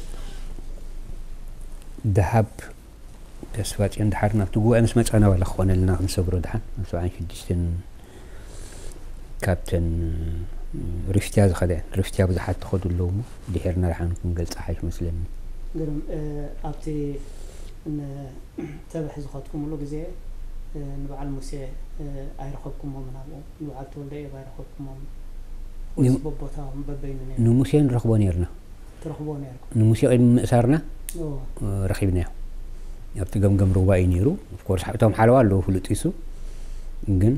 ذهب تسفات عند حرنا تقو انا سمعت انا ولا اخوان لنا نصبروا دحا سواء في الجيشتن كابتن آه، ريفتياز خذ ريفتياز بزاف حد تخذ اللوم دحيرنا راح نكون قلت صحيح مسلم قلت ابتي ان تبع حزقاتكم ولا بزاف نبعل موسى أيرخوكم مم نابو يوعد تولد أيرخوكم مم وسبب بثا ببينه نموسى رخبان يرنا رخبان يرنا نموسى سارنا رخيبنا يبت جم جم ربع ينيرو فكورس حتى هم حلوة لو فلوت يسو جن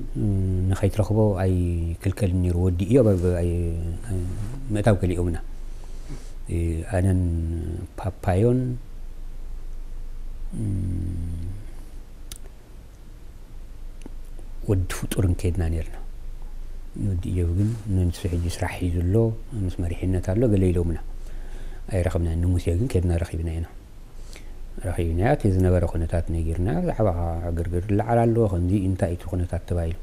نخيت رخبو أي كل كل نيرو ودي إياه بب أي ما تاوك اللي أمنا أنا بابايون ወዲ ፍጡር እንከይድና ነርና ንወዲእየው ግን ንምስ ሕጂ ስራሕ እዩ ዘሎ ምስ መሪሕነት ኣሎ ገለ ኢሎምና ኣይረኸብና ንሙሴ ግን ከድና ረኺብና ኢና ረኺብና እቲ ዝነበረ ኩነታት ነጊርና ብዛዕባ ዕግርግር ላዓል ኣለዎ ከምዚ እንታይ እቲ ኩነታት ተባሂሉ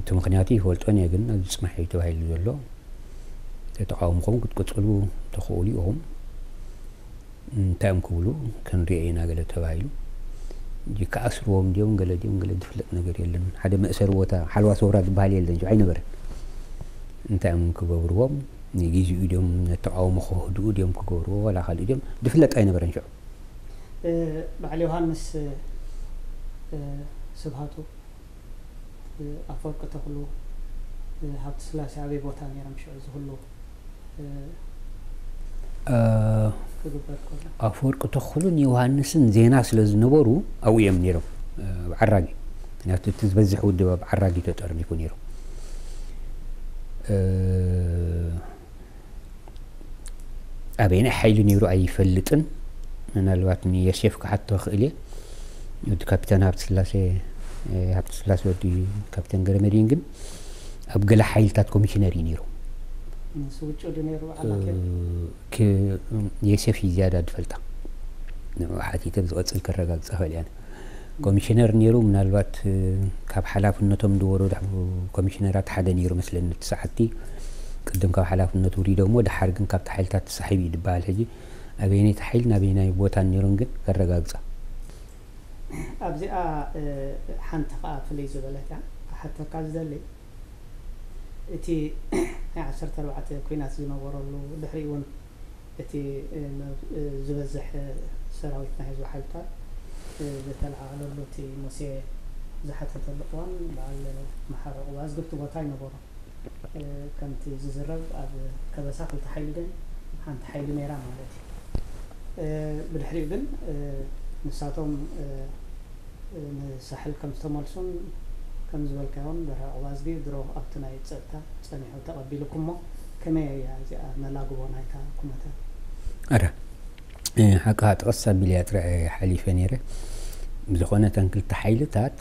እቲ ምክንያቱ ይፈልጦ ነየ ግን ኣብዚ ፅማሕ እዩ ተባሂሉ ዘሎ ተቃውምኩም ክትቅፅሉ ተኽእሉ ኢኹም እንታይ እዮም ክብሉ ክንሪኦ ኢና ገለ ተባሂሉ እ ክኣስርዎም ድኦም ገለ ድኦም ገለ ዝፍለጥ ነገር የለን ሓደ መእሰሪ ቦታ ሓልዋ ሰውራ ዝበሃል የለን ኣይነበረን እንታይ ምን ክገብርዎም ንግዜኡ ድኦም ነተቃውሞ ክህድኡ ድኦም ክገብርዎ ዋላ ካልእ ድኦም ዝፍለጥ ኣይነበረን ሽዑ በዓል ዮሃንስ ስብሃቱ ኣፈወርቂ ተክሉ ሃብቲ ስላሴ ኣበይ ቦታ ነይሮም ሽዑ ዝህሉ ኣፈወርቂ ተኽሉን ዮሃንስን ዜና ስለ ዝነበሩ ኣብኡ እዮም ነይሮም ብዓራጊ ምክንያቱ እቲ ዝበዝሕ ውድብ ኣብ ዓራጊ ተጠርኒፉ ነይሩ ናይ ሓይሊ ነይሩ ኣይፈልጥን ምናልባት ንየሴፍ ክሓቶ ክእል እየ ወዲ ካፒተን ሃብተስላሴ ሃብተስላሴ ወዲ ካፒተን ገረመድን ግን ኣብ ገላ ሓይልታት ኮሚሽነር እዩ ነይሩ የሴፍ ዝያዳ ድፈልጣ ንብሓቲተብ ዝቐፅል ክረጋግፀ ክእል እያ ኮሚሽነር ነይሩ ምናልባት ካብ ሓላፍነቶም ዝወረዱ ኮሚሽነራት ሓደ ነይሩ መስለኒ እቲ ሰዓቲ ቅድም ካብ ሓላፍነቱ ውሪዶ ሞ ድሓር ግን ካብቲ ሓይልታት ተሳሒብ እዩ ድበሃል ሕጂ ኣበየነይቲ ሓይል ናበየናይ ቦታ ነይሮም ግን ከረጋግፃ ኣብዚኣ ሓንቲ ከዓ ፍለይ ዝበለት ሓተካ ዝደለይ أتي <clears throat> عشرة روعة كوينات زي ما ورلو دحري ون أتي زبزح آه، سراوي تنهز وحلتا آه، بتلعى على اللوتي موسي زحتة اللقوان بعل محر وعز قلت وطاي نبورا آه، كانت زرب أب كبساق التحيل دين حان تحيل ميران مالتي بالحريق دين نساتهم نساحل كم استمالسون كم زول كم ده عوازدي دروه أبتنا يتسأتا تاني حتى أبي لكم ما كم هي هذه ملاقو ونايتا كمتا أرا حقا تقصى بليات رأي حليفة نيرة بزخونة تنكل تحيل تات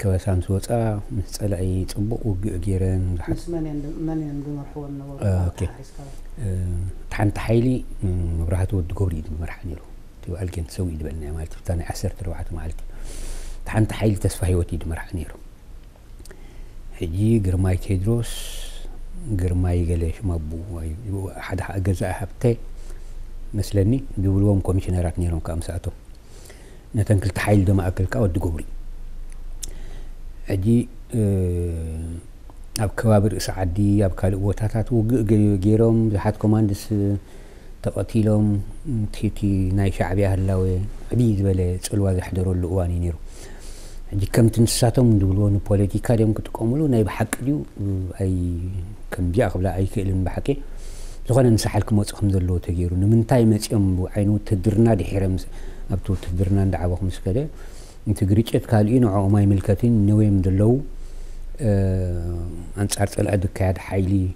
كواسان سوطا مسألة أي تبقى وقيرن بس ماني ماني عند مرحوة النوى أوكي تحن تحيلي راح تود قوري مرحني له توقع كنت سوي دبلنا مالتي تاني عسر تروحات مالتي تحن تحيلي تسفى هيوتي دمرحني له ሕጂ ግርማይ ቴድሮስ ግርማይ ገለ ሽመቡ ሓደ ገዛእ ሃብተ መስለኒ ዝብልዎም ኮሚሽነራት ነይሮም ከዓ ምስኣቶም ነተን ክልተ ሓይሊ ድማ ኣክልካ ወዲ ጎብሪ ሕጂ ኣብ ከባቢ ርእሲ ዓዲ ኣብ ካልእ ቦታታት ውግእ ገይሮም ዝሓት ኮማንድስ ተቐቲሎም ቲቲ ናይ ሻዕብያ ህላወ ዕብይ ዝበለ ፅልዋ ዘሕደረሉ እዋን እዩ ነይሩ عندي كم تنساتهم دولون بوليتيكا ديهم كتقوملو ناي بحق ديو اي كم بيا قبل اي كيلن بحقي زغنا نسحل كم وصخم دلو تغيرو نمنتاي مصيم عينو تدرنا دي حرم ابتو تدرنا ندعو خمس كده انت غريچت قال اي ماي ملكتين نويم دلو ا انصار طلع دكاد حيلي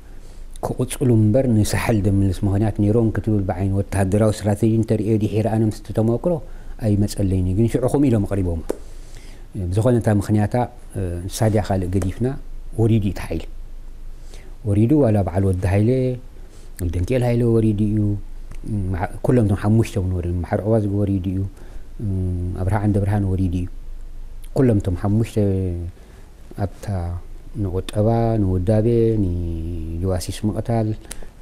كوصلو منبر نسحل دم الاسمهنات نيرون كتبول بعين وتهدرا وستراتيجي انتر اي دي حيره انا مستتماكرو اي مصلي ني غير شعخوم يلو مقربوم بزخون انت مخنياتا سادي خالق قديفنا وريدي تحيل وريدو ولا بعلو الدهيلة هايله الدنكيل هايله وريدي كلهم دون حموشتهم نور المحر عواز وريديو أبرها عند أبرها وريدي كلهم تم حموشت أبتا ንቁጠባ ንውዳቤ ንጀዋሲስ ምቕታል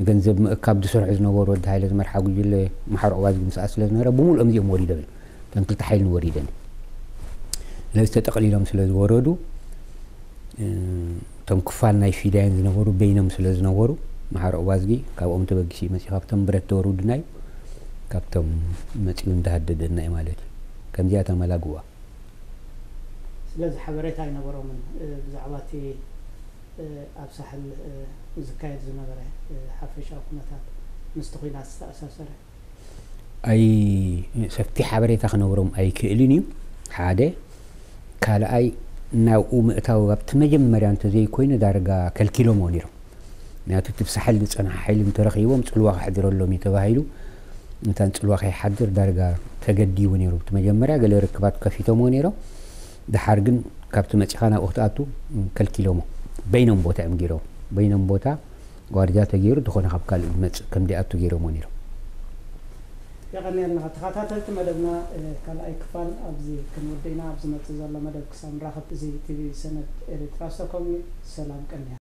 ንገንዘብ ምእካብ ዝሰርሑ ዝነበሩ ወዲ ሃይለ ዝመርሓ ጉጅለ ማሕሮ ኣዋዝ ምስኣ ስለ ዝነበረ ብሙሉኦም እዚኦም ወሪዶም እተን تنقل تحيل ንወሪደን ስለዚ ተጠቕሊሎም ስለ ዝወረዱ እቶም ክፋል ናይ ፊዳያን ዝነበሩ በይኖም ስለ ዝነበሩ ማዕሮ ዋዝጊ ካብኦም ተበጊሲ መፅኡ ካብቶም ብረት ተወሩድናዩ ካብቶም መፅኡ እንዳሃደደና እዩ ማለት እዩ ከምዚኣ ተመላግዋ ስለዚ ሓበሬታ ኣይነበሮምን ብዛዕባ እቲ ኣብ ሳሕል ዝካየድ ዝነበረ ሓፈሻዊ ኩነታት ምስቲ ኩናት ዝተኣሳሰረ ኣይ ሰፍቲ ሓበሬታ ክነብሮም ኣይክእልን እዩ ሓደ ካልኣይ ናብኡ ምእታዊ ኣብቲ መጀመርያ እንተዘይኮይኑ ዳርጋ ከልኪሎም ዎ ነይሮም ምክንያቱ እቲ ብሳሓል ዝፀንሓ ሓይሊ እንተረኪቦም ፅልዋ ክሕድረሎም እዩ ተባሂሉ እንታን ፅልዋ ከይሓድር ዳርጋ ተገዲቡ ነይሩ እቲ መጀመርያ ገለ ርክባት ከፊቶምዎ ነይሮም ድሓር ግን ካብቲ መፂኻ ናብኡ ክትኣቱ ከልኪሎሞ በይኖም ቦታ እዮም ገይሮም በይኖም ቦታ ዋርጃ ተገይሩ ዝኾነ ካብ ካልእ ዝመፅእ ከምዲኣቱ ገይሮምዎ ነይሮም ይቐኒየ ኣለና ተኸታተልቲ መደብና ካልኣይ ክፋል ኣብዚ ክንወደኢና ኣብ ዝመፅእ ዘሎ መደብ ክሳብ ንራኽብ እዚ ቲቪ ሰነድ ኤርትራ ዝተከምዩ ሰላም ቀኒያ